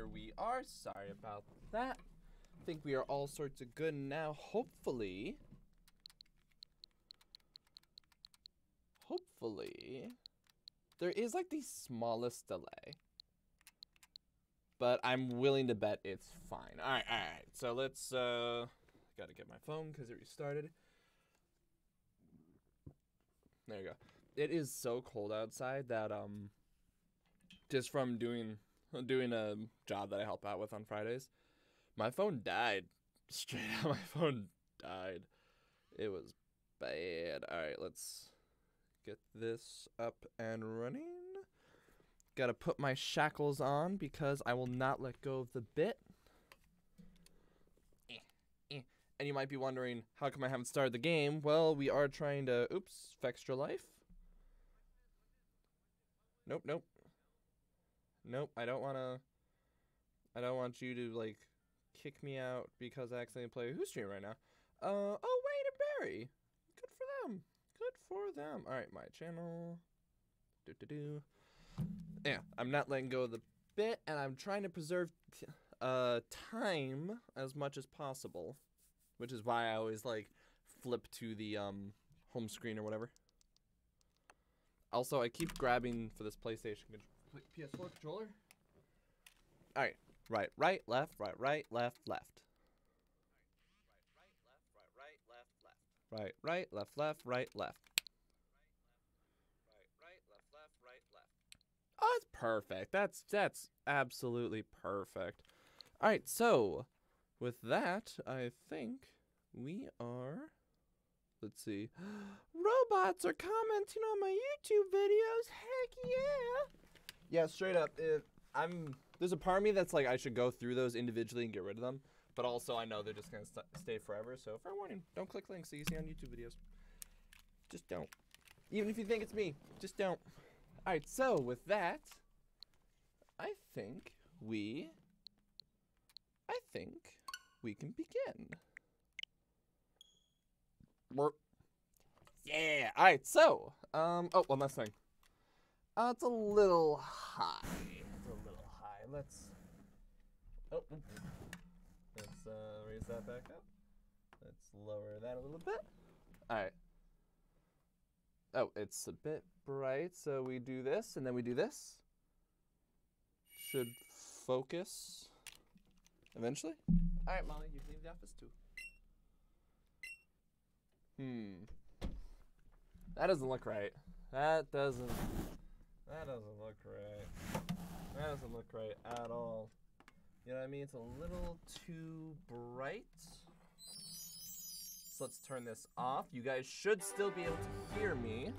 here we are. Sorry about that. I think we are all sorts of good now. Hopefully. Hopefully. There is like the smallest delay. But I'm willing to bet it's fine. Alright, alright. So let's uh gotta get my phone because it restarted. There you go. It is so cold outside that um just from doing doing a job that I help out with on Fridays, my phone died. Straight out, my phone died. It was bad. All right, let's get this up and running. Got to put my shackles on because I will not let go of the bit. Eh, eh. And you might be wondering, how come I haven't started the game? Well, we are trying to. Oops, extra life. Nope, nope. Nope, I don't want to. I don't want you to like kick me out because I accidentally play Who's Stream right now. Uh oh, wait, a berry. Good for them. Good for them. All right, my channel. Do do do. Yeah, I'm not letting go of the bit, and I'm trying to preserve uh time as much as possible, which is why I always like flip to the um home screen or whatever. Also, I keep grabbing for this PlayStation PS4 controller. All right, right, right, left, right, right, left, left. Right, right, left, right, left, right, left, left. right, left. right, left. Left, right, left. Oh, that's perfect. That's that's absolutely perfect. All right, so with that, I think we are. Let's see. Robots are commenting on my YouTube videos. Heck yeah! Yeah, straight up. I'm there's a part of me that's like I should go through those individually and get rid of them, but also I know they're just gonna st- stay forever. So fair warning, don't click links that you see on YouTube videos. Just don't. Even if you think it's me, just don't. All right. So with that, I think we. I think we can begin. Work. Yeah. All right. So, um. Oh, one last thing. Uh, it's a little high. It's a little high. Let's. Oh. Let's uh, raise that back up. Let's lower that a little bit. All right. Oh, it's a bit bright, so we do this and then we do this. Should focus eventually. All right, Molly, you can leave the office too. Hmm. That doesn't look right. That doesn't. That doesn't look right. That doesn't look right at all. You know what I mean? It's a little too bright. So let's turn this off. You guys should still be able to hear me.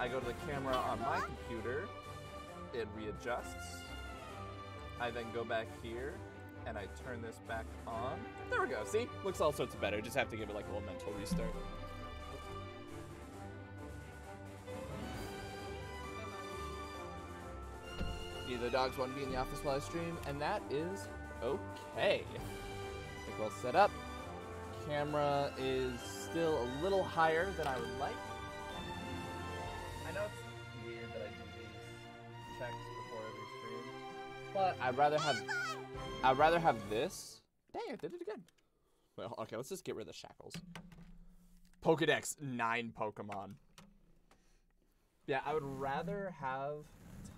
I go to the camera on my computer. It readjusts. I then go back here and I turn this back on. There we go. See? Looks all sorts of better. Just have to give it like a little mental restart. Either dogs want to be in the office while I stream, and that is okay. I think we're all set up. Camera is still a little higher than I would like. I know it's weird that I do these checks before every stream, but I'd rather have I'd rather have this. Dang, I did it again. Well, okay, let's just get rid of the shackles. Pokedex nine Pokemon. Yeah, I would rather have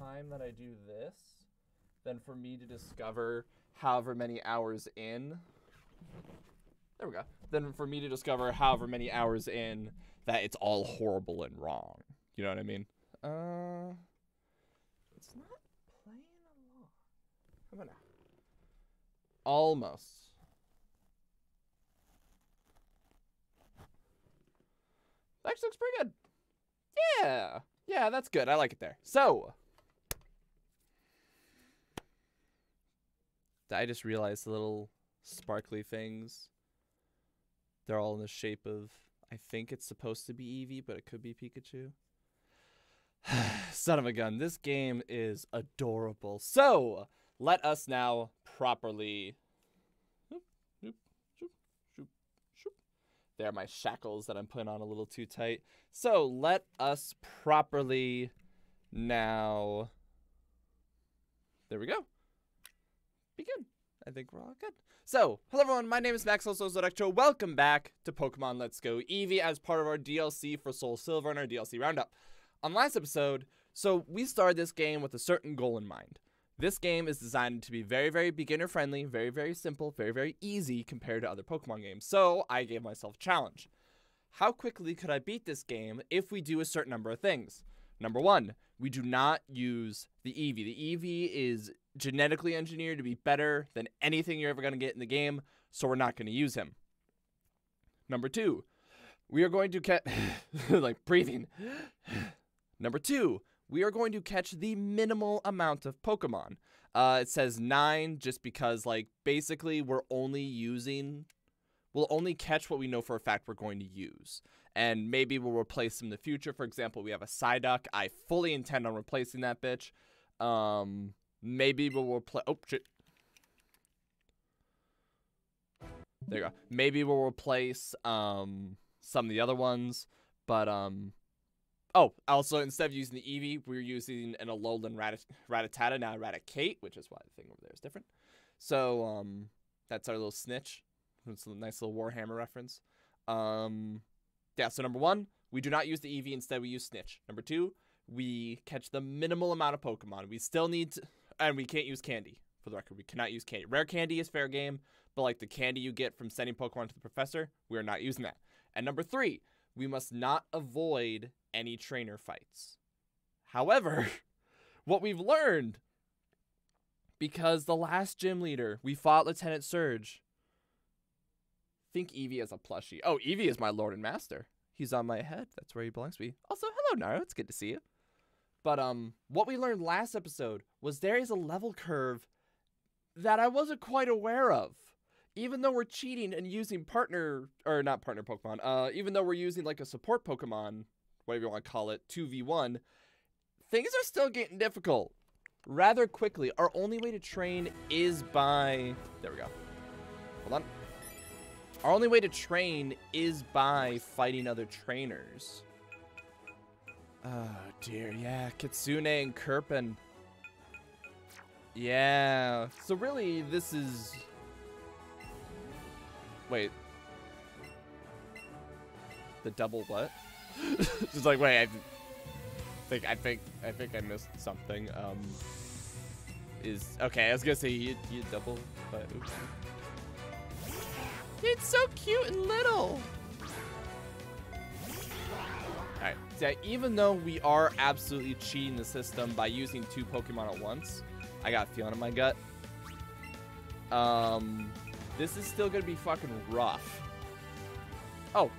time that I do this than for me to discover however many hours in. There we go. Than for me to discover however many hours in that it's all horrible and wrong. You know what I mean? Uh, it's not playing along. How about now? Almost. Actually looks pretty good. Yeah. Yeah, that's good. I like it there. So. I just realized the little sparkly things. They're all in the shape of. I think it's supposed to be Eevee, but it could be Pikachu. Son of a gun. This game is adorable. So, let us now properly. There are my shackles that I'm putting on a little too tight. So, let us properly now. There we go. Begin. I think we're all good. So, hello everyone, my name is Max also Electro. Welcome back to Pokemon Let's Go Eevee as part of our DLC for Soul Silver and our DLC Roundup. On last episode, so we started this game with a certain goal in mind. This game is designed to be very, very beginner friendly, very, very simple, very, very easy compared to other Pokemon games. So I gave myself a challenge. How quickly could I beat this game if we do a certain number of things? Number one, we do not use the Eevee. The Eevee is genetically engineered to be better than anything you're ever going to get in the game, so we're not going to use him. Number two, we are going to catch, like breathing. Number two, we are going to catch the minimal amount of Pokemon. Uh, it says nine just because, like, basically we're only using, we'll only catch what we know for a fact we're going to use. And maybe we'll replace them in the future. For example, we have a Psyduck. I fully intend on replacing that bitch. Um, maybe we'll replace, oh, shit. There you go. Maybe we'll replace, um, some of the other ones. But, um, Oh, also instead of using the Eevee, we're using an Alolan Rat- Rattata, now Raticate, which is why the thing over there is different. So um, that's our little snitch. It's a nice little Warhammer reference. Um, yeah, so number one, we do not use the Eevee, instead we use Snitch. Number two, we catch the minimal amount of Pokemon. We still need to, and we can't use candy, for the record. We cannot use candy. Rare candy is fair game, but like the candy you get from sending Pokemon to the professor, we are not using that. And number three, we must not avoid any trainer fights. However, what we've learned, because the last gym leader, we fought Lieutenant Surge. Think Eevee as a plushie. Oh, Eevee is my lord and master. He's on my head. That's where he belongs to be. Also, hello, Naro. It's good to see you. But um, what we learned last episode was there is a level curve that I wasn't quite aware of even though we're cheating and using partner or not partner Pokemon, uh, even though we're using like a support Pokemon, whatever you want to call it, 2v1, things are still getting difficult rather quickly. Our only way to train is by there we go. Hold on. Our only way to train is by fighting other trainers. Oh dear, yeah, Kitsune and Kirpin. Yeah, so really this is Wait. The double what? Just like wait, I think I think I think I missed something. Um, is okay. I was gonna say you you double, but oops. It's so cute and little. So even though we are absolutely cheating the system by using two Pokemon at once, I got a feeling in my gut. Um, this is still gonna be fucking rough. Oh,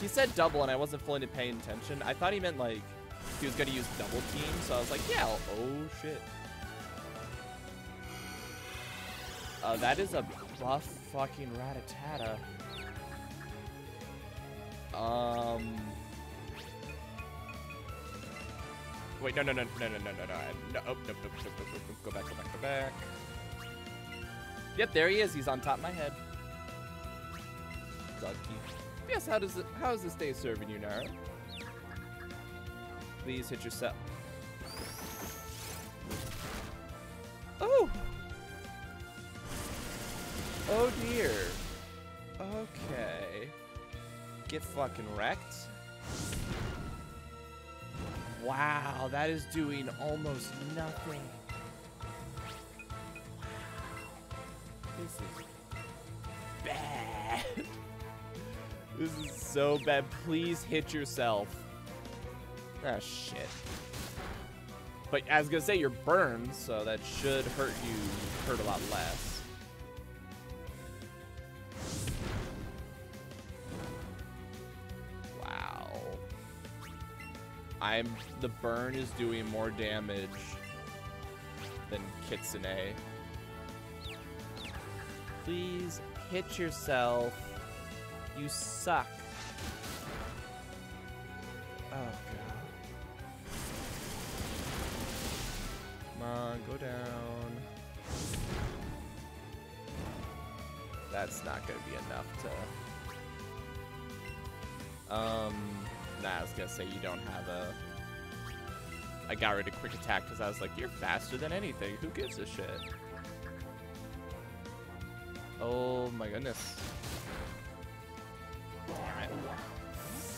he said double and I wasn't fully paying attention. I thought he meant like he was gonna use double team, so I was like, yeah, oh shit. Uh, that is a buff fucking Rattata. Um. Wait, no, no, no, no, no, no, no, no, no, oh, nope, nope, nope, nope, nope, go back, go back, go back. Yep, there he is. He's on top of my head. Ducky. Yes, how does it how does this day serving you, Nara? Please hit yourself. Oh! Oh dear. Okay. Get fucking wrecked. Wow, that is doing almost nothing. This is bad. this is so bad. Please hit yourself. Ah, shit. But I was gonna say you're burned, so that should hurt you hurt a lot less. I'm the burn is doing more damage than Kitsune. Please hit yourself. You suck. Oh, God. Come on, go down. That's not gonna be enough to... Um, nah, I was gonna say you don't have a... I got rid of quick attack because I was like, you're faster than anything. Who gives a shit? Oh my goodness. Damn it.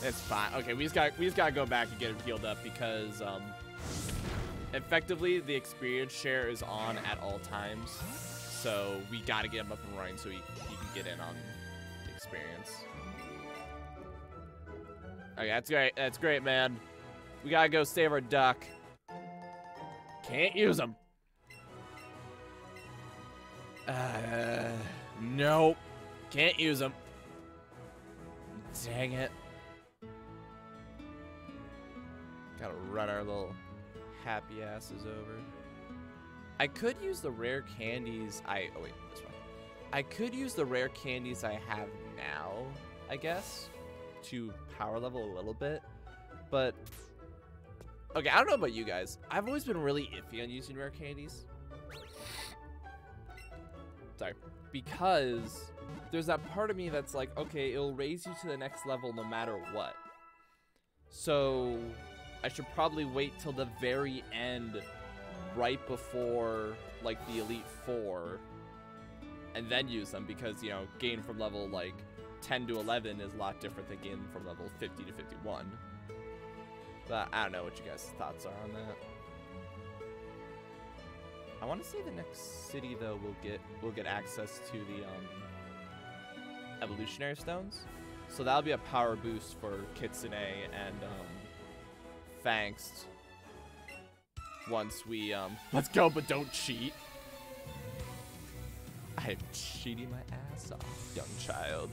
It's fine. Okay, we just got we just gotta go back and get him healed up because um effectively the experience share is on at all times. So we gotta get him up and running so he, he can get in on experience. Okay, that's great. That's great, man. We gotta go save our duck. Can't use him. Uh, nope. Can't use him. Dang it. Gotta run our little happy asses over. I could use the rare candies I... Oh, wait. This one. I could use the rare candies I have now, I guess, to power level a little bit. But... Okay, I don't know about you guys. I've always been really iffy on using rare candies. Sorry. Because there's that part of me that's like, okay, it'll raise you to the next level no matter what. So I should probably wait till the very end, right before like the Elite Four, and then use them because you know gain from level like 10 to 11 is a lot different than gain from level 50 to 51. But I don't know what you guys' thoughts are on that. I want to say the next city though will get will get access to the um, evolutionary stones, so that'll be a power boost for Kitsune and um, Fangst. Once we um, let's go, but don't cheat. I am cheating my ass off, young child,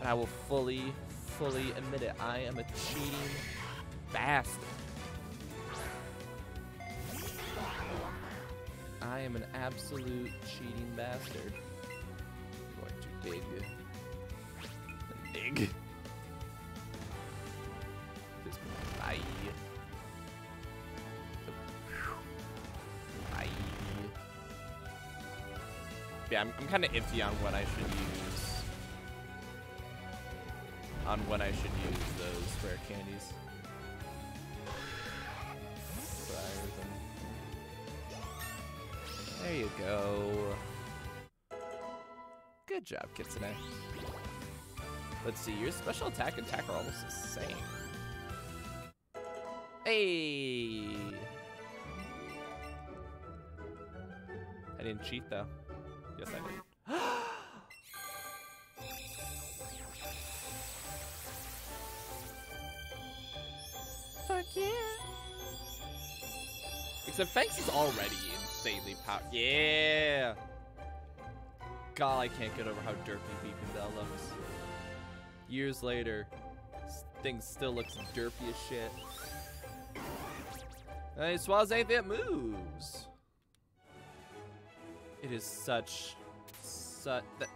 and I will fully, fully admit it. I am a cheating bastard. I am an absolute cheating bastard. I'm going to dig. Dig. This bye. Bye. Yeah, I'm, I'm kind of iffy on what I should use. On when I should use those rare candies. There you go. Good job, Kitsune. Let's see, your special attack and attack are almost the same. Hey! I didn't cheat though. Yes, I did. Except Fangs is already insanely powerful. Yeah! God, I can't get over how derpy Beacon Bell looks. Years later, thing still looks derpy as shit. Hey, Swaze that moves. It is such, such. That,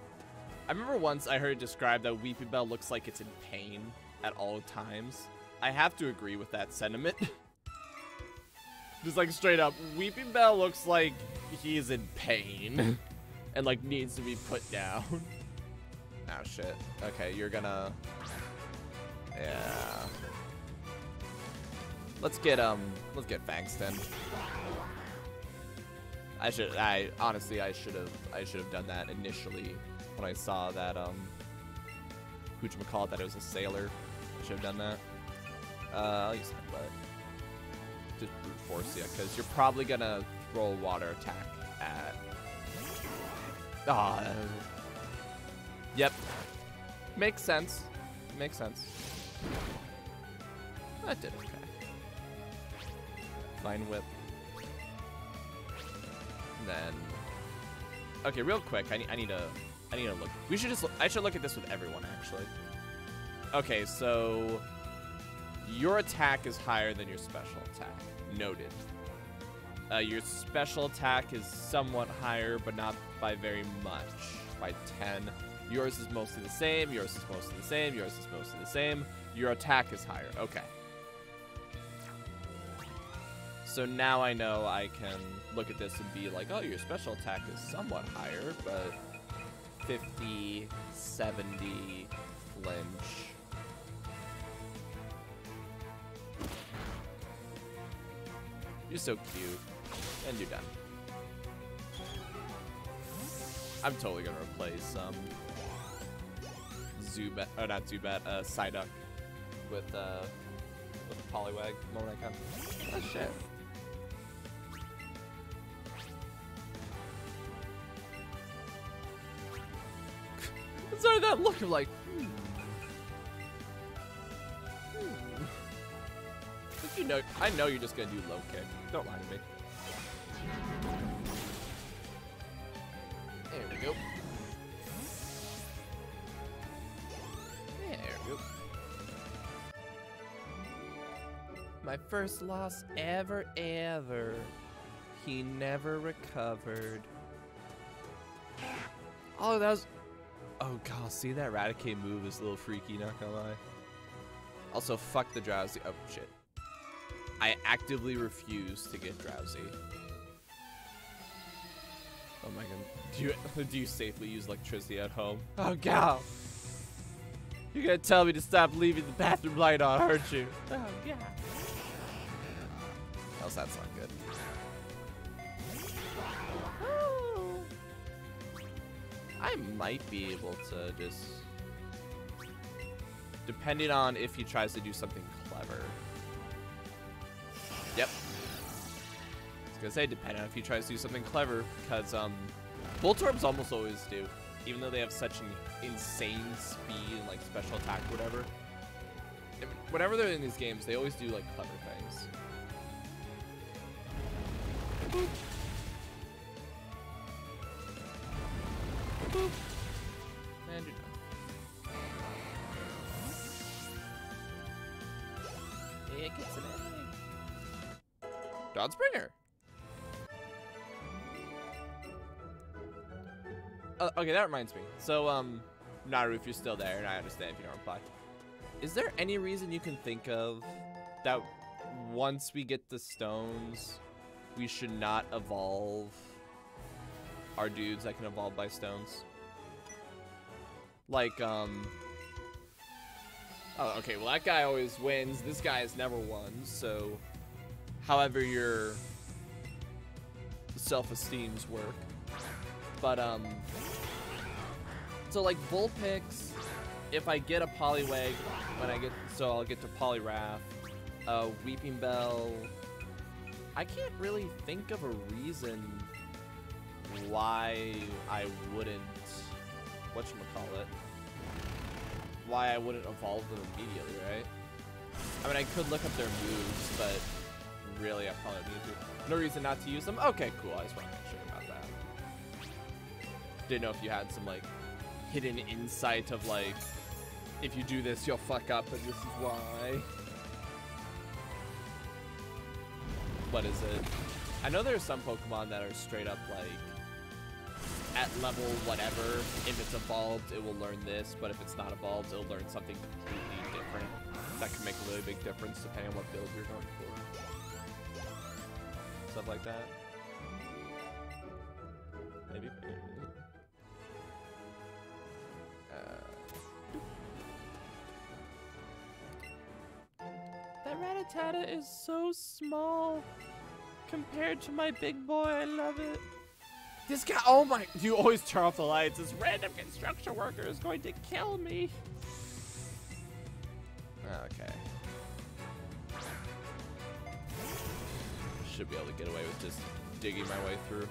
I remember once I heard it described that Weepinbell looks like it's in pain at all times. I have to agree with that sentiment. Just like straight up, Weepinbell looks like he's in pain and like needs to be put down. oh shit. Okay, you're gonna. Yeah. Let's get um. Let's get Fangston. I should. I honestly, I should have. I should have done that initially when I saw that um. Who'd that it was a sailor. I should have done that. Uh, I'll use but just brute force you, because you're probably gonna a water attack at. Ah. yep. Makes sense. Makes sense. That did okay. Vine whip. And then. Okay, real quick. I need. I need to. I need to look. We should just. Look, I should look at this with everyone actually. Okay, so your attack is higher than your special attack. Noted. Uh, your special attack is somewhat higher, but not by very much. By 10. Yours is mostly the same. Yours is mostly the same. Yours is mostly the same. Your attack is higher. Okay. So now I know I can look at this and be like, oh, your special attack is somewhat higher, but 50, 70, flinch. You're so cute. And you're done. I'm totally gonna replace um Zubat, or not Zubat, uh, Psyduck with uh with a Poliwag moment I can. Oh shit. Sorry, that look of like. Know, I know you're just gonna do low kick. Don't lie to me. There we go. There we go. My first loss ever, ever. He never recovered. Oh, that was. Oh god, see that Raticate move is a little freaky, not gonna lie. Also, fuck the Drowzee. Oh shit. I actively refuse to get drowsy. Oh my god. Do you do you safely use electricity at home? Oh god. You're gonna tell me to stop leaving the bathroom light on, aren't you? Oh god. Else that's not good. I might be able to just... Depending on if he tries to do something gonna say, depending on if he tries to do something clever, because um, Voltorbs almost always do. Even though they have such an insane speed and like special attack, whatever. Whenever they're in these games, they always do like clever things. Boop. Boop. And you're done. It gets an. Dawnsbringer. Uh, okay, that reminds me. So, um, Naru, if you're still there, and I understand if you don't reply, is there any reason you can think of that once we get the stones, we should not evolve our dudes that can evolve by stones? Like, um... Oh, okay, well that guy always wins. This guy has never won, so... However your self-esteems work. But, um... So, like, Vulpix, if I get a Poliwag, when I get... So I'll get to Poliwrath, uh, Weepinbell... I can't really think of a reason why I wouldn't whatchamacallit why I wouldn't evolve them immediately, right? I mean I could look up their moves, but really I probably need to. No reason not to use them? Okay, cool. I just want to make sure. Didn't know if you had some like hidden insight of like if you do this you'll fuck up and this is why. What is it? I know there's some Pokemon that are straight up like at level whatever, if it's evolved, it will learn this, but if it's not evolved, it'll learn something completely different. That can make a really big difference depending on what build you're going for. Stuff like that. Maybe. That is so small compared to my big boy. I love it. This guy, oh my, you always turn off the lights. This random construction worker is going to kill me. Okay. Should be able to get away with just digging my way through.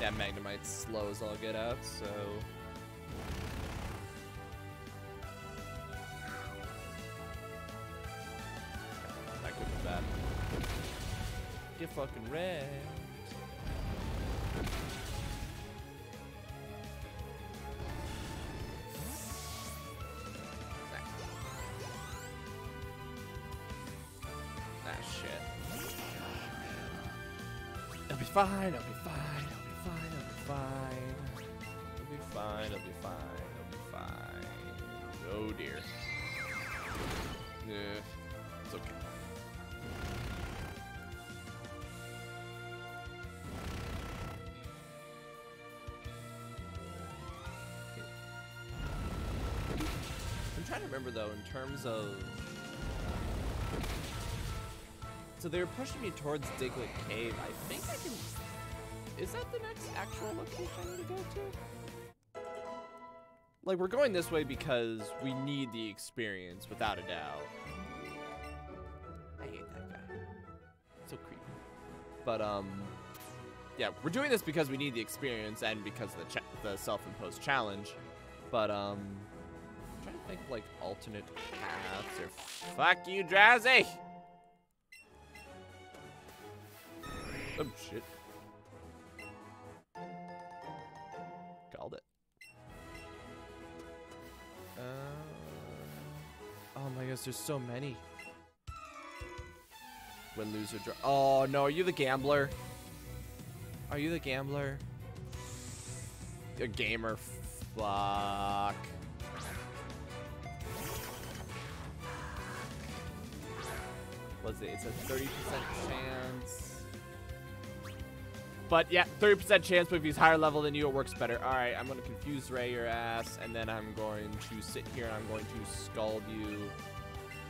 That Magnemite's slows all get out, so That could be bad. Get fucking red. Ah, shit. It'll be fine, it'll be remember though, in terms of. So they were pushing me towards Diglett Cave. I think I can. Is that the next actual location to go to? Like we're going this way because we need the experience, without a doubt. I hate that guy. So creepy. But um, yeah, we're doing this because we need the experience and because of the the self-imposed challenge. But um, think like alternate paths or fuck you, Drowzee. Oh shit. Called it. Uh, oh my gosh, there's so many. Win, lose, or draw. Oh no, are you the gambler? Are you the gambler? A gamer. Fuck. What's it? It's a 30% chance. But yeah, 30% chance, but if he's higher level than you, it works better. All right, I'm going to confuse Ray your ass, and then I'm going to sit here and I'm going to scald you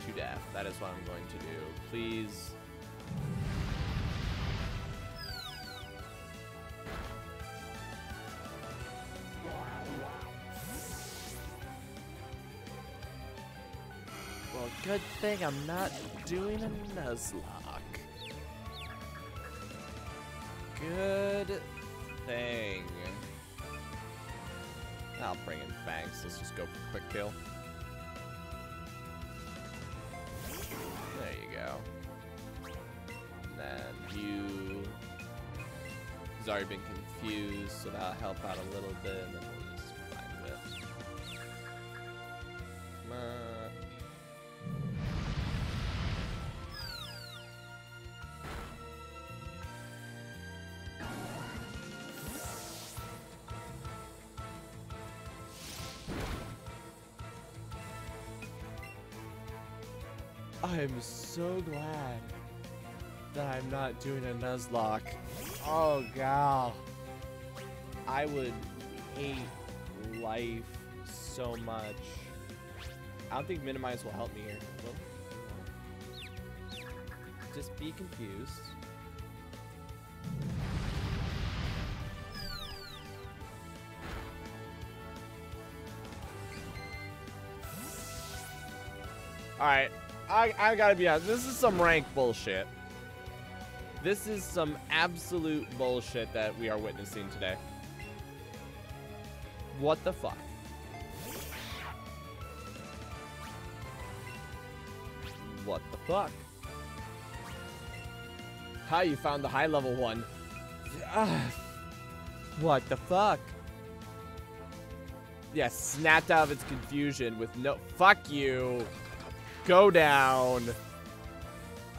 to death. That is what I'm going to do. Please. Good thing I'm not doing a Nuzlocke. Good thing. I'll bring in Banks. Let's just go for quick kill. There you go. And then you... He's already been confused, so that'll help out a little bit, I am so glad that I'm not doing a Nuzlocke. Oh god. I would hate life so much. I don't think minimize will help me here. Just be confused. Alright, I, I gotta be honest, this is some rank bullshit. This is some absolute bullshit that we are witnessing today. What the fuck? What the fuck? How you found the high level one? Ah, what the fuck? Yeah, snapped out of its confusion with no- Fuck you! Go down!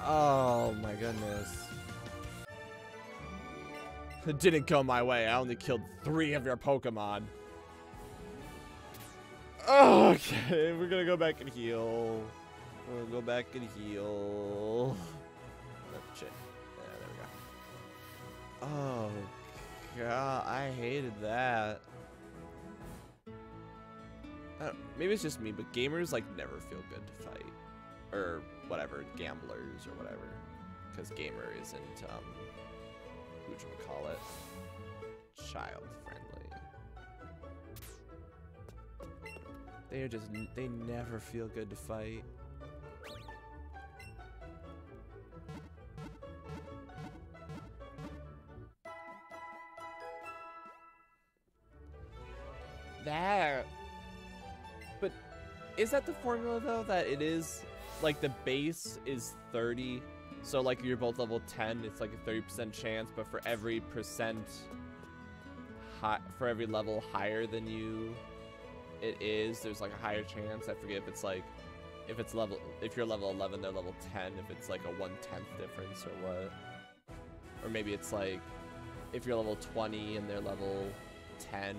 Oh my goodness. It didn't go my way. I only killed three of your Pokemon. Okay, we're gonna go back and heal. We'll go back and heal. Oh. Oh, God. I hated that. Maybe it's just me, but gamers, like, never feel good to fight. Or whatever, gamblers or whatever. Because gamer isn't, um, it, child friendly. They are just they never feel good to fight. That. Is that the formula though? That it is like the base is 30. So like you're both level 10, it's like a 30% chance, but for every percent high, for every level higher than you it is, there's like a higher chance. I forget if it's like if it's level if you're level 11, they're level 10, if it's like a 1 10th difference or what. Or maybe it's like if you're level 20 and they're level 10,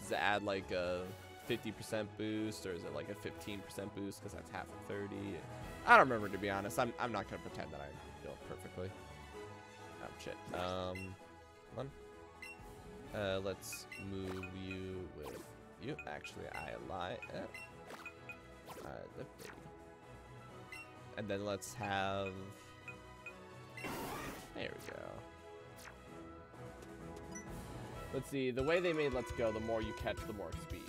does it add like a 50% boost or is it like a 15% boost because that's half of 30? I don't remember to be honest. I'm, I'm not going to pretend that I it perfectly. Oh shit. Um, come on. Uh, let's move you with you. Actually, I lie. Uh, and then let's have... There we go. Let's see, the way they made Let's Go, the more you catch, the more XP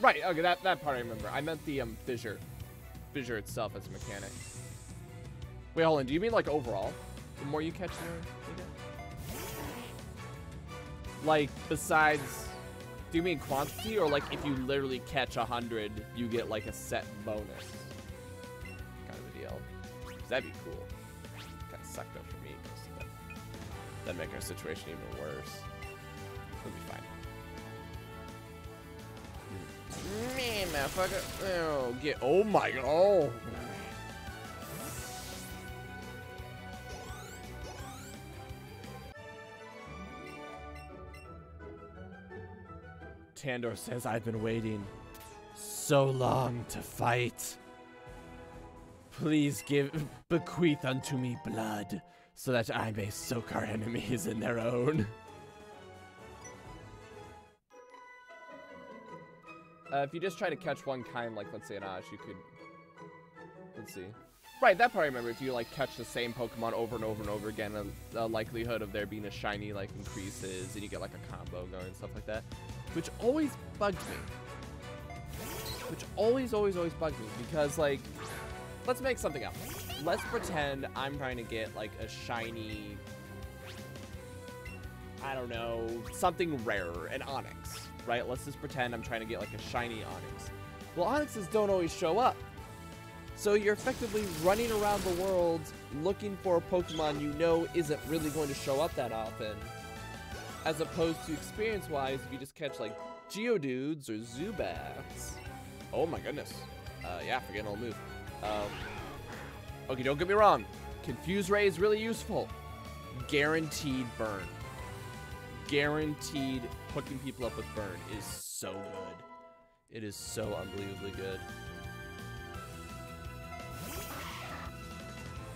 Right, okay, that, that part I remember. I meant the um, fissure. Fissure itself as a mechanic. Wait, hold on, do you mean like overall? The more you catch, the? Like, besides... Do you mean quantity, or like if you literally catch a hundred, you get like a set bonus? Kind of a deal. That'd be cool. Kind of sucked up for me, that'd make our situation even worse. We'll be fine. Man, motherfucker. Oh, get. Oh my god. Oh. Tandor says I've been waiting so long to fight. Please give bequeath unto me blood so that I may soak our enemies in their own. Uh, if you just try to catch one kind, like let's say an Ash, you could. Let's see. Right, that part I remember. If you like catch the same Pokemon over and over and over again, the likelihood of there being a shiny like increases, and you get like a combo going and stuff like that which always bugs me. Which always, always, always bugs me because, like, let's make something up. Let's pretend I'm trying to get, like, a shiny, I don't know, something rare, an Onix, right? Let's just pretend I'm trying to get, like, a shiny Onix. Well, Onixes don't always show up. So you're effectively running around the world looking for a Pokemon you know isn't really going to show up that often as opposed to experience-wise, if you just catch like Geodudes or Zubats. Oh my goodness. Uh, yeah, forget an old move. Um, okay, don't get me wrong. Confuse Ray is really useful. Guaranteed burn. Guaranteed hooking people up with burn is so good. It is so unbelievably good.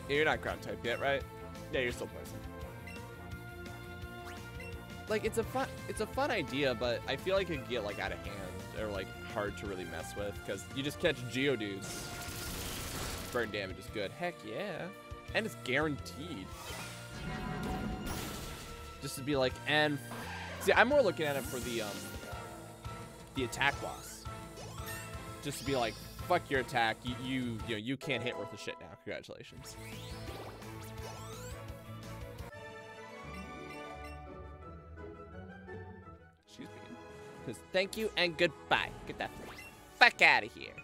You're not ground type yet, right? Yeah, you're still poison like it's a fun it's a fun idea, but I feel like it could get like out of hand or like hard to really mess with because you just catch Geodudes. Burn damage is good. Heck yeah. And it's guaranteed. Just to be like, and see, I'm more looking at it for the um the attack loss. Just to be like, fuck your attack. You you you know you can't hit worth a shit now. Congratulations. Excuse Because thank you and goodbye. Get that fuck out of here.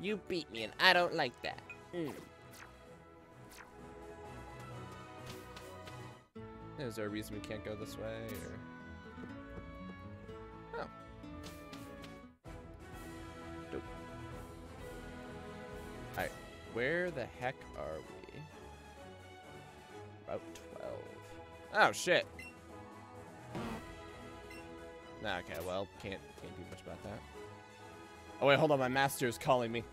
You beat me and I don't like that. Mm. Is there a reason we can't go this way? Or... Oh. Dope. Alright, where the heck are we? About 12. Oh, shit. Nah, okay, well, can't can't do much about that. Oh wait, hold on, my master is calling me.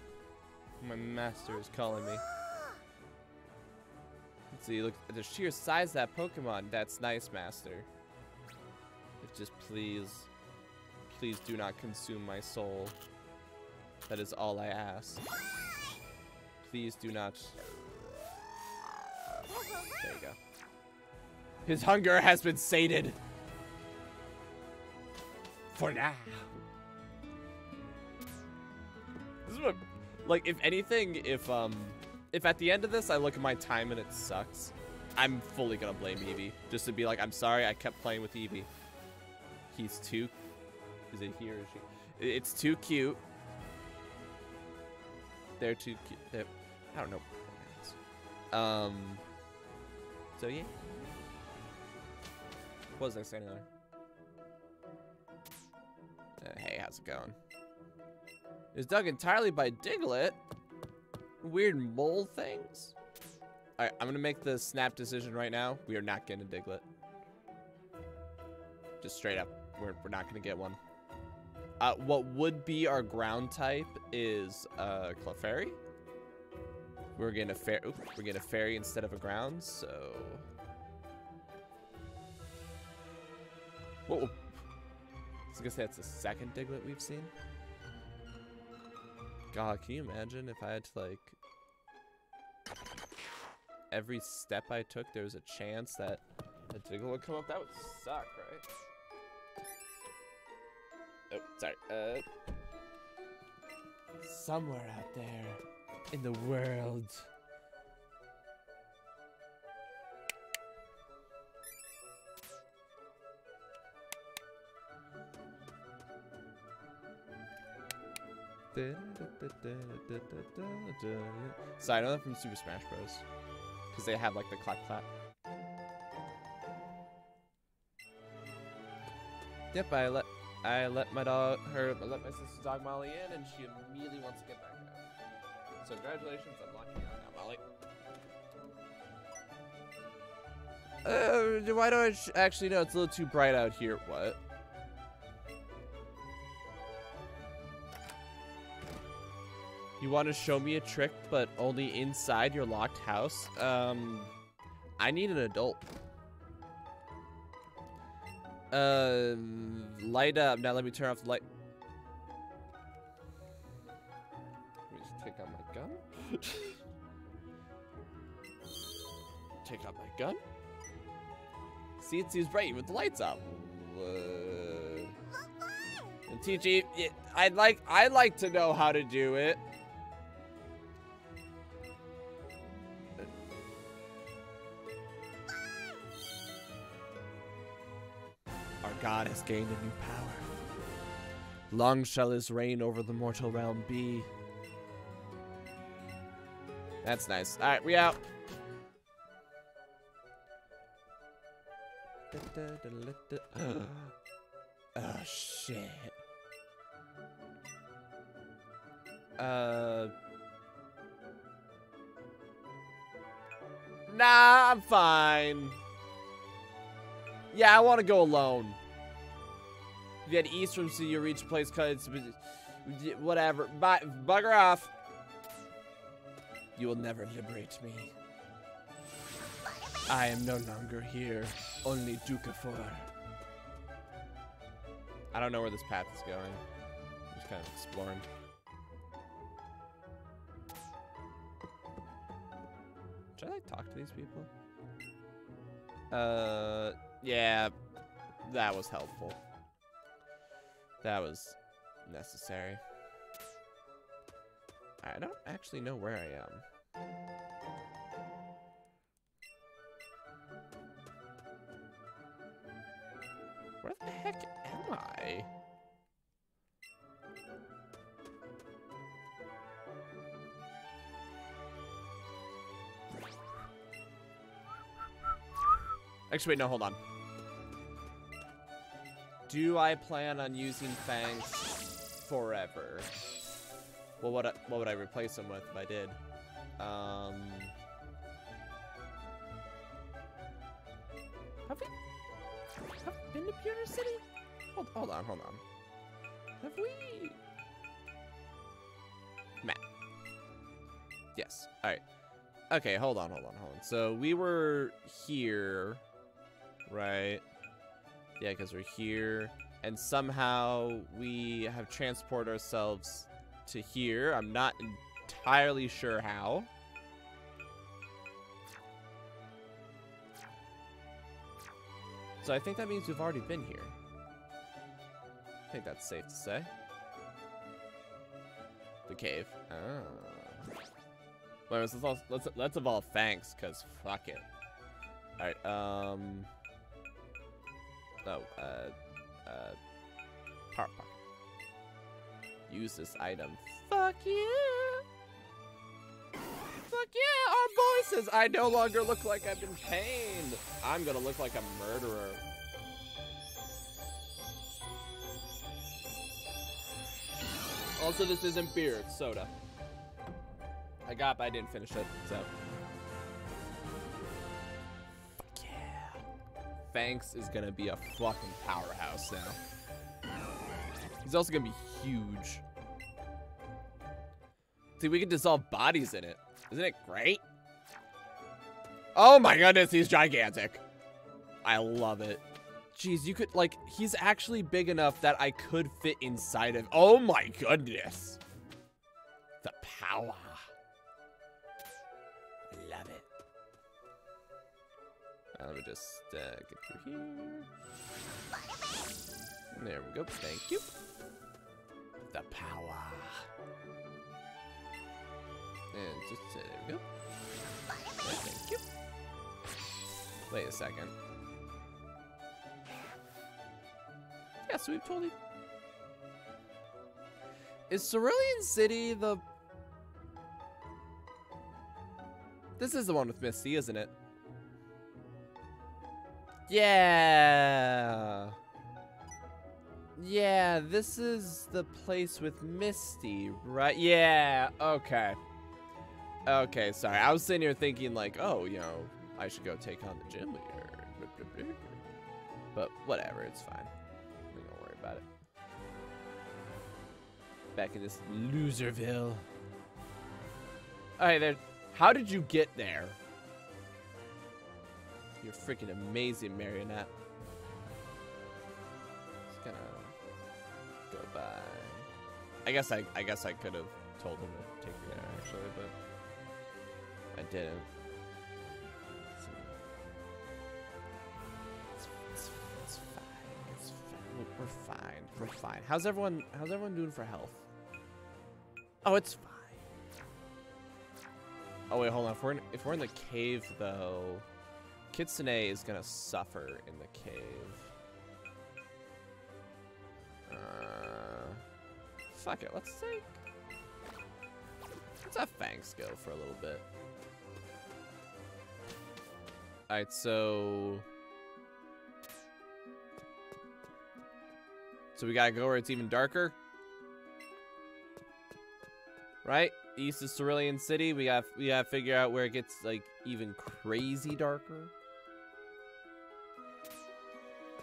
My master is calling me. See, look at the sheer size of that Pokemon. That's nice, master. If just please, please do not consume my soul. That is all I ask. Please do not. There you go. His hunger has been sated for now. This is what, like, if anything, if, um, if at the end of this I look at my time and it sucks, I'm fully gonna blame Eevee. Just to be like, I'm sorry, I kept playing with Eevee. He's too, is it he or she? It's too cute. They're too cute. They're, I don't know. Um, so yeah. What was I saying there? Uh, hey, how's it going? Is dug entirely by Diglett? Weird mole things? Alright, I'm gonna make the snap decision right now. We are not getting a Diglett. Just straight up. We're, we're not gonna get one. Uh, what would be our ground type is uh, Clefairy. We're getting a fair. we're getting a fairy instead of a ground, so. Whoa. was gonna say it's the second Diglett we've seen. God, can you imagine if I had to like every step I took there was a chance that a Diglett would come up? That would suck, right? Oh, sorry. Uh somewhere out there in the world. So I know that from Super Smash Bros. Because they have like the clap clap. Yep, I let I let my dog her I let my sister's dog Molly in and she immediately wants to get back out. So congratulations, I'm locking you out now, Molly. Uh, why do I actually no? It's a little too bright out here. What? You want to show me a trick, but only inside your locked house? Um, I need an adult. Uh, light up. Now let me turn off the light. Let me just take out my gun. take out my gun. See, it seems bright with the lights up. Uh, and TG, I'd like, I'd like to know how to do it. God has gained a new power. Long shall his reign over the mortal realm be. That's nice. Alright, we out. oh, shit. Uh... Nah, I'm fine. Yeah, I want to go alone. You had east from so you reach a place called whatever. Bye, bugger off. You will never liberate me. I am no longer here. Only Dukafor. I don't know where this path is going. I'm just kind of exploring. Should I like talk to these people? Uh, yeah, that was helpful. That was necessary. I don't actually know where I am. Where the heck am I? Actually, wait, no, hold on. Do I plan on using Fangs forever? Well, what, what would I replace them with if I did? Um... Have we, have we been to Pewter City? Hold, hold on, hold on. Have we... Matt. Yes, alright. Okay, hold on, hold on, hold on. So we were here, right? Yeah, because we're here. And somehow we have transported ourselves to here. I'm not entirely sure how. So I think that means we've already been here. I think that's safe to say. The cave. Oh. Well, let's, let's, let's evolve Fangs, because fuck it. Alright, um... No, uh, uh, power pocket. Use this item. Fuck yeah! Fuck yeah! Our says I no longer look like I'm in pain. I'm gonna look like a murderer. Also, this isn't beer, it's soda. I got, but I didn't finish it, so. Fangs is gonna be a fucking powerhouse now. He's also gonna be huge. See, we can dissolve bodies in it. Isn't it great? Oh my goodness, he's gigantic. I love it. Jeez, you could, like, he's actually big enough that I could fit inside of. Oh my goodness. The power. Let me just uh, get through here. There we go. Thank you. The power. And just uh, there we go. Thank you. Wait a second. Yeah, so we've totally. Is Cerulean City the. This is the one with Misty, isn't it? Yeah. Yeah, this is the place with Misty, right? Yeah, okay. Okay, sorry. I was sitting here thinking like, oh, you know, I should go take on the gym leader. But whatever, it's fine. Don't worry about it. Back in this loserville. Alright, there. How did you get there? You're freaking amazing, Marionette. Just gonna go by. I guess I I guess I could have told him to take me there actually, but I didn't. It's, fine. We're fine. We're fine. How's everyone? How's everyone doing for health? Oh, it's fine. Oh wait, hold on. If we're in, if we're in the cave though, Kitsune is gonna suffer in the cave. Uh, fuck it. Let's take. Let's have Fangs go for a little bit. All right, so. So we gotta go where it's even darker. Right? East is Cerulean City. We gotta, we gotta figure out where it gets like even crazy darker.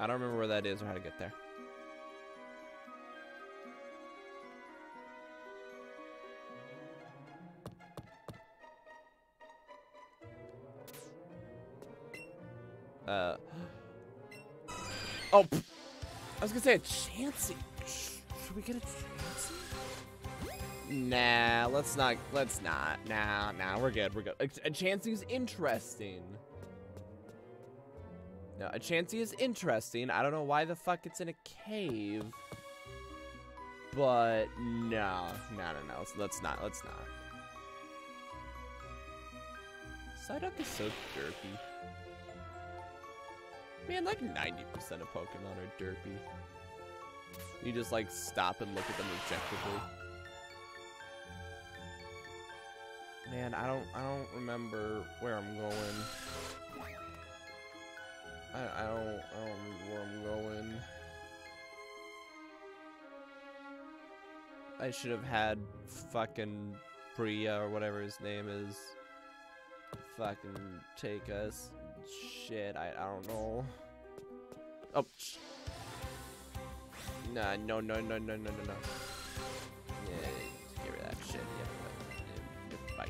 I don't remember where that is or how to get there. Uh. Oh. I was gonna say a Chansey. Should we get a Chansey? Nah, let's not. Let's not. Nah, nah, we're good. We're good. A, a Chansey is interesting. No, a Chansey is interesting. I don't know why the fuck it's in a cave. But no, no, no, no. Let's, let's not. Let's not. Psyduck is so derpy. Man, like 90% of Pokemon are derpy. You just like stop and look at them objectively. Man, I don't I don't remember where I'm going. I, I don't I don't where I'm going. I should have had fucking Priya or whatever his name is fucking take us. Shit, I, I don't know. Oh, Nah, no, no, no, no, no, no, no. Yeah, get rid of that shit. Yeah, bye.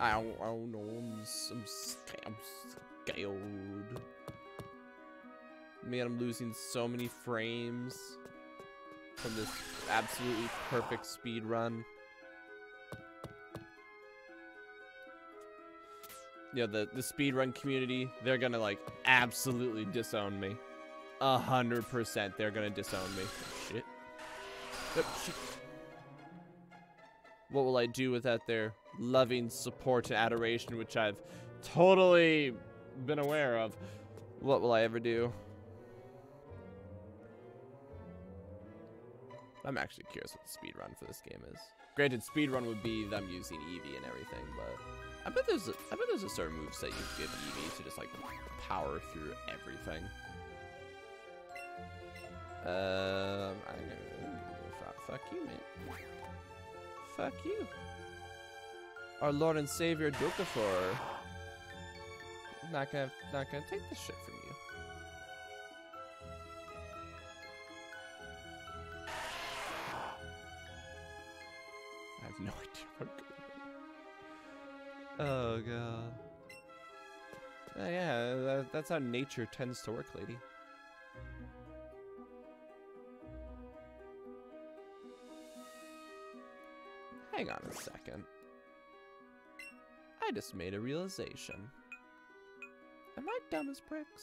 I don't, I don't know. I'm, I'm, I'm scared. Man, I'm losing so many frames from this absolutely perfect speed run. Yeah, the, the speedrun community, they're gonna like absolutely disown me. A hundred percent they're gonna disown me. Oh, shit. Oh, shit. What will I do without their loving support and adoration, which I've totally been aware of? What will I ever do? I'm actually curious what the speedrun for this game is. Granted, speedrun would be them using Eevee and everything, but I bet there's a, I bet there's a certain moveset you give Eevee to just like power through everything. Um, I, fuck, fuck you, man. Fuck you. Our Lord and Savior Dukafor. Not gonna, not gonna take this shit from you. I have no idea. Oh god. Uh, yeah, that, that's how nature tends to work, lady. Hang on a second. I just made a realization. Am I dumb as bricks?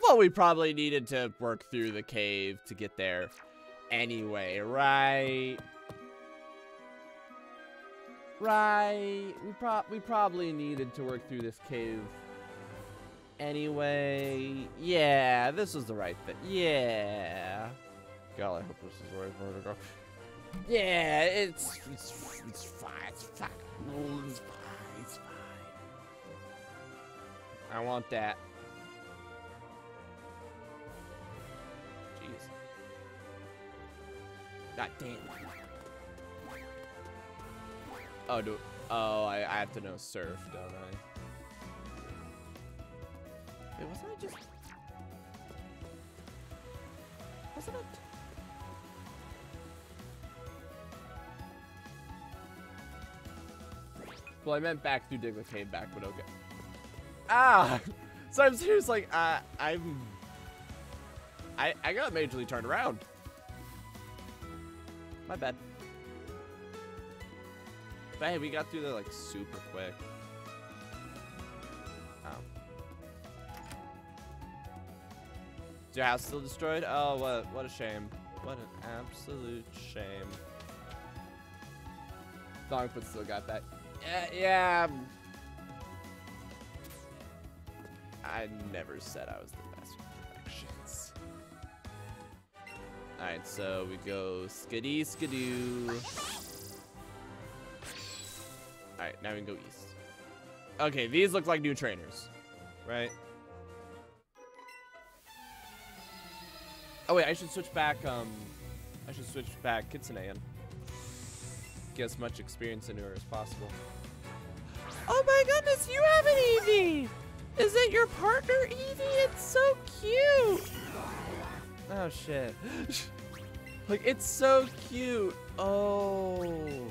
Well, we probably needed to work through the cave to get there anyway, right? Right. We pro we probably needed to work through this cave anyway. Yeah, this was the right thing. Yeah. God, I hope this is the right way to go. Yeah, it's it's it's fine. It's fine. It's fine. It's fine. I want that. Jeez. God damn. Oh, do oh I, I have to know surf, don't I? Wait, wasn't I just? Wasn't it? Well, I meant back through Cave back, but okay. Ah! So I'm serious, like, uh, I'm... I, I got majorly turned around. My bad. But hey, we got through there, like, super quick. Oh. Is your house still destroyed? Oh, what, what a shame. What an absolute shame. Dogfoot still got that. Yeah, yeah. um, I never said I was the best with directions. Alright, so we go skiddy skidoo. Alright, now we can go east. Okay, these look like new trainers, right? Oh wait, I should switch back, um, I should switch back Kitsune in. Get as much experience into her as possible. Oh my goodness, you have an Eevee! Is it your partner, Eevee? It's so cute! Oh shit. like, it's so cute. Oh.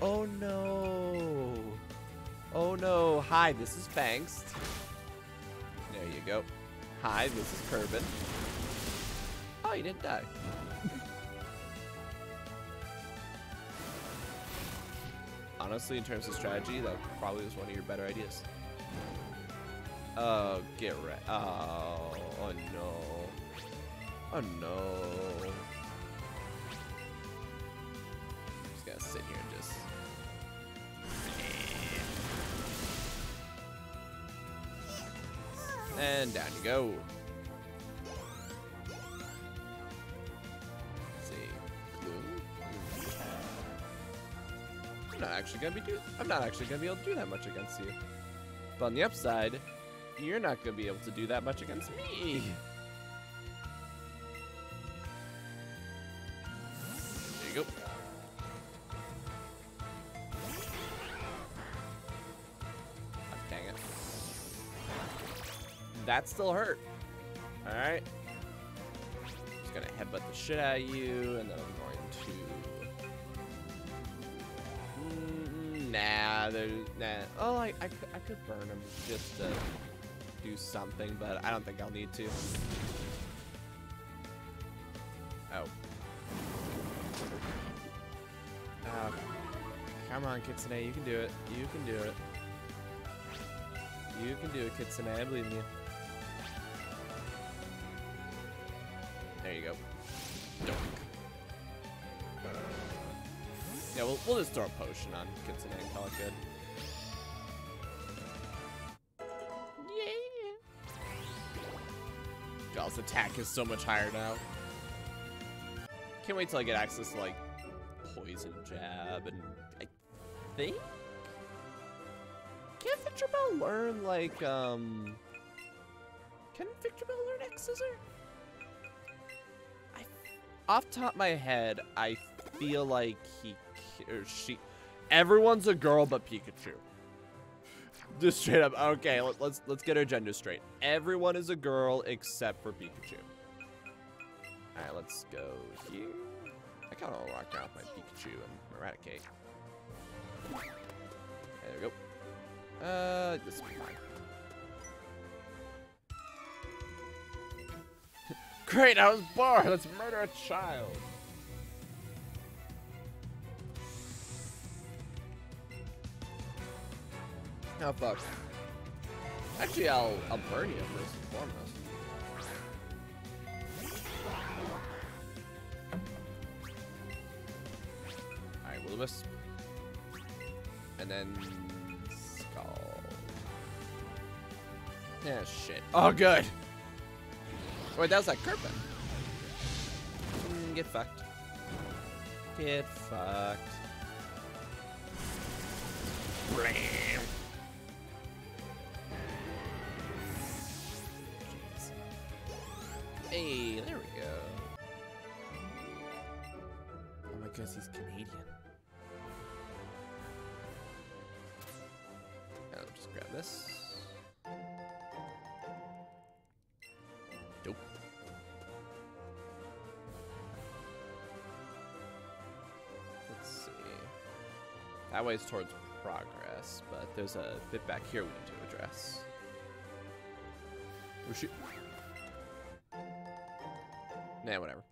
Oh no. Oh no. Hi, this is Banks. There you go. Hi, this is Kerbin. Oh, you didn't die. Honestly, in terms of strategy, that probably was one of your better ideas. Oh, get right. Oh, oh no. Oh no. Just gotta sit here and just. And down you go. I'm not actually gonna be do I'm not actually gonna be able to do that much against you. But on the upside, you're not gonna be able to do that much against me. There you go. Ah, dang it. That still hurt. Alright. Just gonna headbutt the shit out of you, and then I'm going to Nah, there's nah. Oh, I, I, could, I could burn him just to do something, but I don't think I'll need to. Oh. Oh. Come on, Kitsune, you can do it. You can do it. You can do it, Kitsune. I believe in you. There you go. Yeah, we'll, we'll just throw a potion on Kitsune and call it good. Yeah. Gal's attack is so much higher now. Can't wait till I get access to like poison jab and I think can Victreebel learn like um can Victreebel learn X Scissor? I off top of my head, I feel like he she everyone's a girl but Pikachu. Just straight up. Okay, let, let's let's get our gender straight. Everyone is a girl except for Pikachu. All right, let's go here. I kind of rock out my Pikachu and Eradicate. There we go. Uh, this is fine. Great, I was bored. Let's murder a child. Oh fuck. Actually, I'll I'll burn you first and foremost. All right, Willis. And then skull. Yeah, shit. Oh, good. Wait, that was like Kirpin. Mm, get fucked. Get fucked. Blam. Hey, there we go. Oh my gosh, he's Canadian. I'll just grab this. Nope. Let's see. That way's towards progress, but there's a bit back here we need to address. Oh shoot. Nah, whatever.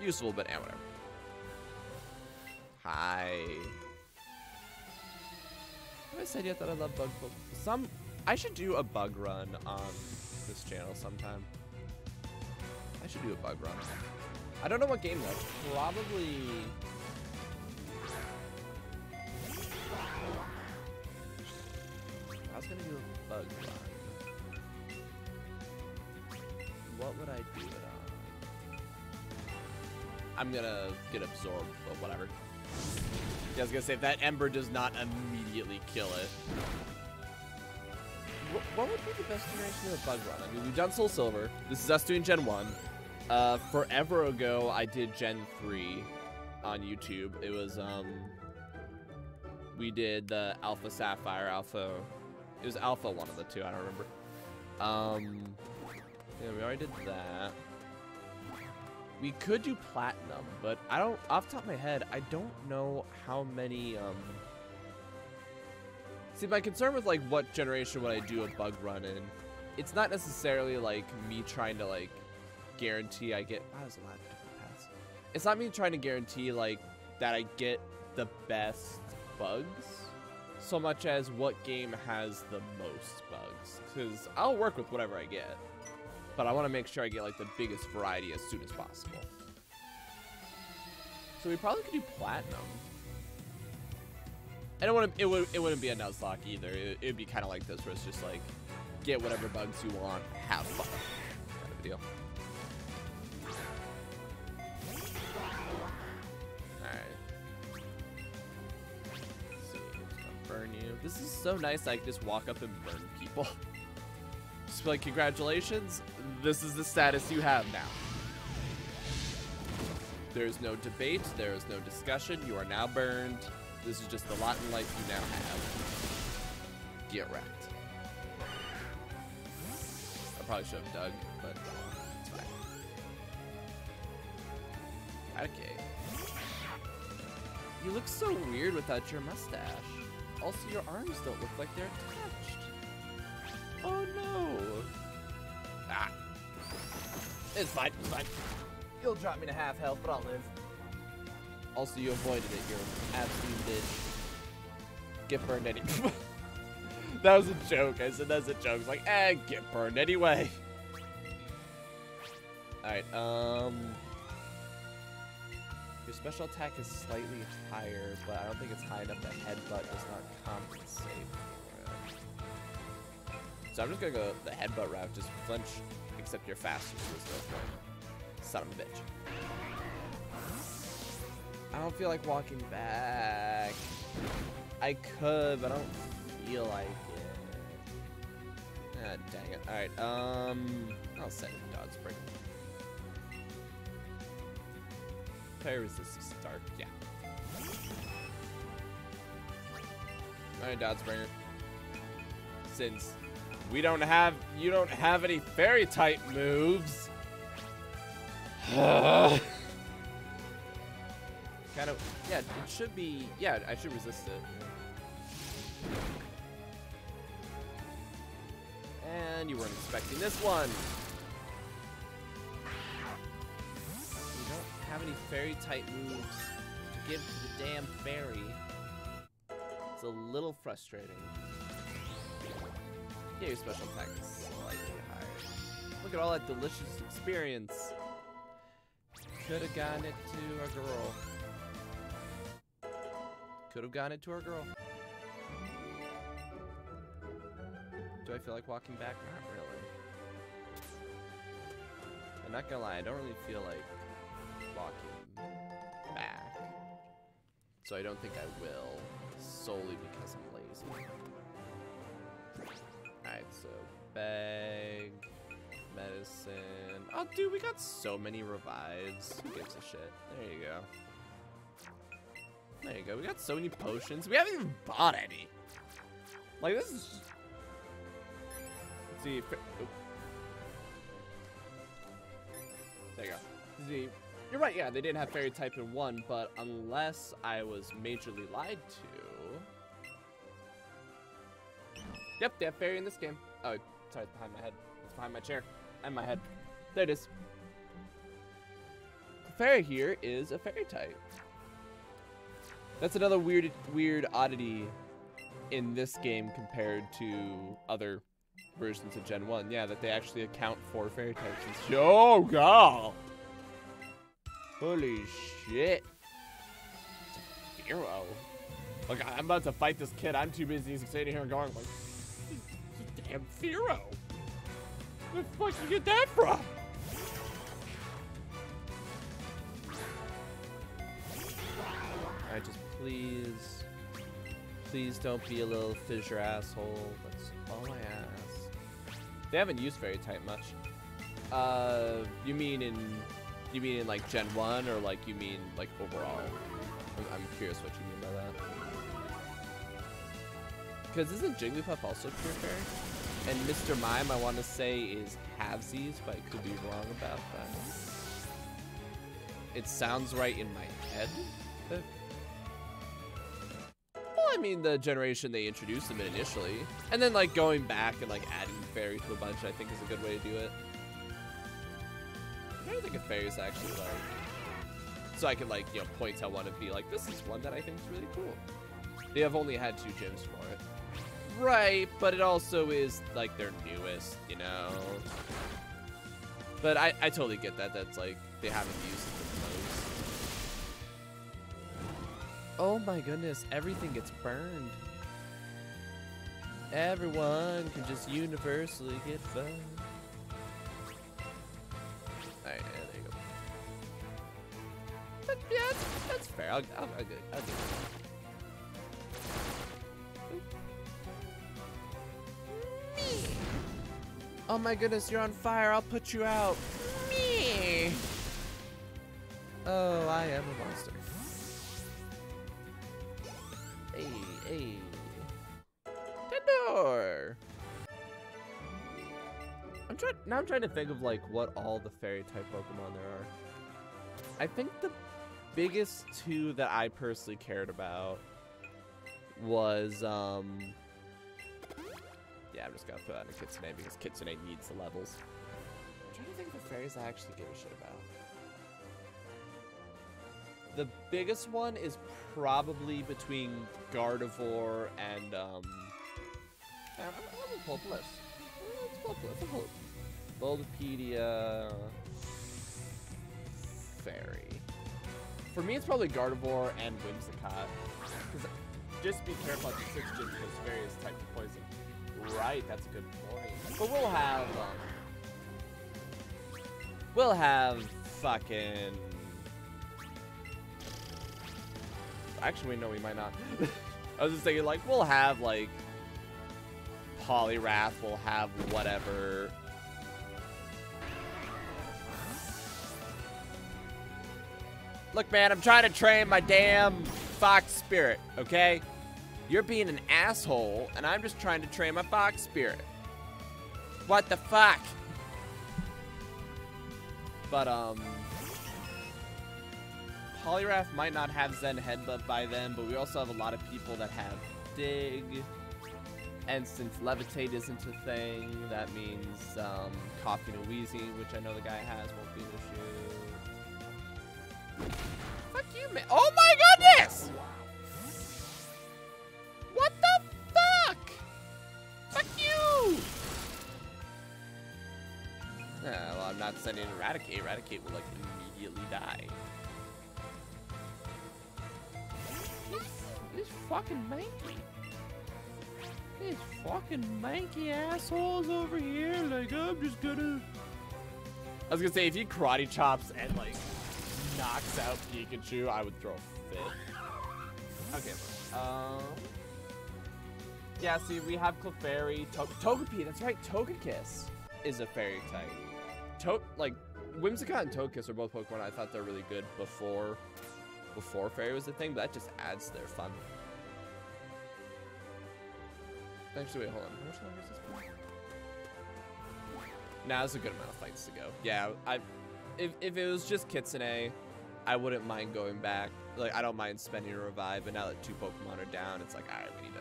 Useful, but eh, whatever. Hi. Have I said yet that I love bug? Some, I should do a bug run on this channel sometime. I should do a bug run. I don't know what game though. Probably. I was gonna do a bug run. What would I do? I'm gonna get absorbed, but whatever. Yeah, I was gonna say, if that Ember does not immediately kill it. Wh- What would be the best generation of a bug run? I mean, we've done Soul Silver. This is us doing Gen 1. Uh, forever ago, I did Gen 3 on YouTube. It was, um... We did the Alpha Sapphire, Alpha... It was Alpha one of the two, I don't remember. Um... Yeah, we already did that. We could do platinum, but I don't. Off top of my head, I don't know how many. Um. See, my concern with like what generation would I do a bug run in? It's not necessarily like me trying to like guarantee I get. Wow, there's a lot of different paths. It's not me trying to guarantee like that I get the best bugs, so much as what game has the most bugs. Because I'll work with whatever I get but I want to make sure I get like the biggest variety as soon as possible. So we probably could do platinum. I don't want to. It would. It wouldn't be a Nuzlocke either. It would be kind of like this, where it's just like, get whatever bugs you want, have fun, kind of a deal. This is so nice. I can just walk up and burn people. Just be like, congratulations, this is the status you have now. There's no debate, there is no discussion, you are now burned. This is just the lot in life you now have. Get wrecked. I probably should have dug, but it's fine. Okay. You look so weird without your mustache. Also, your arms don't look like they're attached. Oh no! Ah. It's fine, it's fine. You'll drop me to half health, but I'll live. Also, you avoided it, you're absolute bitch. Get burned anyway. that was a joke. I said that's a joke. It's like, eh, get burned anyway. Alright, um... Your special attack is slightly higher, but I don't think it's high enough that headbutt does not compensate for it. So I'm just gonna go the headbutt route, just flinch, except you're faster, so there's no point. Son of a bitch. I don't feel like walking back. I could, but I don't feel like it. Ah, dang it. Alright, um, I'll it dodge spring. Parry resistance dark, yeah. Alright, Dodsbringer. Since we don't have, you don't have any fairy type moves. kind of, yeah, it should be, yeah, I should resist it. And you weren't expecting this one. We don't have any fairy type moves to give to the damn fairy. It's a little frustrating. Yeah, your special attack slightly higher. Look at all that delicious experience. Could have gotten it to our girl. Could have gotten it to our girl. Do I feel like walking back? Not really. I'm not gonna lie, I don't really feel like walking back. So I don't think I will, solely because I'm lazy. So bag, medicine. Oh, dude, we got so many revives. Who gives a shit? There you go. There you go. We got so many potions. We haven't even bought any. Like, this is... Let's see. Oop. There you go. See, you're right, yeah, they didn't have fairy type in one, but unless I was majorly lied to... Yep, they have fairy in this game. Oh, sorry, it's behind my head. It's behind my chair and my head. There it is. The fairy here is a fairy type. That's another weird, weird oddity in this game compared to other versions of Gen 1. Yeah, that they actually account for fairy types. Oh, God! Holy shit. Hero. Look, I'm about to fight this kid. I'm too busy sitting here and going like, Firo. Where the fuck did you get that from? Alright, just please, please don't be a little fissure asshole. That's all I ask. They haven't used fairy type much. Uh, you mean in, you mean in like Gen 1 or like you mean like overall? I'm, I'm curious what you mean by that. Because isn't Jigglypuff also pure fairy? And Mr. Mime, I want to say, is halvesies, but I could be wrong about that. It sounds right in my head. Well, I mean, the generation they introduced them in initially. And then, like, going back and, like, adding fairy to a bunch, I think is a good way to do it. I don't think a fairy is actually, like... So I can, like, you know, point out one and be like, this is one that I think is really cool. They have only had two gyms for it. Right, but it also is like their newest, you know. But I, I totally get that. That's like they haven't used it the most. Oh my goodness, everything gets burned. Everyone can just universally get burned. Yeah, there you go. Yeah, that's, fair. I'll, I'll, I'll, get, I'll Oh my goodness, you're on fire. I'll put you out. Me. Oh, I am a monster. Hey, hey. Tendor. I'm trying now. I'm trying to think of like what all the fairy type Pokemon there are. I think the biggest two that I personally cared about was um yeah, I'm just gonna put that in Kitsune because Kitsune needs the levels. I'm trying to think of the fairies I actually give a shit about. The biggest one is probably between Gardevoir and um. I'm, gonna pull up the list. Let's pull up the list. Bulbapedia. Fairy. For me, it's probably Gardevoir and Whimsicott. Just be careful at the six gyms because fairy is type of poison. Right, that's a good point. But we'll have, um, we'll have fucking. Actually, no, we might not. I was just thinking, like, we'll have like Poliwrath. We'll have whatever. Look, man, I'm trying to train my damn fox spirit, okay? You're being an asshole, and I'm just trying to train my fox spirit. What the fuck? But, um... Poliwrath might not have Zen Headbutt by then, but we also have a lot of people that have dig. And since levitate isn't a thing, that means um, coughing and wheezing, which I know the guy has, won't be an issue. Fuck you, man. Oh my goodness! What the fuck? Fuck you! Yeah, well, I'm not sending Eradicate. Eradicate will, like, immediately die. This, fucking Mankey. These fucking Mankey assholes over here. Like, I'm just gonna. I was gonna say, if he karate chops and, like, knocks out Pikachu, I would throw a fit. Okay. Um. Yeah, see, we have Clefairy, to Togepi, that's right, Togekiss is a fairy type. To like, Whimsicott and Togekiss are both Pokemon I thought they're really good before before fairy was a thing, but that just adds to their fun. Actually, wait, hold on. How much longer is this been? Nah, there's a good amount of fights to go. Yeah, I, if, if it was just Kitsune, I wouldn't mind going back. Like, I don't mind spending a revive, but now that two Pokemon are down, it's like, alright, we need to,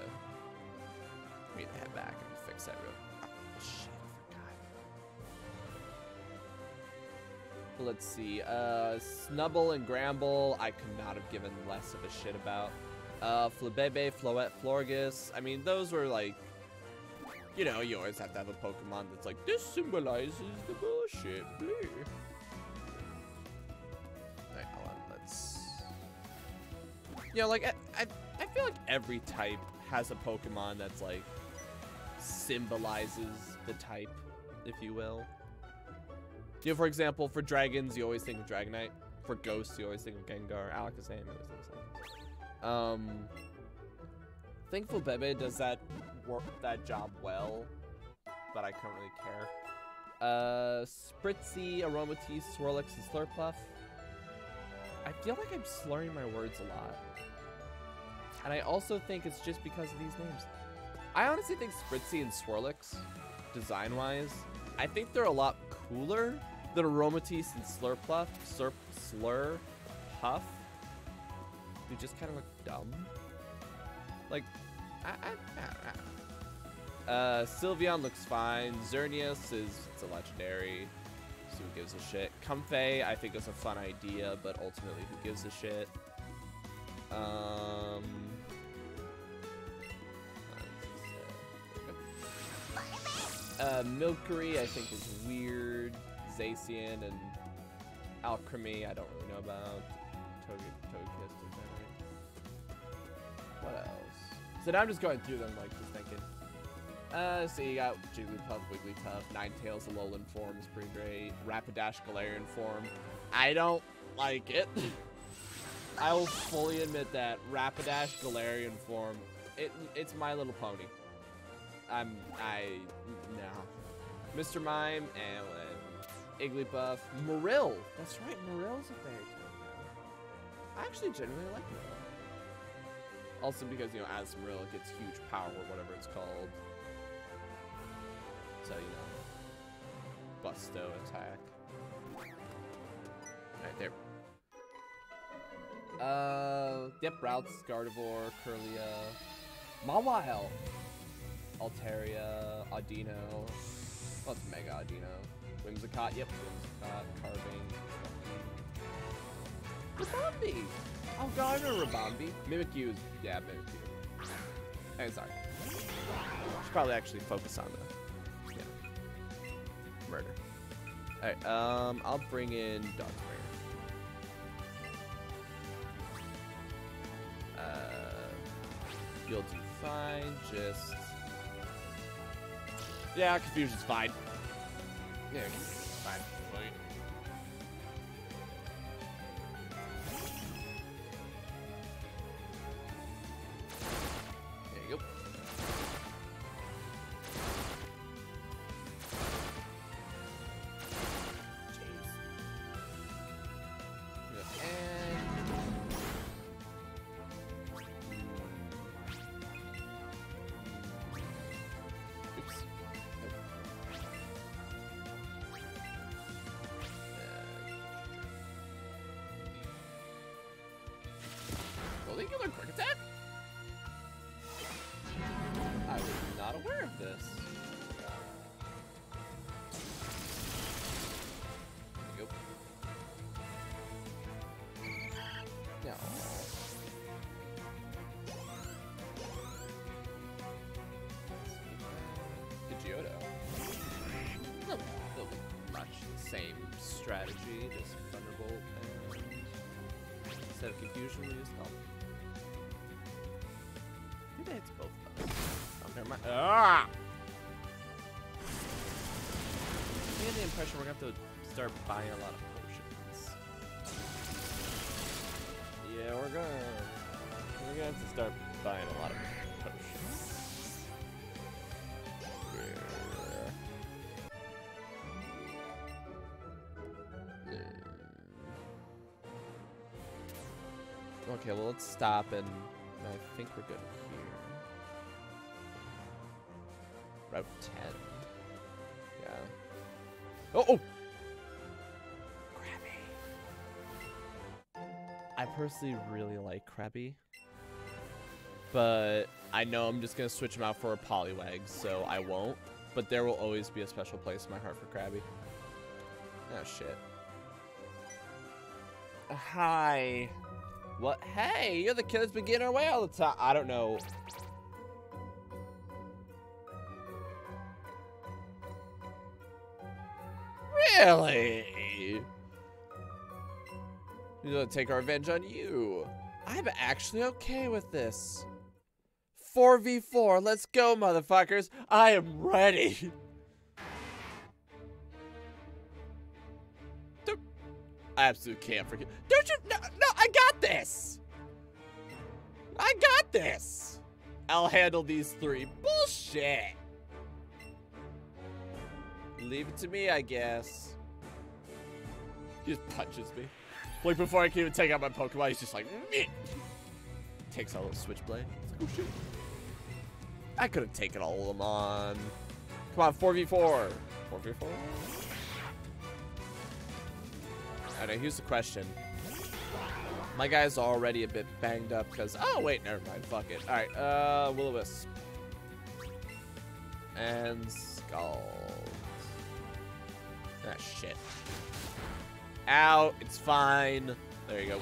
we need to head back and fix that real. Shit, I forgot. Let's see. Uh, Snubbull and Granbull, I could not have given less of a shit about. Uh, Flabebe, Floette, Florges. I mean, those were like, you know, you always have to have a Pokemon that's like, this symbolizes the bullshit. Bleh. Alright, hold on, let's. You know, like, I, I, I feel like every type has a Pokemon that's like, symbolizes the type, if you will. You know, for example, for dragons, you always think of Dragonite. For ghosts, you always think of Gengar. Alakazam, think of Sand. Um, Thankful Bebe does that work that job well, but I can't really care. Uh, Spritzee, Aromatisse, Swirlix, and Slurpuff. I feel like I'm slurring my words a lot. And I also think it's just because of these names. I honestly think Spritzee and Swirlix, design-wise, I think they're a lot cooler than Aromatisse and Slurpuff. Slurp, Slur, Puff. They just kind of look dumb. Like, I, I, I. Uh, Sylveon looks fine. Xerneas is it's a legendary. So who gives a shit? Comfey, I think is a fun idea, but ultimately, who gives a shit? Um. Uh, Milcery, I think is weird. Zacian and Alcremie, I don't really know about. Toge- Togekiss, Degenerate. What else? So now I'm just going through them, like, just thinking. Uh, so you got Jigglypuff, Wigglytuff, Ninetales, Alolan form is pretty great. Rapidash, Galarian form. I don't like it. I will fully admit that. Rapidash, Galarian form. It, it's My Little Pony. I'm, I, no. Mr. Mime, and, and Igglybuff. Marill. That's right, Marill's a fairy now. I actually genuinely like Marill. Also because, you know, as Marill gets huge power, or whatever it's called. So, you know, Busto attack. Alright, there. Uh, yep, Ralts, Gardevoir, Kirlia, Mawile, Altaria, Audino. Oh, it's Mega Audino. Whimsicott, yep, Whimsicott, Carving. Ribombee! Oh god, I know Ribombee. Mimikyu is, yeah, Mimikyu. Hey, sorry. Should probably actually focus on the, yeah, murder. Alright, um, I'll bring in Dogspring. Uh, you'll do fine, just... Yeah, confusion's fine. Yeah, strategy, just Thunderbolt and instead of confusion, we use health. Maybe it's both of them. Oh, never mind. Ah! I get the impression we're gonna have to start buying a lot of potions. Yeah, we're gonna we're gonna have to start buying a lot of potions. Okay, well let's stop and I think we're good here. Route 10. Yeah. Oh, oh! Krabby. I personally really like Krabby. But I know I'm just going to switch him out for a Poliwag, so I won't. But there will always be a special place in my heart for Krabby. Oh, shit. Hi. What? Hey, you're the kid that's been getting our way all the time. I don't know. Really? We're gonna take our revenge on you. I'm actually okay with this. 4v4, let's go, motherfuckers. I am ready. I absolutely can't forget. Don't you? No, this. I got this. I'll handle these three. Bullshit. Leave it to me, I guess. He just punches me. Like before I can even take out my Pokemon, he's just like, Meh. takes out a little switchblade. Oh. I could have taken all of them on. Come on, 4v4. 4v4? Alright, here's the question. My guy's already a bit banged up because, oh wait, never mind, fuck it. Alright, uh, Will-O-Wisp. And Scald. Ah, shit. Ow, it's fine. There you go.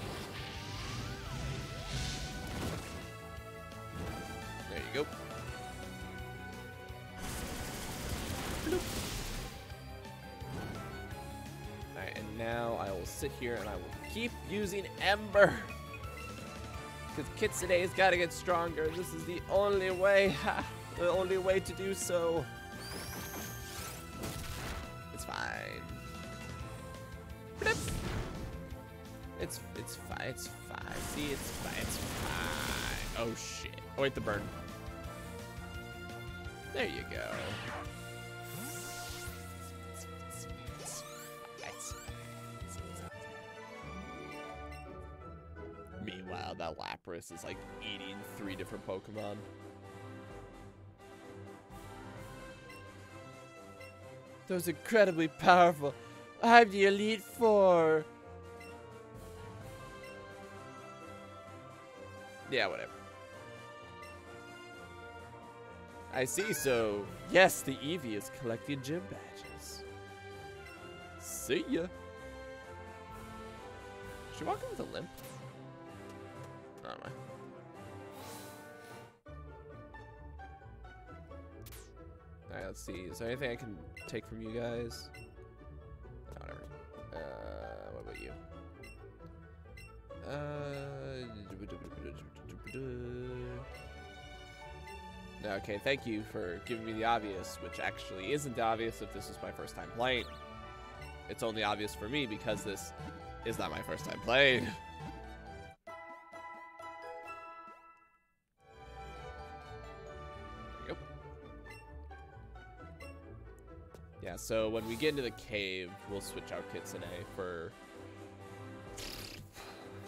There you go. Bloop. Alright, and now I will sit here and I will keep using Ember. Because Kitsune's gotta get stronger. This is the only way. the only way to do so. It's fine. Blip. It's it's fine. It's fine. See, it's fine. It's fine. Oh shit. Oh wait, the burn. There you go. Meanwhile, that Lapras is like eating three different Pokemon. Those incredibly powerful. I'm the Elite Four. Yeah, whatever. I see, so yes, the Eevee is collecting gym badges. See ya. Should walk in with a limp? Alright, let's see. Is there anything I can take from you guys? No, whatever. Uh, what about you? Uh, okay, thank you for giving me the obvious, which actually isn't obvious if this is my first time playing. It's only obvious for me because this is not my first time playing. Yeah, so when we get into the cave, we'll switch out Kitsune for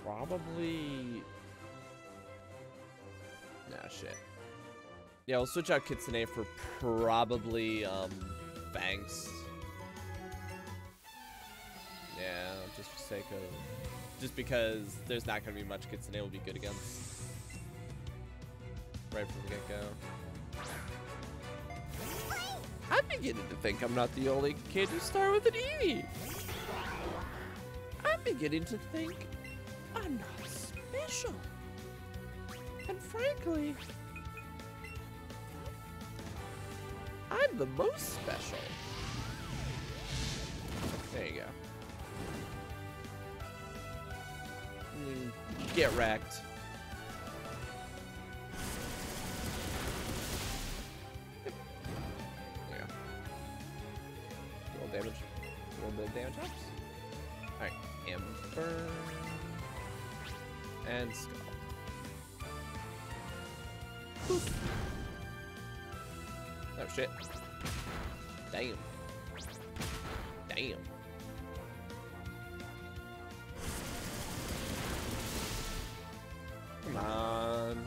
probably Nah, shit. Yeah, we'll switch out Kitsune for probably, um, Banks. Yeah, just for sake of... Just because there's not going to be much Kitsune will be good against. Right from the get-go. I'm beginning to think I'm not the only kid who start with an E. I'm beginning to think I'm not special. And frankly, I'm the most special. There you go. Mm, Get wrecked. Damage. little bit of damage helps. Alright. Ember. And Scald. Poof. Oh shit. Damn. Damn. Come on.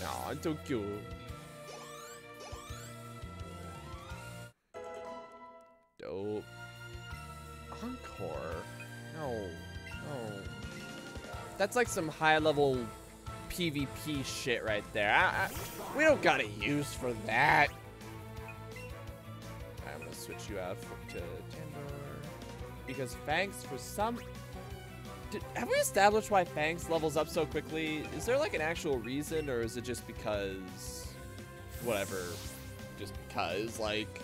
No, it's That's like some high level PvP shit right there. I, I, we don't got a use for that. Alright, I'm gonna switch you out to Tandor. Because Fangs, for some... Did, have we established why Fangs levels up so quickly? Is there like an actual reason, or is it just because... Whatever. Just because, like...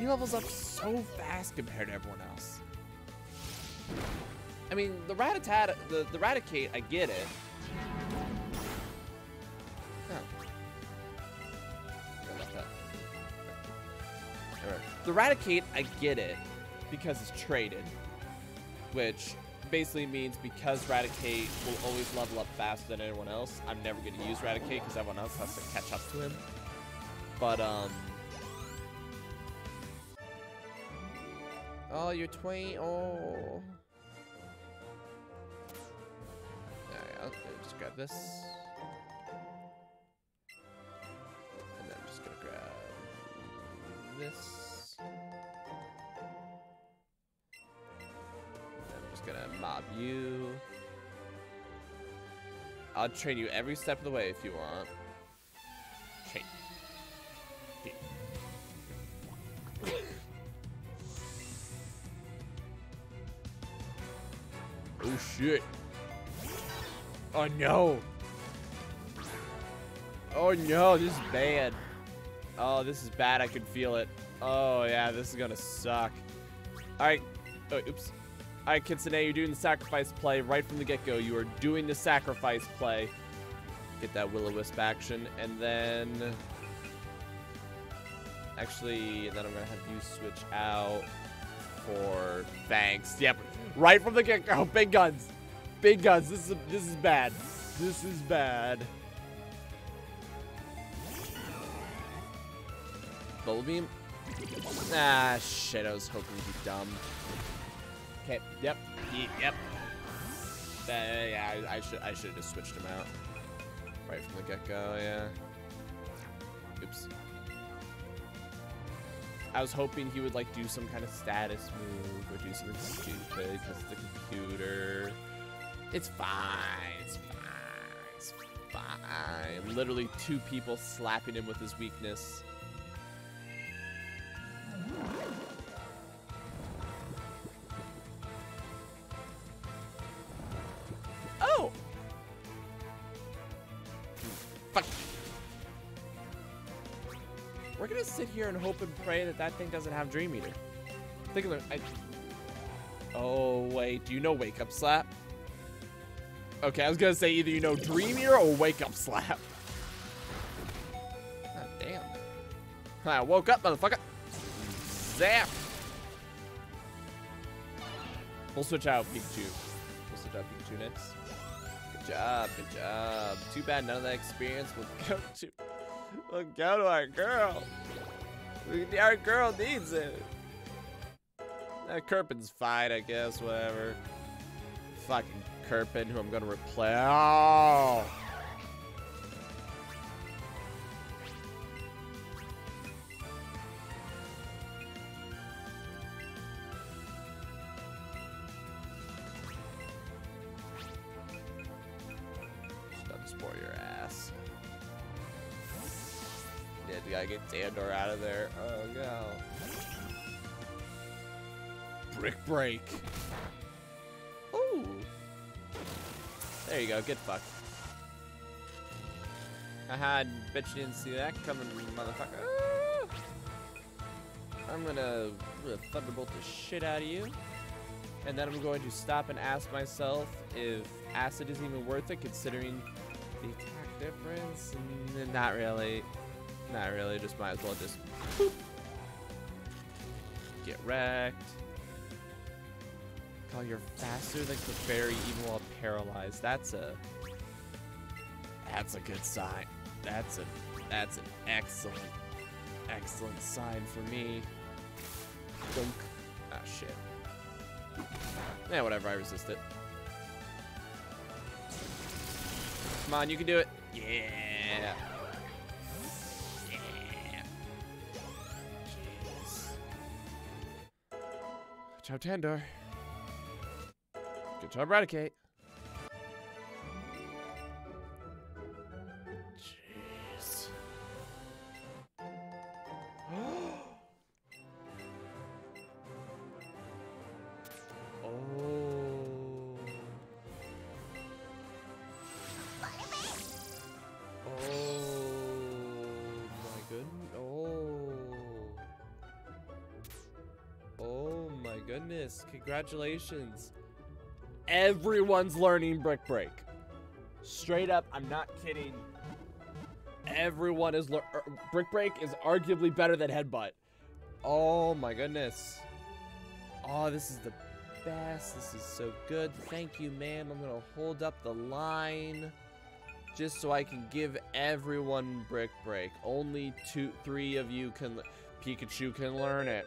He levels up so fast compared to everyone else. I mean, the Ratatat, the, the Raticate, I get it. The Raticate, I get it, because it's traded. Which basically means because Raticate will always level up faster than anyone else, I'm never going to use Raticate because everyone else has to catch up to him. But, um... Oh, you're 20. Oh. Just grab this. And then I'm just gonna grab this. And then I'm just gonna mob you. I'll train you every step of the way if you want. Train. Oh shit. Oh no. Oh no, this is bad. Oh, this is bad. I can feel it. Oh yeah, this is gonna suck. Alright. Oh, oops. Alright, Kitsune, you're doing the sacrifice play right from the get-go. You are doing the sacrifice play. Get that will-o-wisp action, and then... Actually, then I'm gonna have you switch out for thanks. Yep, right from the get-go. Big guns, big guns. This is this is bad. This is bad. Bubble beam. Ah, shit. I was hoping to be dumb. Okay. Yep. Ye- Yep. Uh, yeah, I, I should I should have just switched him out right from the get-go. Yeah. Oops. I was hoping he would like do some kind of status move or do something stupid because the computer. It's fine. It's fine. It's fine. Literally two people slapping him with his weakness. Oh! Fuck. We're gonna sit here and hope and pray that that thing doesn't have Dream Eater. Think of it. I... Oh, wait. Do you know Wake Up Slap? Okay, I was gonna say either you know Dream Eater or Wake Up Slap. God damn. I woke up, motherfucker. Zap. We'll switch out Pikachu. We'll switch out Pikachu next. Good job, good job. Too bad none of that experience will go to will go to our girl. Our girl needs it. That Kirpin's fine, I guess, whatever. Fucking Kirpin, who I'm gonna replace. Oh! Get Tandor out of there. Oh no. Brick break. There you go. Get fucked. Haha, bet you didn't see that coming, motherfucker. I'm gonna thunderbolt the shit out of you. And then I'm going to stop and ask myself if acid is even worth it considering the attack difference. And not really. Not really. Just might as well just get wrecked. Oh, you're faster than Clefairy even while paralyzed. That's a that's a good sign. That's a that's an excellent excellent sign for me. Dunk. Ah shit. Yeah, whatever. I resist it. Come on, you can do it. Yeah. Good Tandor. Good job, Raticate. Jeez. oh. Oh my goodness. Oh. Oh my goodness. Congratulations. Everyone's learning Brick Break. Straight up, I'm not kidding. Everyone is lear- er, Brick Break is arguably better than Headbutt. Oh my goodness. Oh, this is the best. This is so good. Thank you, man. I'm gonna hold up the line just so I can give everyone Brick Break. Only two, three of you can. Pikachu can learn it.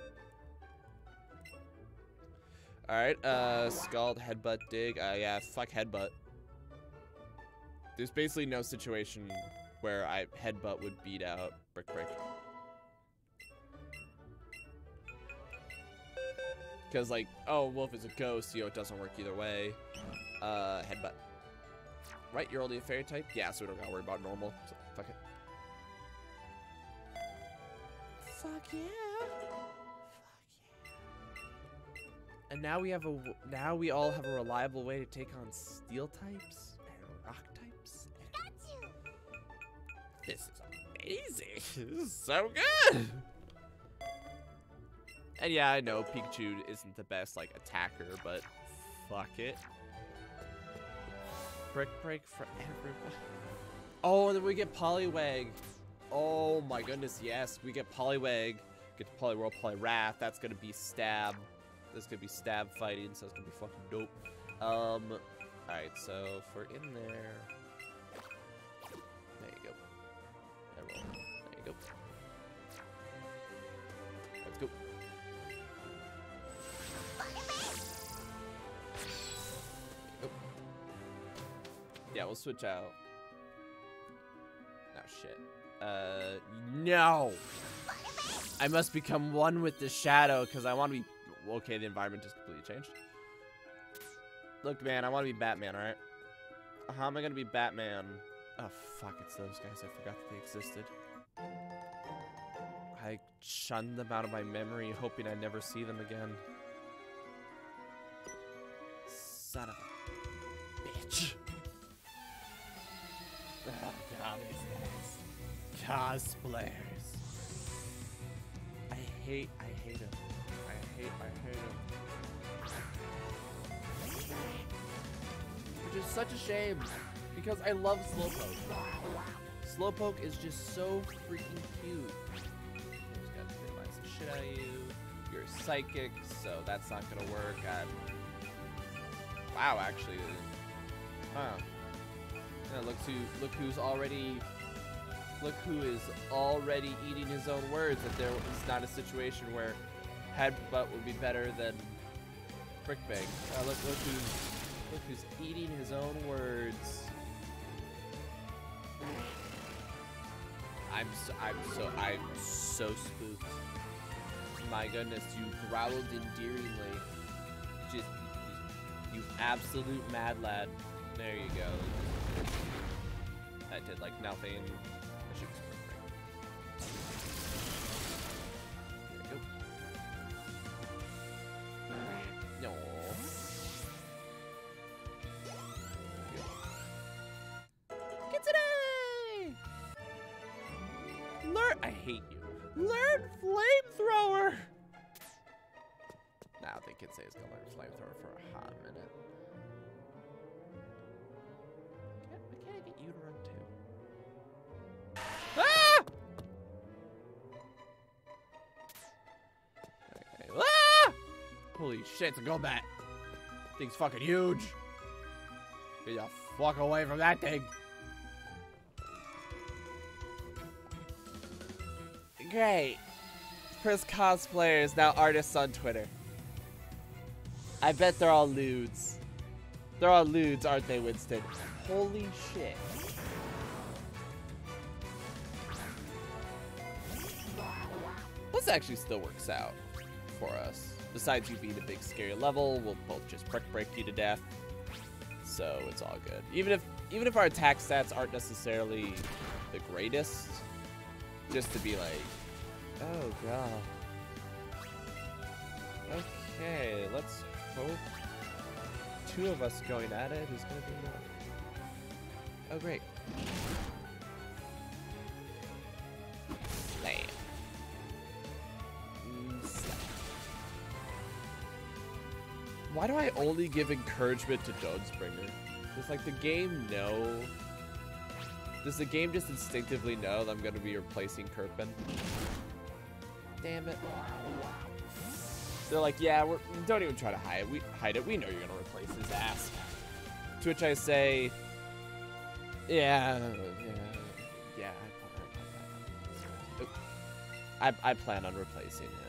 All right, uh, Scald, Headbutt, Dig. Uh, yeah, fuck Headbutt. There's basically no situation where I Headbutt would beat out Brick Break. Because, like, oh, Wolf is a ghost, you know, it doesn't work either way. Uh, Headbutt. Right, you're only a fairy type? Yeah, so we don't gotta worry about normal. So, fuck it. Fuck yeah. And now we have a now we all have a reliable way to take on steel types and rock types. This is amazing. this is so good. And yeah, I know Pikachu isn't the best like attacker, but fuck it. Brick break for everyone. Oh, and then we get Poliwag. Oh my goodness, yes, we get Poliwag. Get to Poliwhirl, Poliwrath. That's gonna be stab. This could be stab fighting, so it's gonna be fucking dope. Um, alright, so if we're in there. There you go. There you go. Let's go. Oop. Yeah, we'll switch out. Oh shit. Uh, no! I must become one with the shadow because I want to be. Okay, the environment just completely changed. Look, man, I want to be Batman, alright? How am I going to be Batman? Oh, fuck, it's those guys. I forgot that they existed. I shunned them out of my memory, hoping I'd never see them again. Son of a bitch. Oh, God, these guys. Cosplayers. I hate, I hate him. I hate, I hate him. Which is such a shame, because I love Slowpoke. Slowpoke is just so freaking cute. Just gotta minimize the shit out of you. You're psychic, so that's not gonna work. i Wow, actually. Huh. Yeah, look who look who's already look who is already eating his own words that there is not a situation where headbutt would be better than brick break. Uh, look look who's look who's eating his own words. I'm so I'm so I'm so spooked. My goodness, you growled endearingly. Just you absolute mad lad. There you go. That did like nothing. Holy shit, it's a Golbat. Thing's fucking huge. Get the fuck away from that thing. Great. First is now artists on Twitter. I bet they're all lewds. They're all lewds, aren't they, Winston? Holy shit. This actually still works out for us. Besides you being a big scary level, we'll both just brick break you to death. So it's all good. Even if even if our attack stats aren't necessarily the greatest, just to be like, oh god. Okay, let's hope two of us going at it is gonna be enough. Oh great. Only give encouragement to Dogspringer? Does like the game know? Does the game just instinctively know that I'm gonna be replacing Kirpin? Damn it. They're like, yeah, we're, don't even try to hide it. We hide it. We know you're gonna replace his ass. To which I say, yeah, yeah, yeah. I, I plan on replacing him.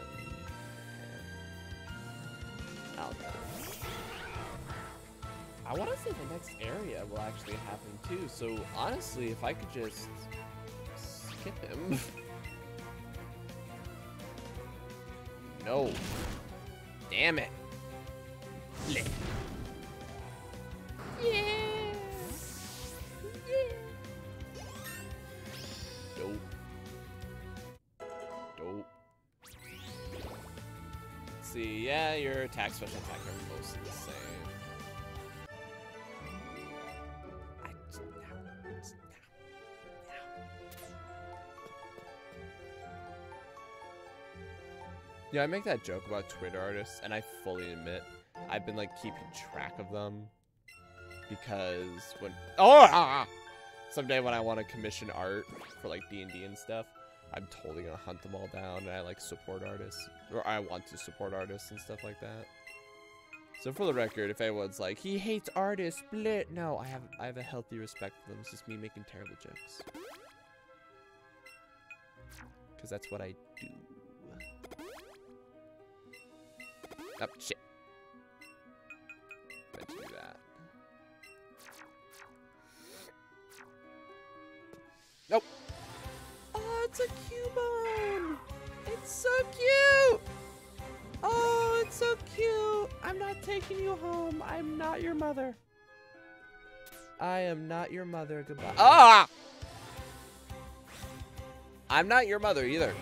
I want to say the next area will actually happen too. So honestly, if I could just skip him. no. Damn it. Yeah. Yeah. Dope. Dope. Let's see, yeah, your attack, special attack are mostly the same. Yeah, I make that joke about Twitter artists, and I fully admit I've been like keeping track of them because when oh ah, someday when I want to commission art for like D and D and stuff, I'm totally gonna hunt them all down, and I like support artists or I want to support artists and stuff like that. So for the record, if anyone's like he hates artists, split, no, I have I have a healthy respect for them. It's just me making terrible jokes because that's what I do. Oh, shit. To do that. Nope. Oh, it's a Cubone! It's so cute! Oh, it's so cute! I'm not taking you home. I'm not your mother. I am not your mother. Goodbye. Ah! I'm not your mother either.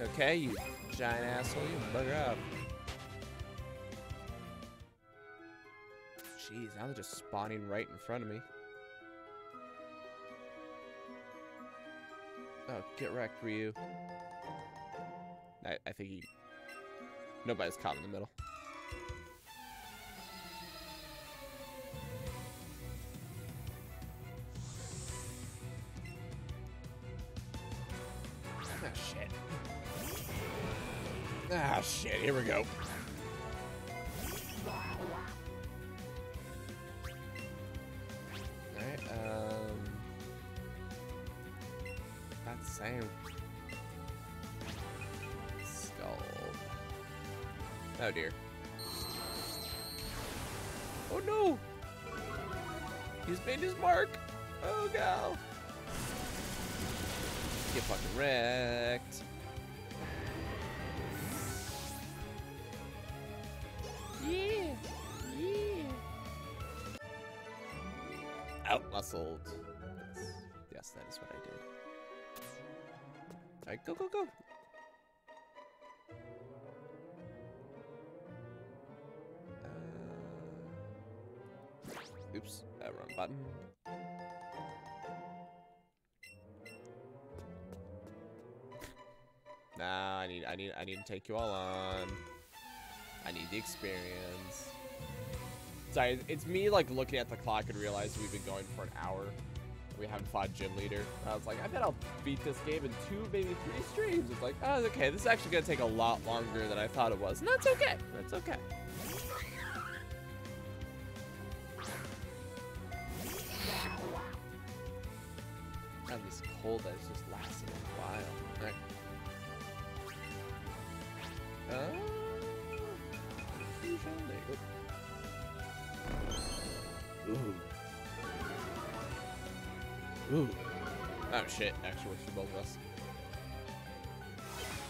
Okay, you giant asshole. You bugger up. Jeez, now they're just spawning right in front of me. Oh, get wrecked, Ryu. I, I think he... Nobody's caught in the middle. Go, go, go. Uh, oops, uh, wrong button. Nah, I need, I need, I need to take you all on. I need the experience. Sorry, it's me like looking at the clock and realizing we've been going for an hour. We haven't fought gym leader. I was like, I bet I'll beat this game in two, maybe three streams. It's like, oh, okay, this is actually gonna take a lot longer than I thought it was. And that's okay. That's okay.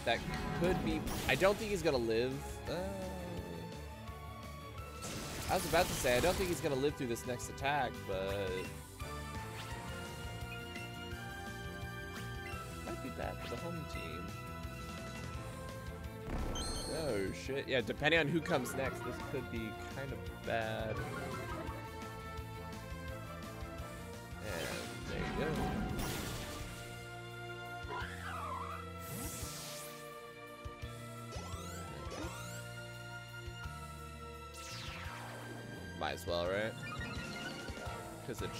That could be... I don't think he's gonna live. Uh, I was about to say, I don't think he's gonna live through this next attack, but... Might be bad for the home team. Oh shit, yeah, depending on who comes next, this could be kind of bad.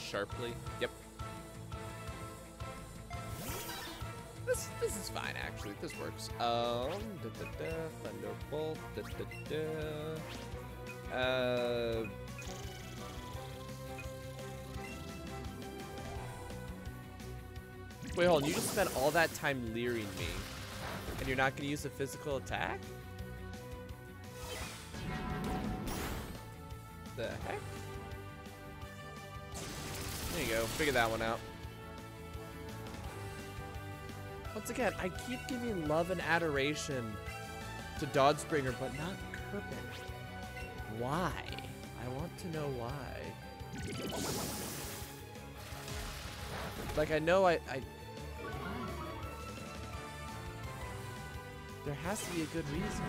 Sharply. Yep. This this is fine actually. This works. Um, da, da, da, thunderbolt. Da, da, da. Uh. Wait, hold on. You just spent all that time leering me, and you're not gonna use a physical attack? The heck? Figure that one out. Once again, I keep giving love and adoration to Dodspringer, but not Kirpin. Why? I want to know why. Like, I know I... I there has to be a good reason.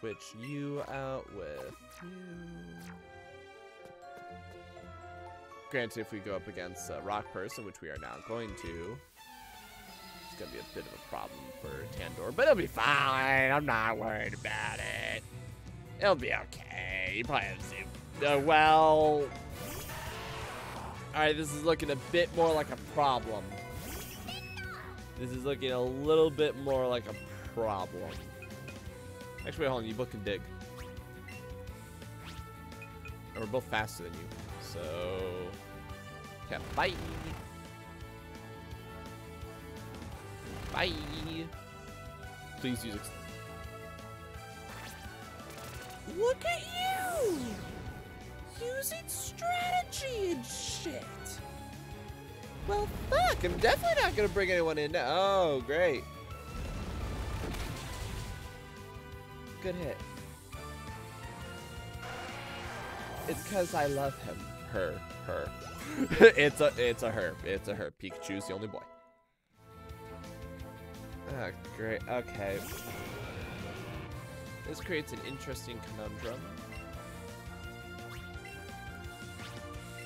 Switch you out with you. Granted, if we go up against uh, Rock Person, which we are now going to, it's gonna be a bit of a problem for Tandor, but it'll be fine. I'm not worried about it. It'll be okay. You probably have to. Uh, well. Alright, this is looking a bit more like a problem. This is looking a little bit more like a problem. Actually, wait, hold on. You both can dig. And we're both faster than you. So... Yeah, bye! Bye! Please use... Look at you! Using strategy and shit! Well, fuck, I'm definitely not gonna bring anyone in now. Oh, great. Good hit. It's because I love him. Her. Her. it's a it's a her. It's a her. Pikachu's the only boy. Ah, great. Okay. This creates an interesting conundrum.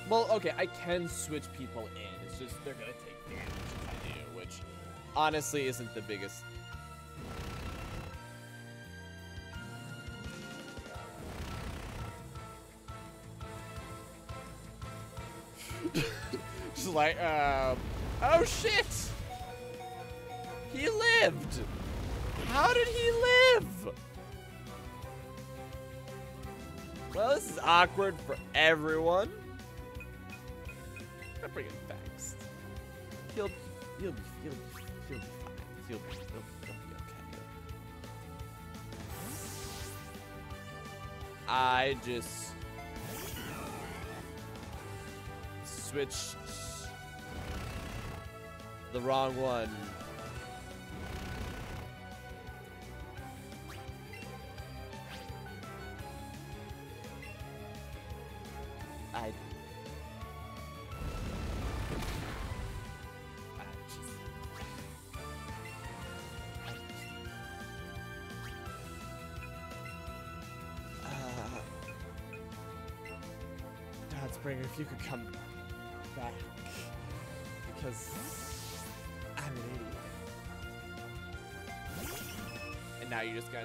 Well, okay, I can switch people in. It's just they're gonna take damage if I do, which honestly isn't the biggest. Like, um, oh shit! He lived! How did he live? Well, this is awkward for everyone. I'm bringing facts. He'll, he'll be, he'll be, he'll be fine. He'll be, he'll, he'll be okay. I just switched the wrong one. I... I just... Uh, if you could come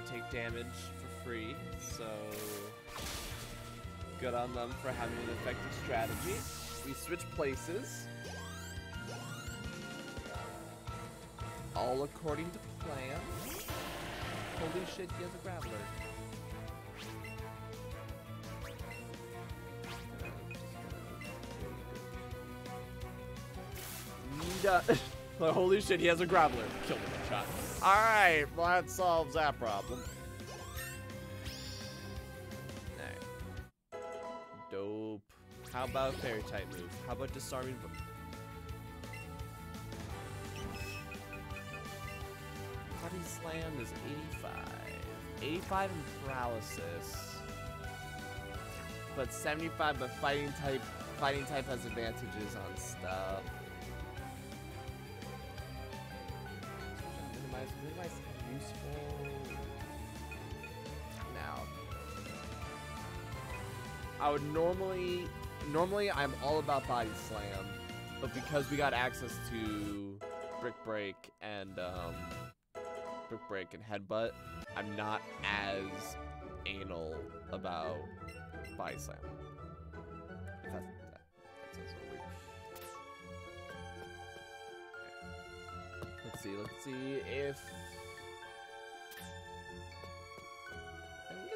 take damage for free, so good on them for having an effective strategy. We switch places. All according to plan. Holy shit, he has a grappler. Duh. Holy shit, he has a grappler. Killed him. Alright, well that solves that problem. Alright. Dope. How about fairy type move? How about disarming Body slam is 85. 85 in paralysis. But 75 but fighting type fighting type has advantages on stuff. I would normally, normally I'm all about body slam, but because we got access to brick break and um, brick break and headbutt, I'm not as anal about body slam. If that's, that, that sounds so weird. Let's see, let's see if.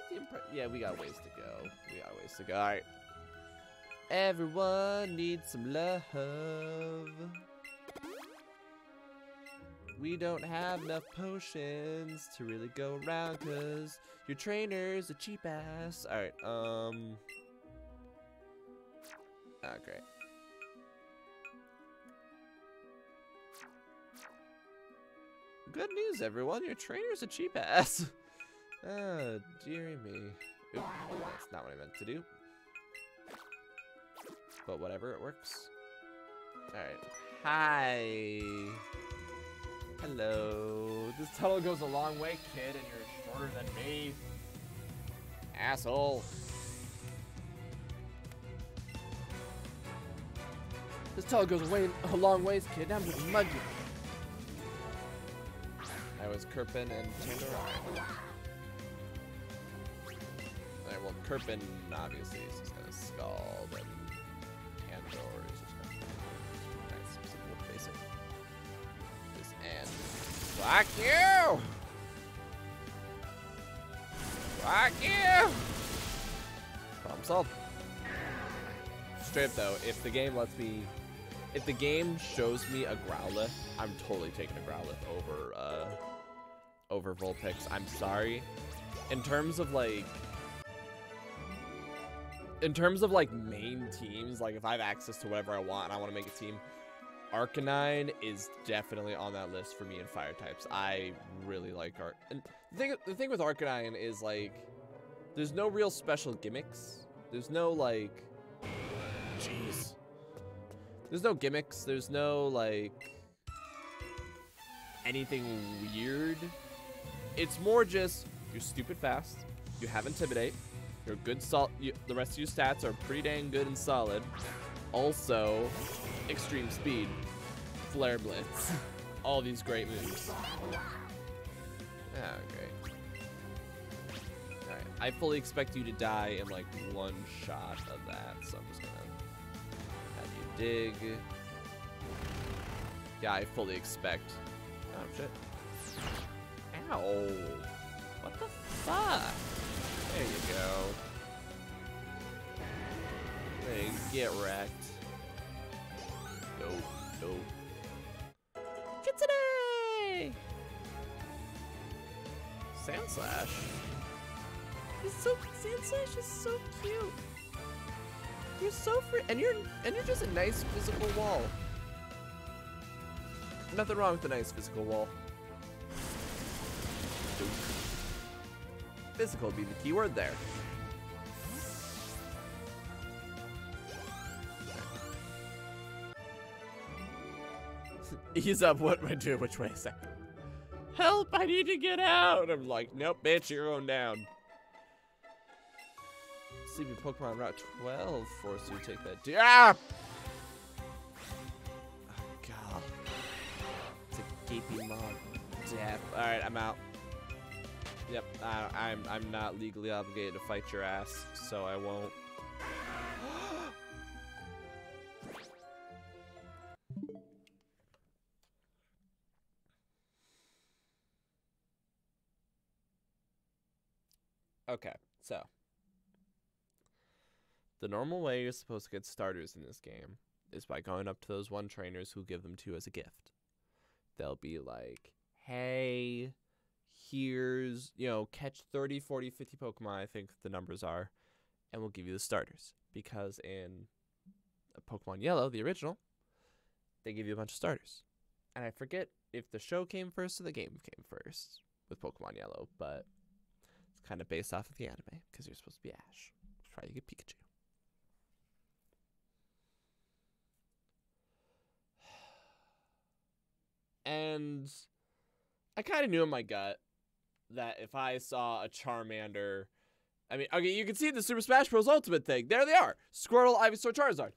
The impre- Yeah, we got ways to go. We got ways to go. Alright. Everyone needs some love. We don't have enough potions to really go around because your trainer's a cheap ass. Alright, um. Ah, great. Good news, everyone. Your trainer's a cheap ass. Oh, dearie me. Oop, that's not what I meant to do. But whatever, it works. Alright. Hi. Hello. This tunnel goes a long way, kid, and you're shorter than me. Asshole. This tunnel goes a long ways, kid. Now I'm mud you. I was Kirpin and Tandorai. Alright, well, Kirpin obviously is just gonna scald, and Tandor is just gonna nice, simple. This and fuck you! Fuck you! Problem solved. Straight up though, if the game lets me, if the game shows me a Growlithe, I'm totally taking a Growlithe over, uh, over Vulpix. I'm sorry. In terms of like, in terms of like main teams, like if I have access to whatever I want and I want to make a team, Arcanine is definitely on that list for me in fire types. I really like Arc. And the thing, the thing with Arcanine is like, there's no real special gimmicks. There's no like, jeez. There's no gimmicks. There's no like anything weird. It's more just you're stupid fast. You have intimidate. You're good. Sol- you, the rest of your stats are pretty dang good and solid. Also, extreme speed, flare blitz, all these great moves. Ah, great. Alright, I fully expect you to die in like one shot of that, so I'm just gonna have you dig. Yeah, I fully expect. Oh shit. Ow. What the fuck? There you go. Get wrecked. Dope, dope. Kitsune! Sandslash. He's so Sandslash is so cute. You're so free, and you're and you're just a nice physical wall. Nothing wrong with a nice physical wall. Physical would be the key word there. Ease up, what am I doing? Which way is that? Help, I need to get out! I'm like, nope, bitch, you're going down. sleepy Pokemon Route 12 force you to take that. Ah! Oh, God. It's a gaping maw death. Alright, I'm out. Yep, I, I'm, I'm not legally obligated to fight your ass, so I won't. Okay, so. The normal way you're supposed to get starters in this game is by going up to those one trainers who give them to you as a gift. They'll be like, hey, here's, you know, catch 30, 40, 50 Pokemon, I think the numbers are, and we'll give you the starters. Because in Pokemon Yellow, the original, they give you a bunch of starters. And I forget if the show came first or the game came first with Pokemon Yellow, but it's kind of based off of the anime because you're supposed to be Ash. Try to get Pikachu. And I kind of knew in my gut that if I saw a Charmander, I mean, okay, you can see the Super Smash Bros. Ultimate thing. There they are Squirtle, Ivysaur, Charizard.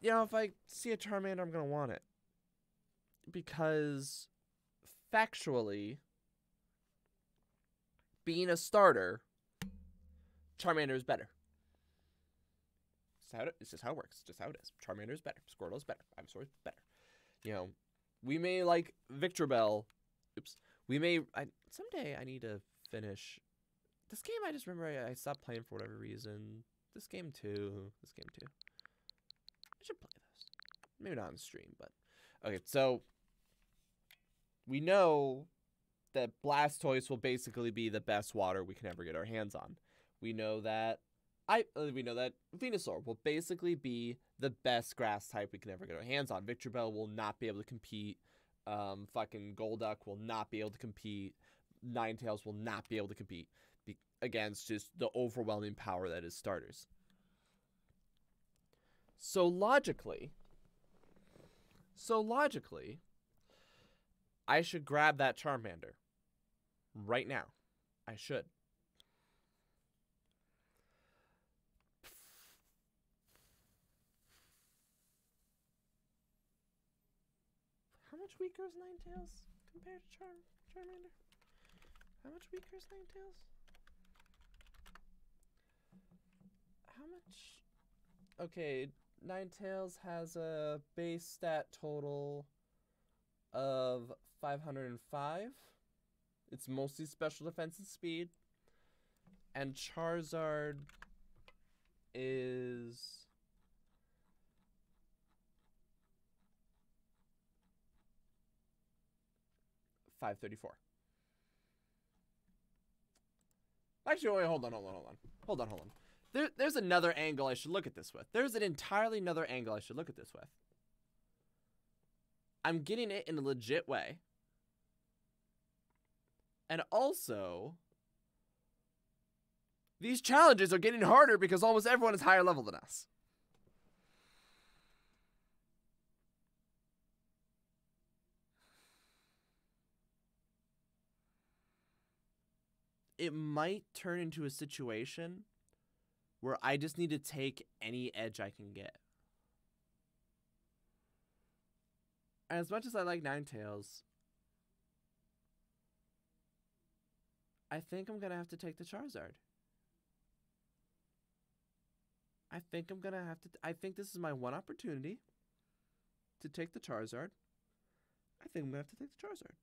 You know, if I see a Charmander, I'm to want it. Because factually, being a starter, Charmander is better. It's just how it works. It's just how it is. Charmander is better. Squirtle is better. Ivysaur is better. You know, we may like Victreebel. Oops. We may. I, someday I need to finish this game. I just remember I, I stopped playing for whatever reason. This game too. This game too. I should play this. Maybe not on stream, but okay. So we know that Blastoise will basically be the best water we can ever get our hands on. We know that I uh, we know that Venusaur will basically be the best grass type we can ever get our hands on. Victreebel will not be able to compete. Um, fucking Golduck will not be able to compete. Ninetales will not be able to compete be- against just the overwhelming power that is starters. So logically, so logically, I should grab that Charmander right now. I should. How much weaker is Ninetales compared to Char- Charmander? How much weaker is Ninetales? How much? Okay, Ninetales has a base stat total of 505. It's mostly special defense and speed. And Charizard is five thirty four. Actually, wait, hold on, hold on, hold on. Hold on, hold on. There, there's another angle I should look at this with. There's an entirely another angle I should look at this with. I'm getting it in a legit way. And also, these challenges are getting harder because almost everyone is higher level than us. It might turn into a situation where I just need to take any edge I can get. And as much as I like Ninetales, I think I'm gonna have to take the Charizard. I think I'm gonna have to. I think this is my one opportunity to take the Charizard. I think I'm gonna have to take the Charizard,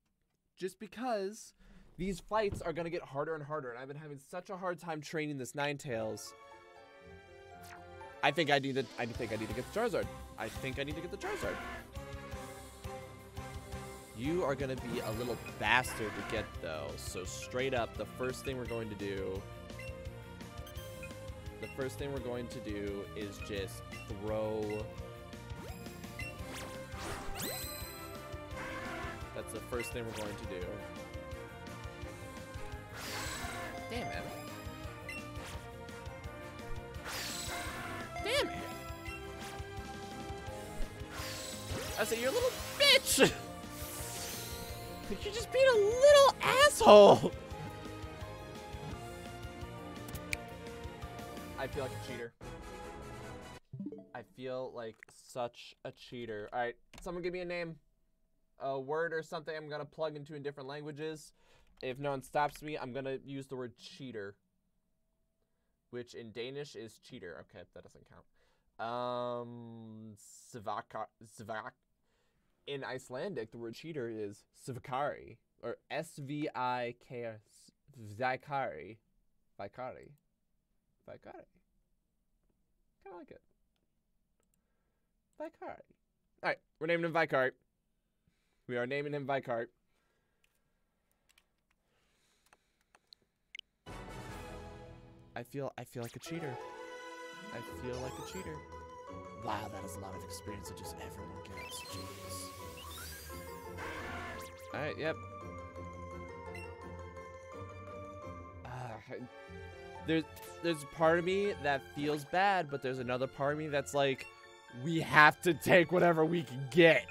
just because these fights are gonna get harder and harder, and I've been having such a hard time training this Ninetales. I think I need to. I think I need to get the Charizard. I think I need to get the Charizard. You are to be a little bastard to get, though. So straight up, the first thing we're going to do... The first thing we're going to do is just throw... That's the first thing we're going to do. Damn it. Damn it. I say, you're a little bitch! You're just being a little asshole. I feel like a cheater. I feel like such a cheater. All right, someone give me a name, a word or something. I'm gonna plug into in different languages. If no one stops me, I'm gonna use the word cheater, which in Danish is cheater. Okay, that doesn't count. Um, svaka, svak. In Icelandic, the word cheater is svikari or S V I K S. Vikari. Vikari. Vikari. Kind of like it. Vikari. Alright, we're naming him Vikari. We are naming him Vikari. I feel I feel like a cheater. I feel like a cheater. Wow, that is a lot of experience that just everyone gets. Jeez. Alright, yep. Uh, there's there's a part of me that feels bad, but there's another part of me that's like, we have to take whatever we can get.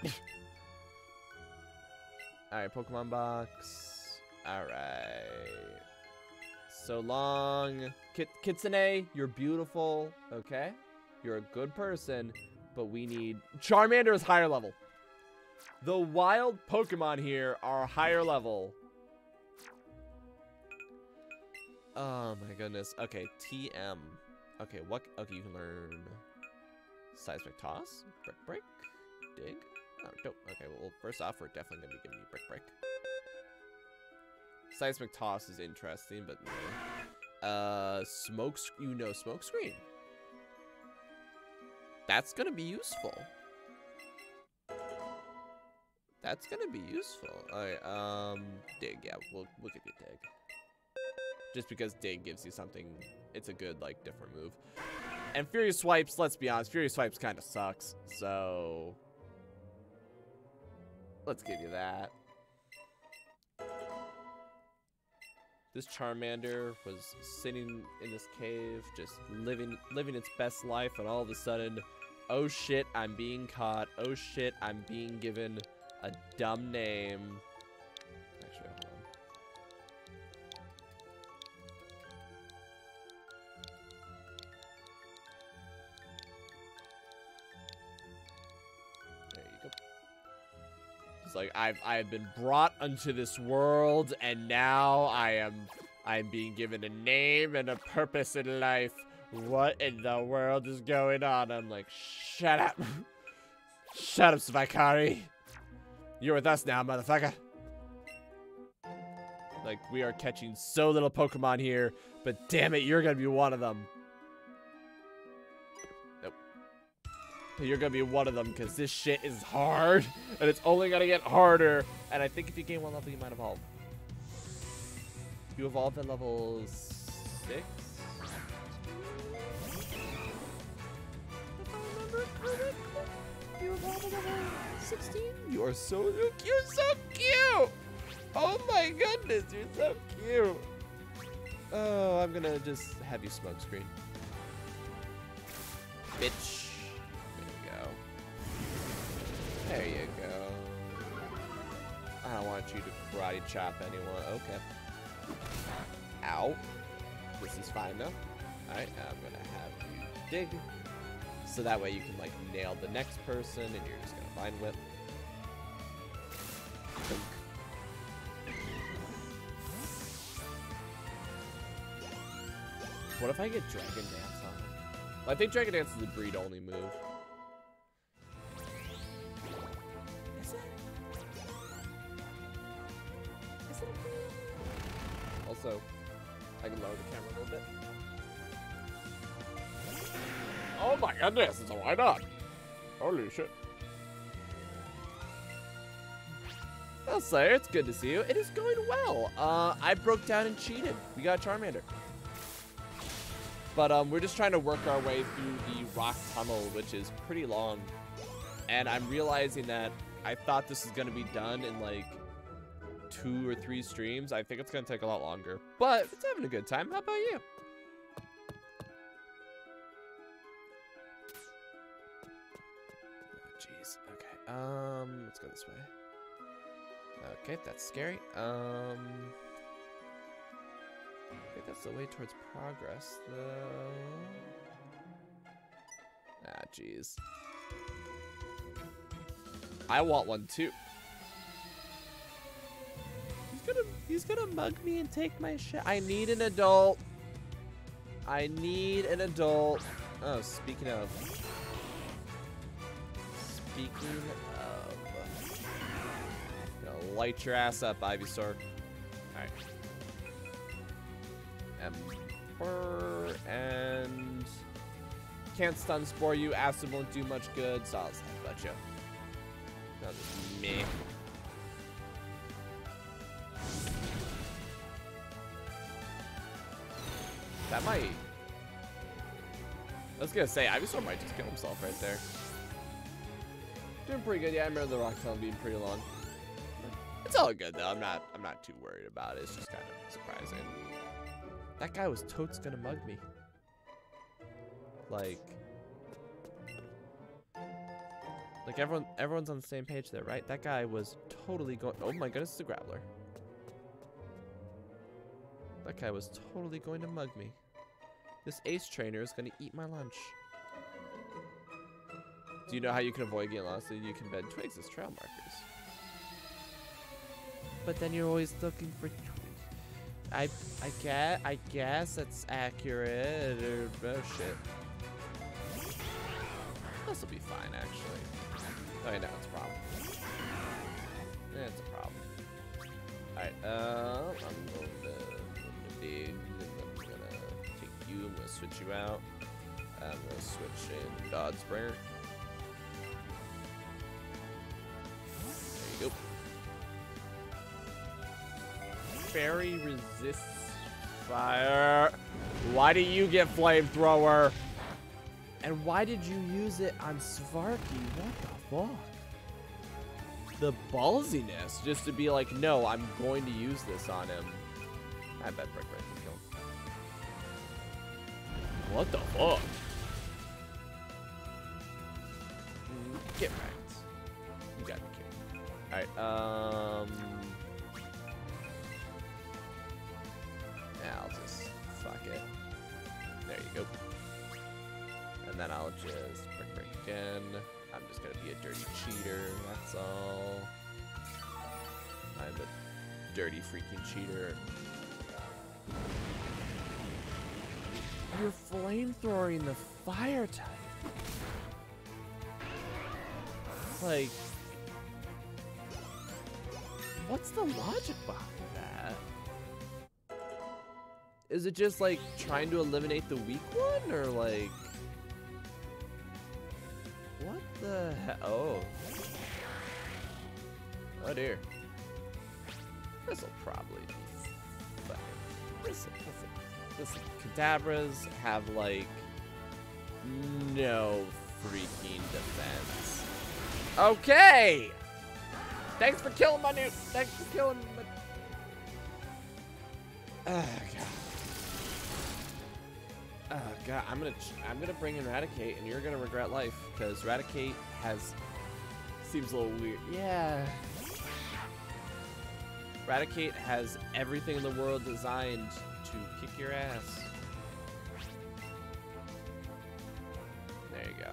Alright, Pokemon box. Alright. So long. Kit Kitsune, you're beautiful, okay? You're a good person, but we need... Charmander is higher level. The wild Pokemon here are higher level. Oh my goodness. Okay, TM. Okay, what? Okay, you can learn seismic toss, brick break, dig. Oh, dope. Okay, well, first off, we're definitely gonna be giving you brick break. Seismic toss is interesting, but no. Uh, smoke. You know, smoke screen. That's gonna be useful. That's gonna be useful. Alright, um, dig. Yeah, we'll we'll give you dig. Just because dig gives you something, it's a good like different move. And Furious Swipes, let's be honest, Furious Swipes kind of sucks. So let's give you that. This Charmander was sitting in this cave, just living living its best life, and all of a sudden, oh shit, I'm being caught. Oh shit, I'm being given a dumb name. Like I've I have been brought unto this world, and now I am I am being given a name and a purpose in life. What in the world is going on? I'm like, shut up. shut up, Svikari. You're with us now, motherfucker. Like, we are catching so little Pokemon here, but damn it, you're gonna be one of them. You're gonna be one of them, because this shit is hard, and it's only gonna get harder. And I think if you gain one level, you might evolve. You evolved at level 6? You evolved at level 16? You are so you're so cute! Oh my goodness, you're so cute! Oh, I'm gonna just have you smoke screen. Bitch. There you go. I don't want you to karate chop anyone. Okay. Ow. This is fine though. Alright, I'm gonna have you dig. So that way you can like nail the next person and you're just gonna vine whip. What if I get Dragon Dance on? Well, I think Dragon Dance is a breed only move. Goodness, so why not? Holy shit. Well, Slayer, it's good to see you. It is going well. Uh, I broke down and cheated. We got Charmander. But um, we're just trying to work our way through the rock tunnel, which is pretty long. And I'm realizing that I thought this was going to be done in like two or three streams. I think it's going to take a lot longer. But it's having a good time. How about you? Um, let's go this way. Okay, that's scary. Um, I think That's the way towards progress, though. Ah, jeez. I want one too. He's gonna he's gonna mug me and take my shit. I need an adult. I need an adult. Oh, speaking of. Speaking of. Gonna light your ass up, Ivysaur. Alright. Ember and can't stun spore you. Acid won't do much good, so I'll just headbutt you. That's me. That might. I was gonna say, Ivysaur might just kill himself right there. Doing pretty good. Yeah, I remember the rock tunnel being pretty long. It's all good though. I'm not. I'm not too worried about it. It's just kind of surprising. That guy was totes gonna mug me. Like. Like everyone, everyone's on the same page there, right? That guy was totally going. Oh my goodness, it's a grappler. That guy was totally going to mug me. This ace trainer is to eat my lunch. Do you know how you can avoid getting lost? You can bend twigs as trail markers. But then you're always looking for twigs. I, I guess, I guess that's accurate. Or, oh shit. This will be fine, actually. Oh, yeah, no, it's a problem. Yeah, it's a problem. Alright, uh, I'm going to, I'm dig, I'm gonna take you, I'm gonna switch you out. I'm gonna switch in Dodge Fairy resists fire. Why do you get flamethrower? And why did you use it on Svarky? What the fuck? The ballsiness just to be like, no, I'm going to use this on him. I bet Brick Break can kill him. What the fuck? Get wrecked. You gotta be kidding. Alright, um... again. I'm just gonna be a dirty cheater, that's all. I'm a dirty freaking cheater. You're flamethrowing the fire type. Like, what's the logic behind that? Is it just like trying to eliminate the weak one, or like? The hell? Oh. Oh dear. This'll probably be fine. This'll. Kadabras have like no freaking defense. Okay! Thanks for killing my new. Thanks for killing my. Oh god. Oh god, I'm gonna I'm gonna bring in and you're gonna regret life because Raticate has seems a little weird. Yeah. Raticate has everything in the world designed to kick your ass. There you go.